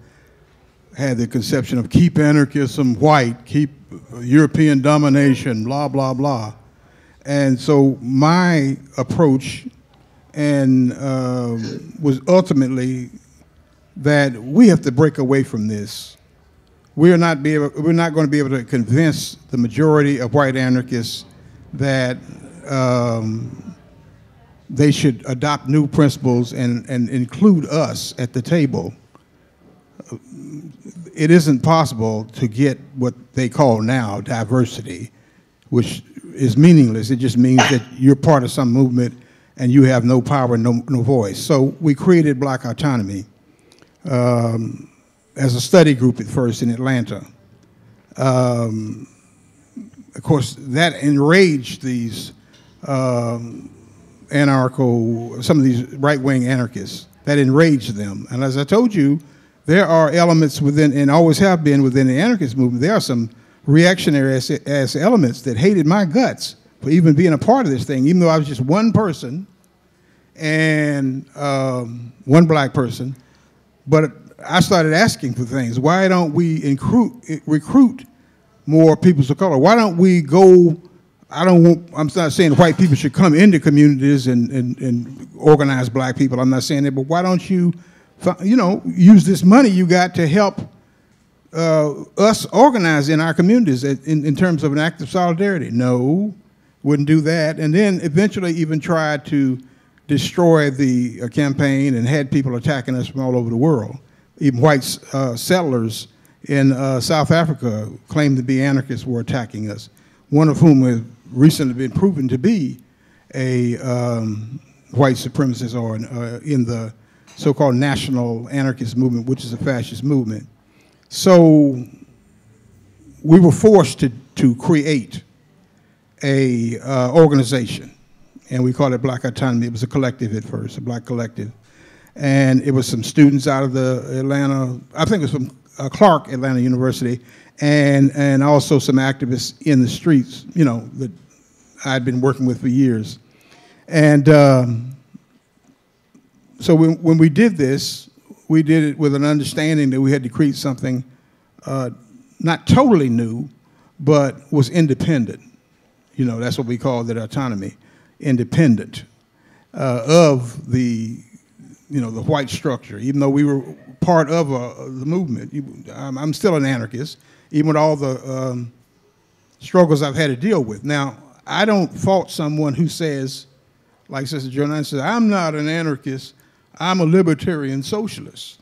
had the conception of keep anarchism white, keep European domination, blah blah blah, and so my approach and uh, was ultimately that we have to break away from this. We are not be able, we're not going to be able to convince the majority of white anarchists that um, they should adopt new principles and, and include us at the table. It isn't possible to get what they call now diversity, which is meaningless. It just means that you're part of some movement and you have no power, no, no voice. So we created Black Autonomy um, as a study group at first in Atlanta. Um, of course, that enraged these um, anarcho, some of these right-wing anarchists that enraged them. And as I told you, there are elements within, and always have been within the anarchist movement, there are some reactionary as, as elements that hated my guts for even being a part of this thing, even though I was just one person and um, one black person. But I started asking for things. Why don't we recruit, recruit more people of color? Why don't we go? I don't want, I'm not saying white people should come into communities and, and, and organize black people. I'm not saying that, but why don't you, you know, use this money you got to help uh, us organize in our communities in, in terms of an act of solidarity? No, wouldn't do that. And then eventually even tried to destroy the uh, campaign and had people attacking us from all over the world. Even white uh, settlers in uh, South Africa claimed to be anarchists were attacking us, one of whom has recently been proven to be a um, white supremacist or uh, in the so-called national anarchist movement, which is a fascist movement. So we were forced to, to create a uh, organization and we called it Black Autonomy. It was a collective at first, a black collective. And it was some students out of the Atlanta, I think it was from uh, Clark Atlanta University, and, and also some activists in the streets, you know, that I'd been working with for years. And um, so when, when we did this, we did it with an understanding that we had to create something uh, not totally new, but was independent. You know, that's what we called it autonomy independent uh, of the, you know, the white structure. Even though we were part of uh, the movement, I'm, I'm, still an anarchist, even with all the um, struggles I've had to deal with. Now, I don't fault someone who says, like Sister JoNina says, I'm not an anarchist, I'm a libertarian socialist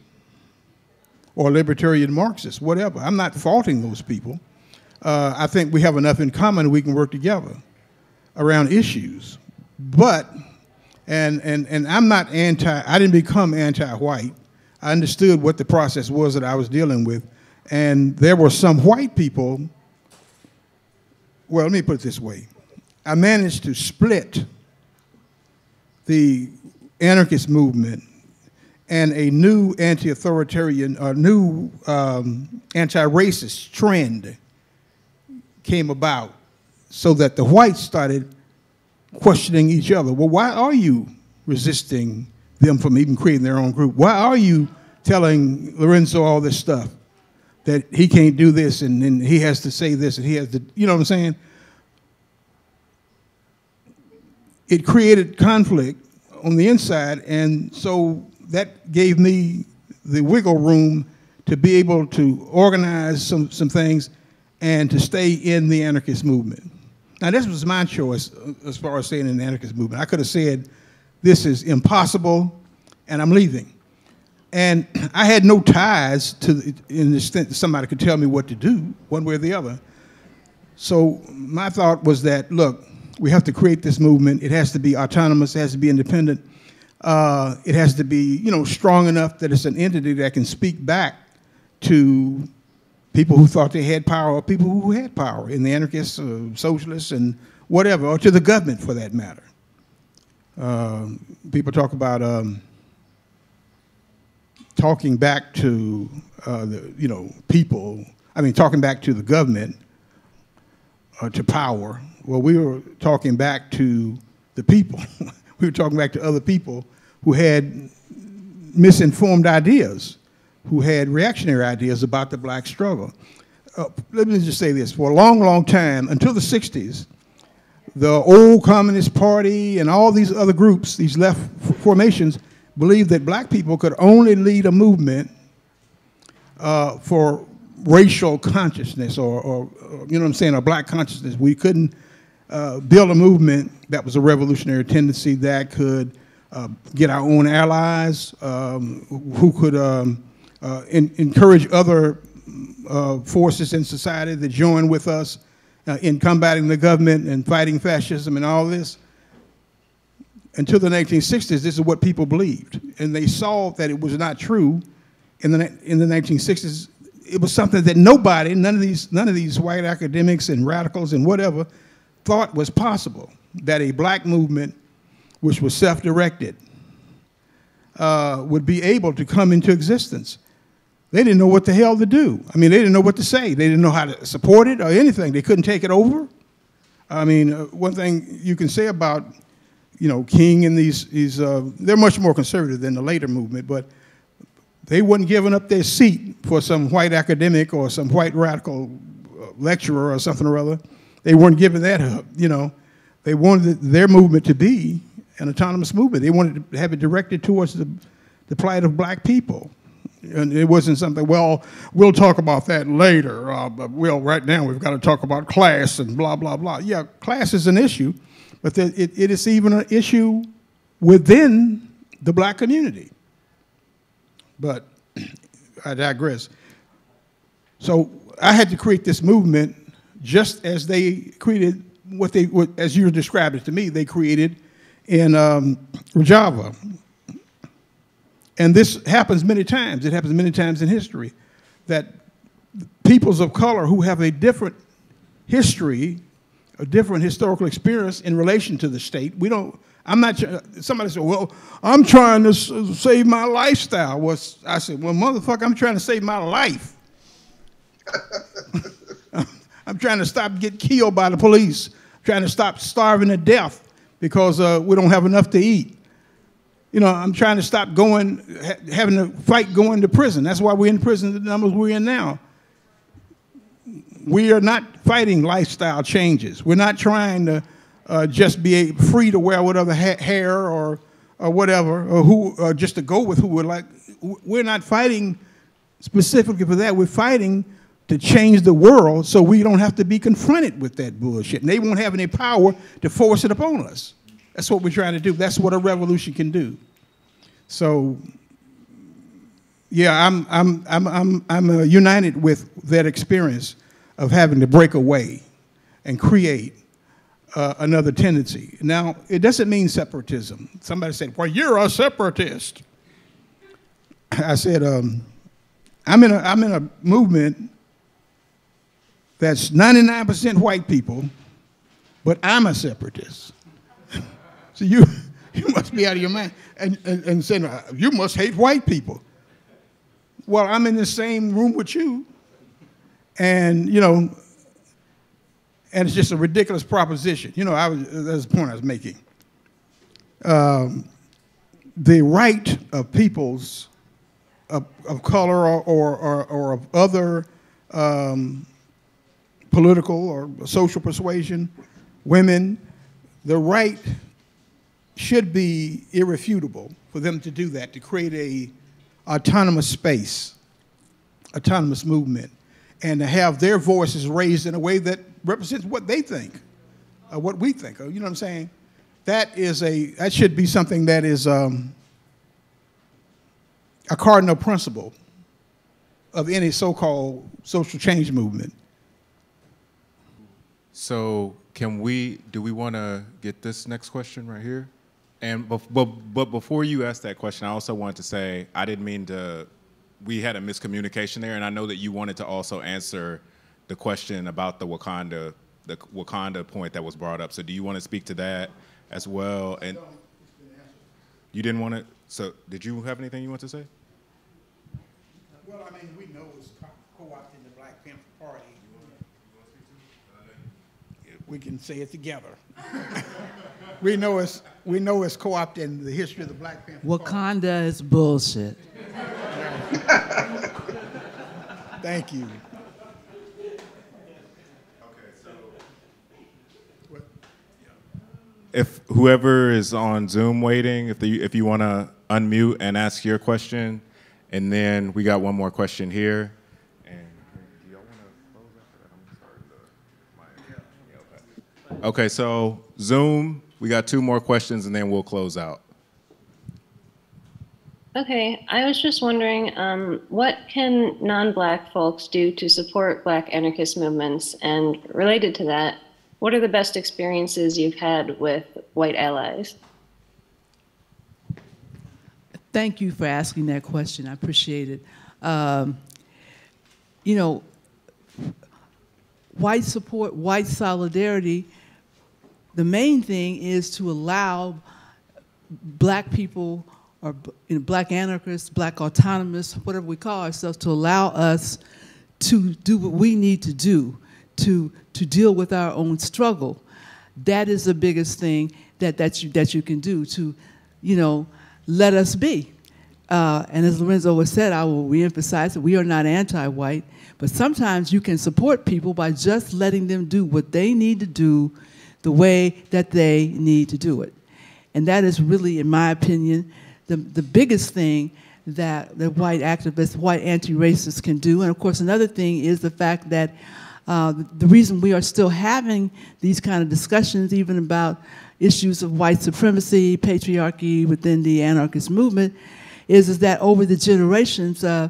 or libertarian Marxist, whatever. I'm not faulting those people. Uh, I think we have enough in common we can work together around issues. But, and, and, and I'm not anti, I didn't become anti-white. I understood what the process was that I was dealing with. And there were some white people, well, let me put it this way. I managed to split the anarchist movement and a new anti-authoritarian, a new um, anti-racist trend came about so that the whites started questioning each other. Well, why are you resisting them from even creating their own group? Why are you telling Lorenzo all this stuff that he can't do this and then he has to say this and he has to, you know what I'm saying? It created conflict on the inside, and so that gave me the wiggle room to be able to organize some, some things and to stay in the anarchist movement. Now, this was my choice uh, as far as saying in the anarchist movement. I could have said, this is impossible, and I'm leaving. And <clears throat> I had no ties to, the, in the extent that somebody could tell me what to do, one way or the other. So my thought was that, look, we have to create this movement. It has to be autonomous. It has to be independent. Uh, it has to be, you know, strong enough that it's an entity that can speak back to people who thought they had power or people who had power in the anarchists, uh, socialists, and whatever, or to the government for that matter. Uh, people talk about um, talking back to uh, the, you know, people, I mean, talking back to the government, uh, to power. Well, we were talking back to the people. <laughs> we were talking back to other people who had misinformed ideas who had reactionary ideas about the black struggle. Uh, let me just say this for a long, long time, until the 60s, the old Communist Party and all these other groups, these left formations, believed that black people could only lead a movement uh, for racial consciousness or, or, you know what I'm saying, a black consciousness. We couldn't uh, build a movement that was a revolutionary tendency that could uh, get our own allies, um, who could um, in, encourage other uh, forces in society to join with us uh, in combating the government and fighting fascism and all this. Until the 1960s, this is what people believed. And they saw that it was not true in the, in the 1960s. It was something that nobody, none of, these, none of these white academics and radicals and whatever, thought was possible, that a black movement which was self-directed, uh, would be able to come into existence. They didn't know what the hell to do. I mean, they didn't know what to say. They didn't know how to support it or anything. They couldn't take it over. I mean, uh, one thing you can say about, you know, King and these, these uh, they're much more conservative than the later movement, but they wouldn't giving up their seat for some white academic or some white radical uh, lecturer or something or other. They weren't giving that up, you know. They wanted their movement to be an autonomous movement. They wanted to have it directed towards the, the plight of black people. And it wasn't something, well, we'll talk about that later. Uh, but well, right now we've got to talk about class and blah, blah, blah. Yeah, class is an issue, but the, it, it is even an issue within the black community. But <clears throat> I digress. So I had to create this movement just as they created what they, what, as you described it to me, they created in um. And this happens many times. It happens many times in history that peoples of color who have a different history, a different historical experience in relation to the state, we don't, I'm not, somebody said, well, I'm trying to save my lifestyle. Well, I said, well, motherfucker, I'm trying to save my life. <laughs> I'm trying to stop getting killed by the police, I'm trying to stop starving to death because uh, we don't have enough to eat. You know, I'm trying to stop going, ha having to fight going to prison. That's why we're in prison, the numbers we're in now. We are not fighting lifestyle changes. We're not trying to uh, just be free to wear whatever ha hair or, or whatever, or who, or just to go with who we're like. We're not fighting specifically for that. We're fighting to change the world so we don't have to be confronted with that bullshit. And they won't have any power to force it upon us. That's what we're trying to do. That's what a revolution can do. So, yeah, I'm, I'm, I'm, I'm, I'm uh, united with that experience of having to break away and create uh, another tendency. Now, it doesn't mean separatism. Somebody said, well, you're a separatist. I said, um, I'm, in a, I'm in a movement that's 99% white people, but I'm a separatist. So you, <laughs> you must be out of your mind. And, and, and saying, you must hate white people. Well, I'm in the same room with you. And, you know, and it's just a ridiculous proposition. You know, I was, that's the point I was making. Um, the right of peoples of, of color or, or, or, or of other um, political or social persuasion, women, the right should be irrefutable for them to do that, to create a autonomous space, autonomous movement, and to have their voices raised in a way that represents what they think, or what we think. You know what I'm saying? That is a that should be something that is um, a cardinal principle of any so-called social change movement. So can we, do we want to get this next question right here? And but, but, but before you ask that question, I also wanted to say I didn't mean to, we had a miscommunication there, and I know that you wanted to also answer the question about the Wakanda, the Wakanda point that was brought up. So do you want to speak to that as well? And you didn't want to, so did you have anything you want to say? Well, I mean, we know it's co-opting the Black Panther Party. We can say it together. <laughs> we know it's we know it's co-opted in the history of the Black Panther Wakanda Party. is bullshit. <laughs> Thank you. If whoever is on Zoom waiting, if, the, if you want to unmute and ask your question, and then we got one more question here. Okay, so Zoom, we got two more questions and then we'll close out. Okay, I was just wondering, um, what can non-black folks do to support black anarchist movements? And related to that, what are the best experiences you've had with white allies? Thank you for asking that question. I appreciate it. Um, you know, white support, white solidarity the main thing is to allow black people or you know, black anarchists, black autonomists, whatever we call ourselves, to allow us to do what we need to do to, to deal with our own struggle. That is the biggest thing that, that, you, that you can do to, you know, let us be. Uh, and as Lorenzo has said, I will reemphasize that we are not anti-white, but sometimes you can support people by just letting them do what they need to do the way that they need to do it. And that is really, in my opinion, the, the biggest thing that the white activists, white anti-racists can do. And of course, another thing is the fact that uh, the reason we are still having these kind of discussions, even about issues of white supremacy, patriarchy within the anarchist movement, is, is that over the generations, uh,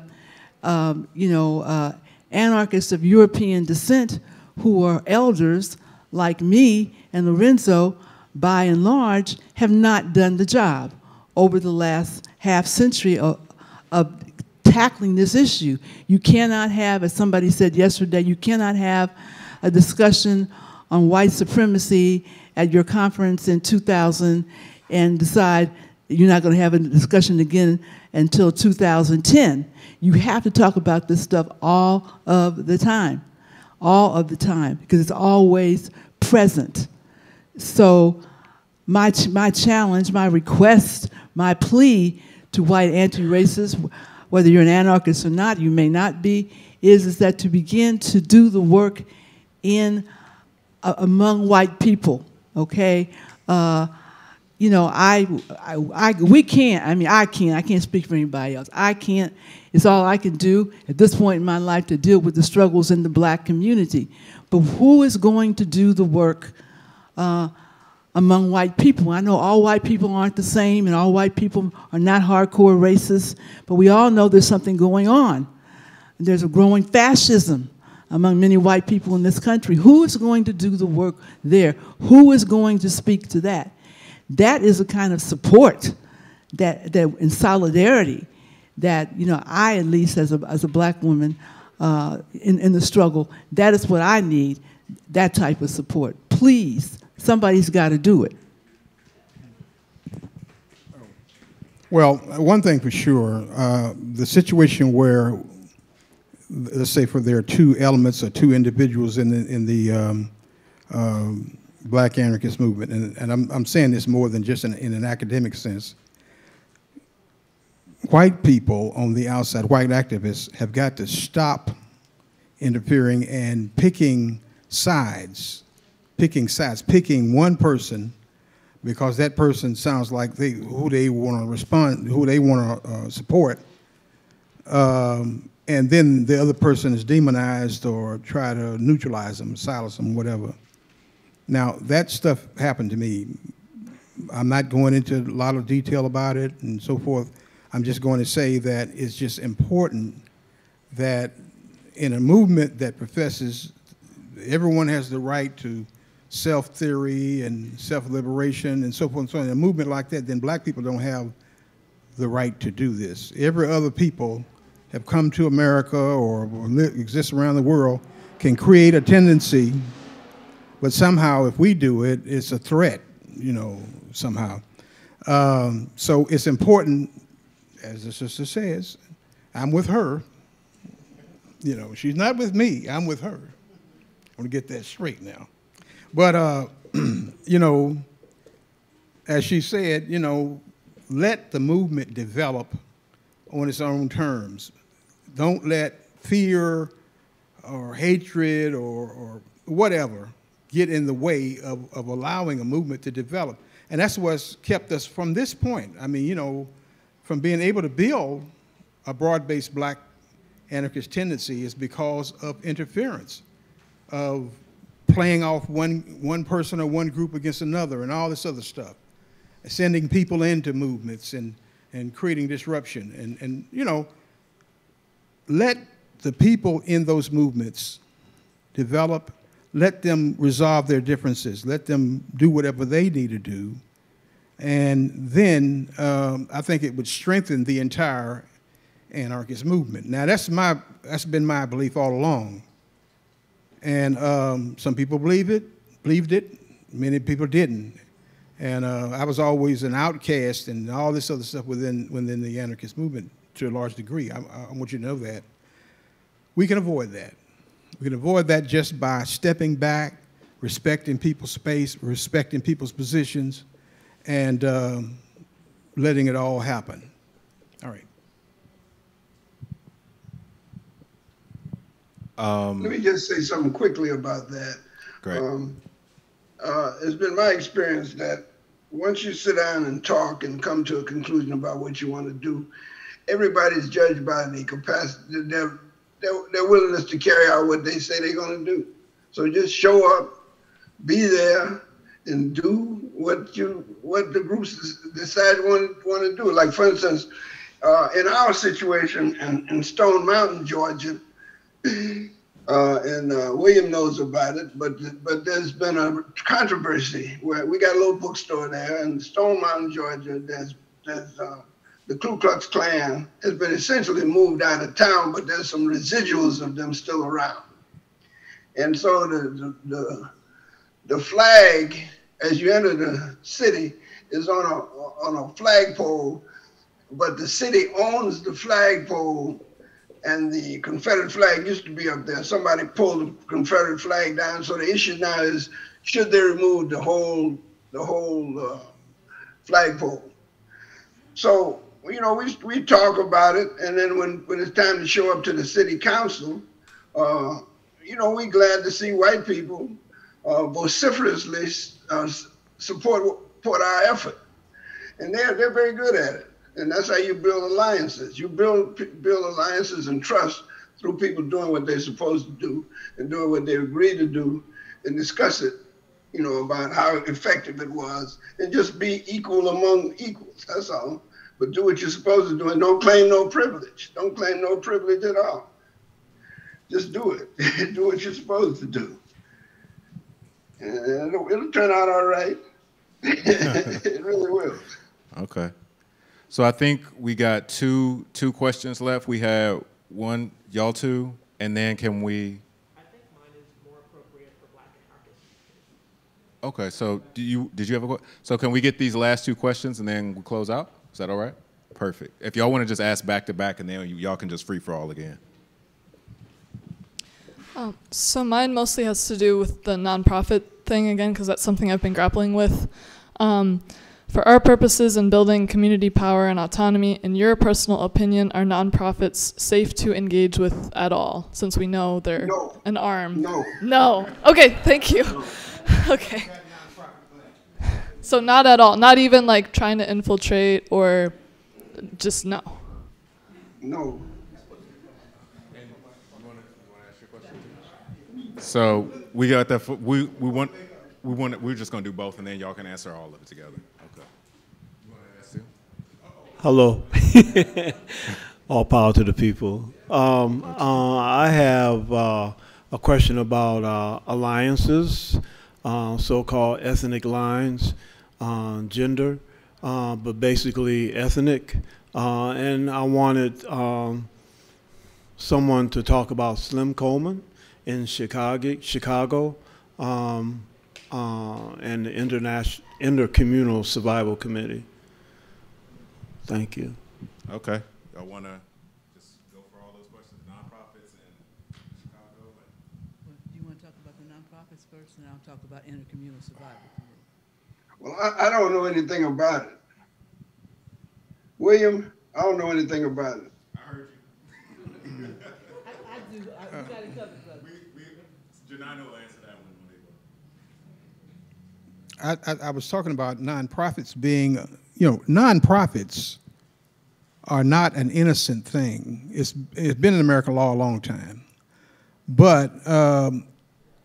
um, you know, uh, anarchists of European descent who are elders like me and Lorenzo, by and large, have not done the job over the last half century of, of tackling this issue. You cannot have, as somebody said yesterday, you cannot have a discussion on white supremacy at your conference in 2000 and decide you're not going to have a discussion again until 2010. You have to talk about this stuff all of the time, all of the time, because it's always present. So my, my challenge, my request, my plea to white anti-racists, whether you're an anarchist or not, you may not be, is, is that to begin to do the work in uh, among white people, okay? Uh, you know, I, I, I, we can't, I mean, I can't, I can't speak for anybody else. I can't, it's all I can do at this point in my life to deal with the struggles in the black community. But who is going to do the work uh, among white people. I know all white people aren't the same and all white people are not hardcore racists, but we all know there's something going on. There's a growing fascism among many white people in this country. Who is going to do the work there? Who is going to speak to that? That is a kind of support that, that in solidarity that, you know, I at least as a, as a black woman uh, in, in the struggle, that is what I need, that type of support. Please, Somebody's got to do it. Well, one thing for sure, uh, the situation where, let's say, for there are two elements or two individuals in the in the um, um, Black anarchist movement, and, and I'm, I'm saying this more than just in, in an academic sense. White people on the outside, white activists, have got to stop interfering and picking sides picking sides, picking one person because that person sounds like they who they want to respond, who they want to uh, support, um, and then the other person is demonized or try to neutralize them, silence them, whatever. Now that stuff happened to me. I'm not going into a lot of detail about it and so forth. I'm just going to say that it's just important that in a movement that professes everyone has the right to self-theory and self-liberation and so forth and so on, a movement like that, then black people don't have the right to do this. Every other people have come to America or, or exist around the world can create a tendency, but somehow if we do it, it's a threat, you know, somehow. Um, so it's important, as the sister says, I'm with her. You know, she's not with me, I'm with her. I want to get that straight now. But, uh, <clears throat> you know, as she said, you know, let the movement develop on its own terms. Don't let fear or hatred or, or whatever get in the way of, of allowing a movement to develop. And that's what's kept us from this point. I mean, you know, from being able to build a broad-based black anarchist tendency is because of interference of playing off one, one person or one group against another and all this other stuff, sending people into movements and, and creating disruption. And, and, you know, let the people in those movements develop, let them resolve their differences, let them do whatever they need to do. And then um, I think it would strengthen the entire anarchist movement. Now that's my that's been my belief all along. And um, some people believe it, believed it, many people didn't. And uh, I was always an outcast and all this other stuff within, within the anarchist movement to a large degree. I, I want you to know that. We can avoid that. We can avoid that just by stepping back, respecting people's space, respecting people's positions, and um, letting it all happen. All right. Let me just say something quickly about that. Great. Um, uh, it's been my experience that once you sit down and talk and come to a conclusion about what you want to do, everybody's judged by the capacity, their, their, their willingness to carry out what they say they're going to do. So just show up, be there, and do what you what the groups decide want want to do. Like for instance, uh, in our situation in, in Stone Mountain, Georgia, <clears throat> uh, and uh, William knows about it, but but there's been a controversy where we got a little bookstore there in Stone Mountain, Georgia. There's there's uh, the Ku Klux Klan has been essentially moved out of town, but there's some residuals of them still around. And so the the, the, the flag as you enter the city is on a on a flagpole, but the city owns the flagpole and the Confederate flag used to be up there. Somebody pulled the Confederate flag down. So the issue now is, should they remove the whole the whole uh, flagpole? So you know, we we talk about it, and then when when it's time to show up to the city council, uh, you know, we're glad to see white people uh, vociferously uh, support support our effort, and they're they're very good at it. And that's how you build alliances. You build build alliances and trust through people doing what they're supposed to do and doing what they agreed to do and discuss it, you know, about how effective it was and just be equal among equals. That's all. But do what you're supposed to do and don't claim no privilege. Don't claim no privilege at all. Just do it. <laughs> do what you're supposed to do. And it'll, it'll turn out all right. <laughs> it really will. Okay. So I think we got two two questions left. We have one, y'all two, and then can we? I think mine is more appropriate for black anarchists. Okay. So do you did you have a que- so can we get these last two questions and then we close out? Is that all right? Perfect. If y'all want to just ask back to back and then you, y'all can just free for all again. Um, so mine mostly has to do with the nonprofit thing again, because that's something I've been grappling with. Um, for our purposes in building community power and autonomy, in your personal opinion, are nonprofits safe to engage with at all? Since we know they're No. an arm. No. No. Okay. Thank you. <laughs> okay. So not at all. Not even like trying to infiltrate or just no. No. So we got that. f- We we want we want we're just gonna do both and then y'all can answer all of it together. Okay. You want to ask too? Hello. <laughs> All power to the people. Um, uh, I have uh, a question about uh, alliances, uh, so-called ethnic lines, uh, gender, uh, but basically ethnic. And I wanted um, someone to talk about Slim Coleman in Chicago, Chicago, um, uh, and the international intercommunal survival committee. Thank you. Okay. Y'all want to just go for all those questions? Nonprofits in Chicago. And You want to talk about the nonprofits first, and I'll talk about intercommunal survival. Committee. Well, I, I don't know anything about it. William, I don't know anything about it. I heard you. I, I do, I, we got it covered, brother. we, we, JoNina will answer that one when they I, I, I was talking about nonprofits being, you know, nonprofits are not an innocent thing. It's, it's been in American law a long time. But um,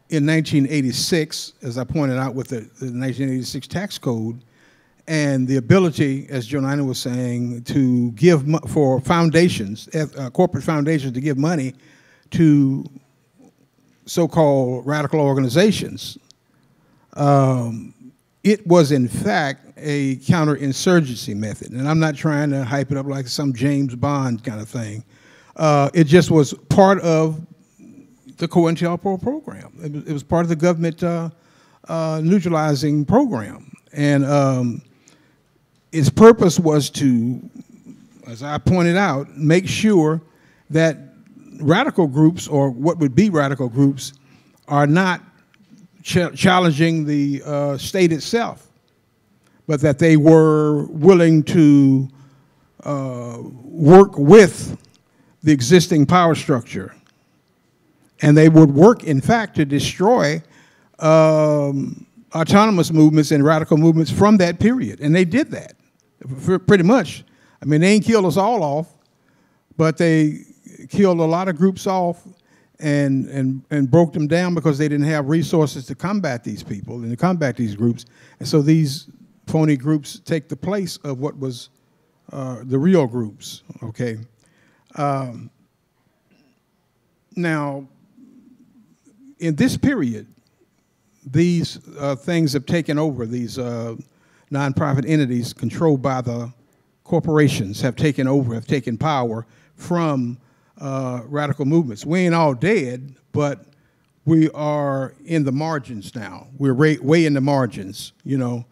in 1986, as I pointed out with the, the 1986 tax code, and the ability, as JoNina was saying, to give for foundations, uh, corporate foundations, to give money to so-called radical organizations. Um, it was in fact a counterinsurgency method, and I'm not trying to hype it up like some James Bond kind of thing. Uh, it just was part of the COINTELPRO program. It was, it was part of the government uh, uh, neutralizing program, And um, its purpose was to, as I pointed out, make sure that radical groups, or what would be radical groups, are not ch- challenging the uh, state itself, but that they were willing to uh, work with the existing power structure. And they would work, in fact, to destroy um, autonomous movements and radical movements from that period. And they did that pretty much. I mean, they ain't killed us all off, but they killed a lot of groups off and, and, and broke them down because they didn't have resources to combat these people and to combat these groups. And so these phony groups take the place of what was uh, the real groups, okay? Um, now, in this period, these uh, things have taken over, these uh, nonprofit entities controlled by the corporations have taken over, have taken power from uh, radical movements. We ain't all dead, but we are in the margins now. We're way, way in the margins, you know.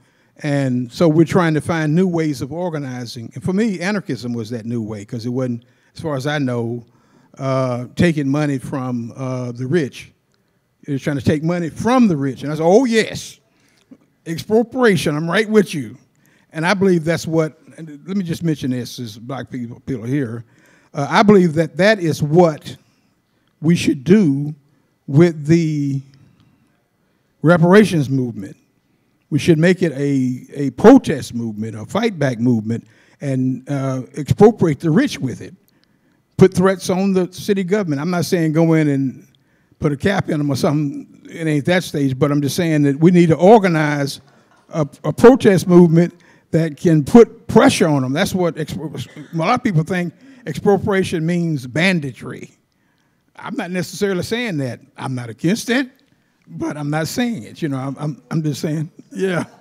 And so we're trying to find new ways of organizing. And for me, anarchism was that new way because it wasn't, as far as I know, uh, taking money from uh, the rich. It was trying to take money from the rich. And I said, oh, yes, expropriation, I'm right with you. And I believe that's what, let me just mention this as black people, people here. Uh, I believe that that is what we should do with the reparations movement. We should make it a, a protest movement, a fight back movement, and uh, expropriate the rich with it. Put threats on the city government. I'm not saying go in and put a cap in them or something. It ain't that stage, but I'm just saying that we need to organize a, a protest movement that can put pressure on them. That's what a lot of people think expropriation means banditry. I'm not necessarily saying that. I'm not against it, but I'm not saying it. You know, I'm, I'm, I'm just saying, yeah. <laughs>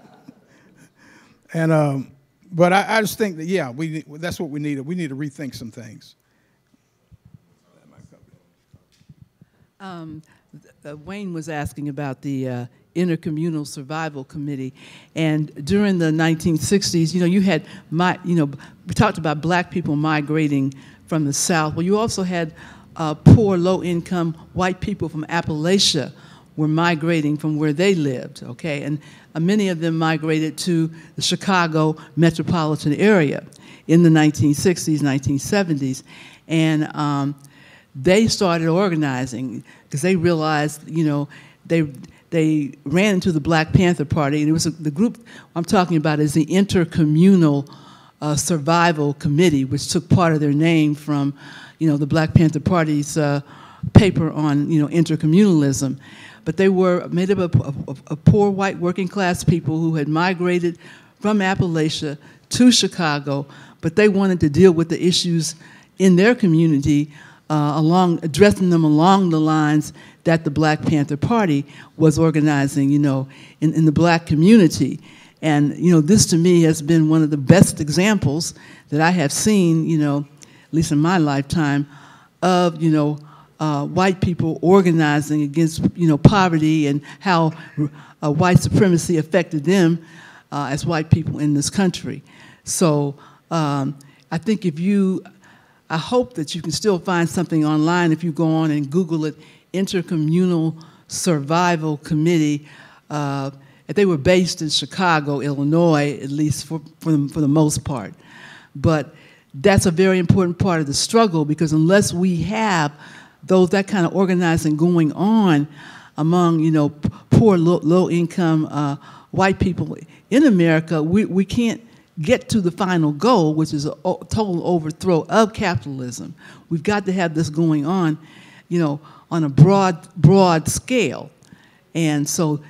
And, um, but I, I just think that, yeah, we, that's what we need. We need to rethink some things. Um, uh, Wayne was asking about the uh, Intercommunal Survival Committee, and during the 1960s, you know, you had my, you know, we talked about black people migrating from the South. Well, you also had uh, poor, low-income white people from Appalachia were migrating from where they lived. Okay, and uh, many of them migrated to the Chicago metropolitan area in the 1960s, 1970s, and um, they started organizing because they realized, you know, they they ran into the Black Panther Party, and it was a, the group I'm talking about is the Intercommunal uh, Survival Committee, which took part of their name from, you know, the Black Panther Party's uh, paper on, you know, intercommunalism. But they were made up of, of, of poor white working class people who had migrated from Appalachia to Chicago, but they wanted to deal with the issues in their community uh, along addressing them along the lines that the Black Panther Party was organizing, you know, in, in the black community. And, you know, this to me has been one of the best examples that I have seen, you know, at least in my lifetime, of, you know, uh, white people organizing against, you know, poverty and how uh, white supremacy affected them uh, as white people in this country. So um, I think if you I hope that you can still find something online if you go on and Google it, Intercommunal Survival Committee. Uh, they were based in Chicago, Illinois, at least for, for, the, for the most part. But that's a very important part of the struggle because unless we have those that kind of organizing going on among you know poor low, low income uh, white people in America, we, we can't get to the final goal, which is a total overthrow of capitalism. We've got to have this going on, you know, on a broad, broad scale. And so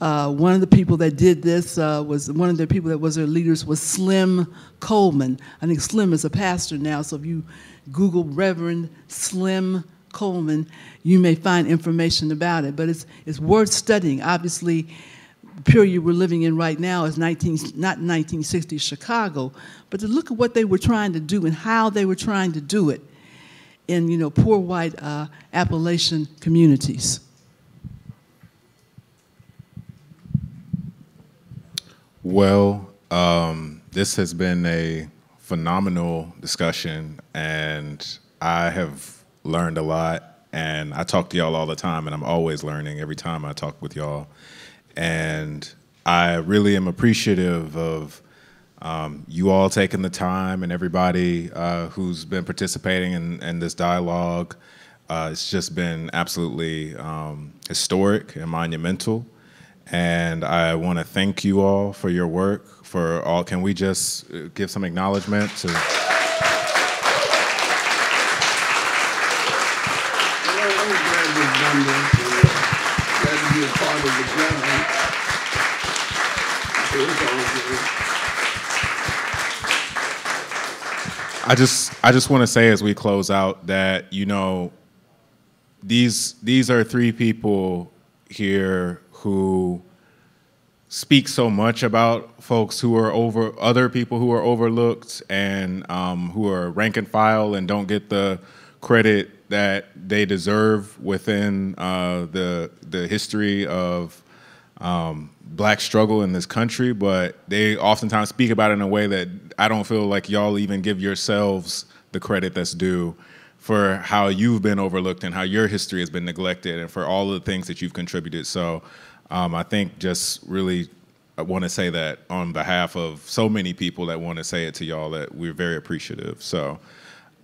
uh, one of the people that did this uh, was one of the people that was their leaders was Slim Coleman. I think Slim is a pastor now, so if you Google Reverend Slim Coleman, you may find information about it. But it's, it's worth studying. Obviously, period we're living in right now is 19, not 1960s Chicago, but to look at what they were trying to do and how they were trying to do it in you know poor white uh, Appalachian communities. Well, um, this has been a phenomenal discussion, and I have learned a lot. And I talk to y'all all the time, and I'm always learning every time I talk with y'all. And I really am appreciative of um, you all taking the time and everybody uh, who's been participating in, in this dialogue. Uh, it's just been absolutely um, historic and monumental. And I want to thank you all for your work. For all, can we just uh, give some acknowledgement to? I just I just want to say as we close out that you know these these are three people here who speak so much about folks who are over other people who are overlooked and um, who are rank and file and don't get the credit that they deserve within uh, the the history of um, black struggle in this country, but they oftentimes speak about it in a way that I don't feel like y'all even give yourselves the credit that's due for how you've been overlooked and how your history has been neglected and for all of the things that you've contributed. So um, I think just really I want to say that on behalf of so many people that want to say it to y'all that we're very appreciative. So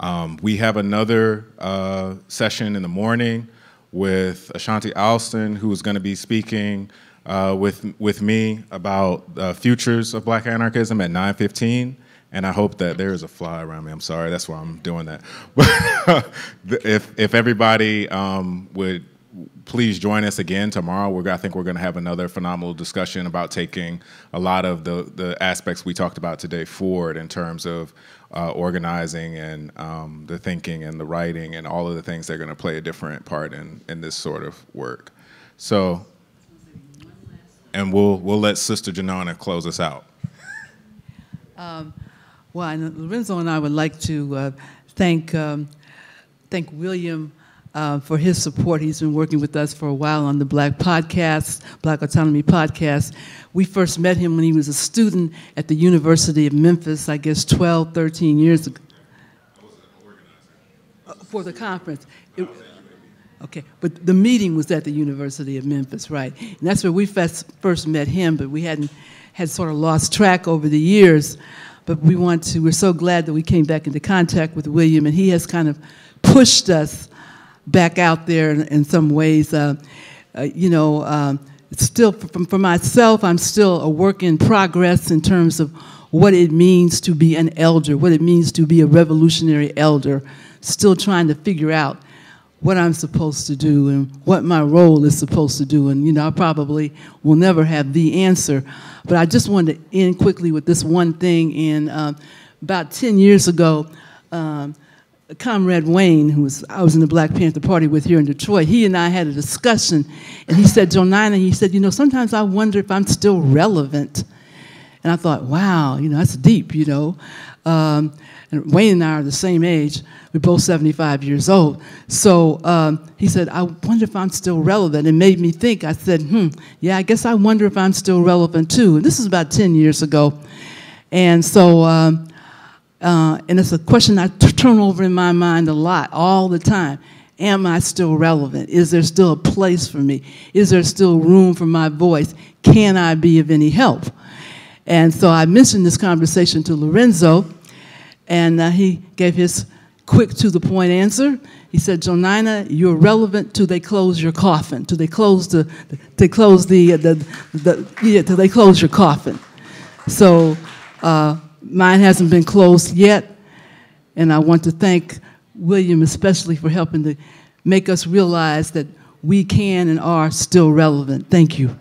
um, we have another uh, session in the morning with Ashanti Alston, who is going to be speaking uh, with with me about uh, futures of Black anarchism at 9:15. And I hope that there is a fly around me. I'm sorry, that's why I'm doing that. <laughs> If if everybody um, would please join us again tomorrow. We're, I think we're going to have another phenomenal discussion about taking a lot of the, the aspects we talked about today forward in terms of uh, organizing and um, the thinking and the writing and all of the things that are going to play a different part in, in this sort of work. So and we'll we'll let Sister JoNina close us out. Um, well, I Lorenzo and I would like to uh, thank um, thank William uh, for his support. He's been working with us for a while on the Black Podcast, Black Autonomy Podcast. We first met him when he was a student at the University of Memphis, I guess 12, 13 years ago. For the conference. It, Okay, but the meeting was at the University of Memphis, right? And that's where we first, first met him, but we hadn't had sort of lost track over the years. But we want to, we're so glad that we came back into contact with William, and he has kind of pushed us back out there in, in some ways. Uh, uh, you know, um, still, for, for myself, I'm still a work in progress in terms of what it means to be an elder, what it means to be a revolutionary elder, still trying to figure out what I'm supposed to do and what my role is supposed to do. And, you know, I probably will never have the answer. But I just wanted to end quickly with this one thing. And uh, about 10 years ago, um, Comrade Wayne, who was I was in the Black Panther Party with here in Detroit, he and I had a discussion, and he said, JoNina, he said, you know, sometimes I wonder if I'm still relevant. And I thought, wow, you know, that's deep, you know. Um, and Wayne and I are the same age. We're both 75 years old. So um, he said, I wonder if I'm still relevant. It made me think. I said, hmm, yeah, I guess I wonder if I'm still relevant too. And this is about 10 years ago. And so, um, uh, and it's a question I turn over in my mind a lot, all the time. Am I still relevant? Is there still a place for me? Is there still room for my voice? Can I be of any help? And so I mentioned this conversation to Lorenzo, and uh, he gave his quick to the point answer. He said, JoNina, you're relevant till they close your coffin, till they close the, they close the, the, the yeah, till they close your coffin. So uh, mine hasn't been closed yet, and I want to thank William especially for helping to make us realize that we can and are still relevant. Thank you.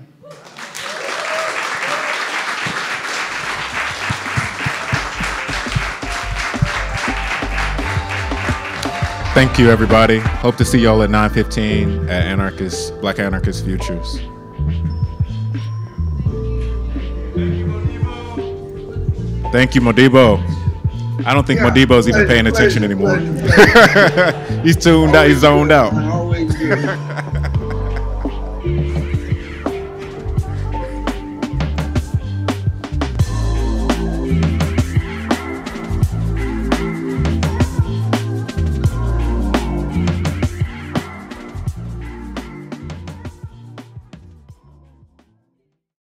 Thank you, everybody. Hope to see y'all at 9:15 at Anarchist Black Anarchist Futures. Thank you, Modibo. I don't think yeah, Modibo's even paying attention anymore. <laughs> he's tuned out. He's zoned out. <laughs>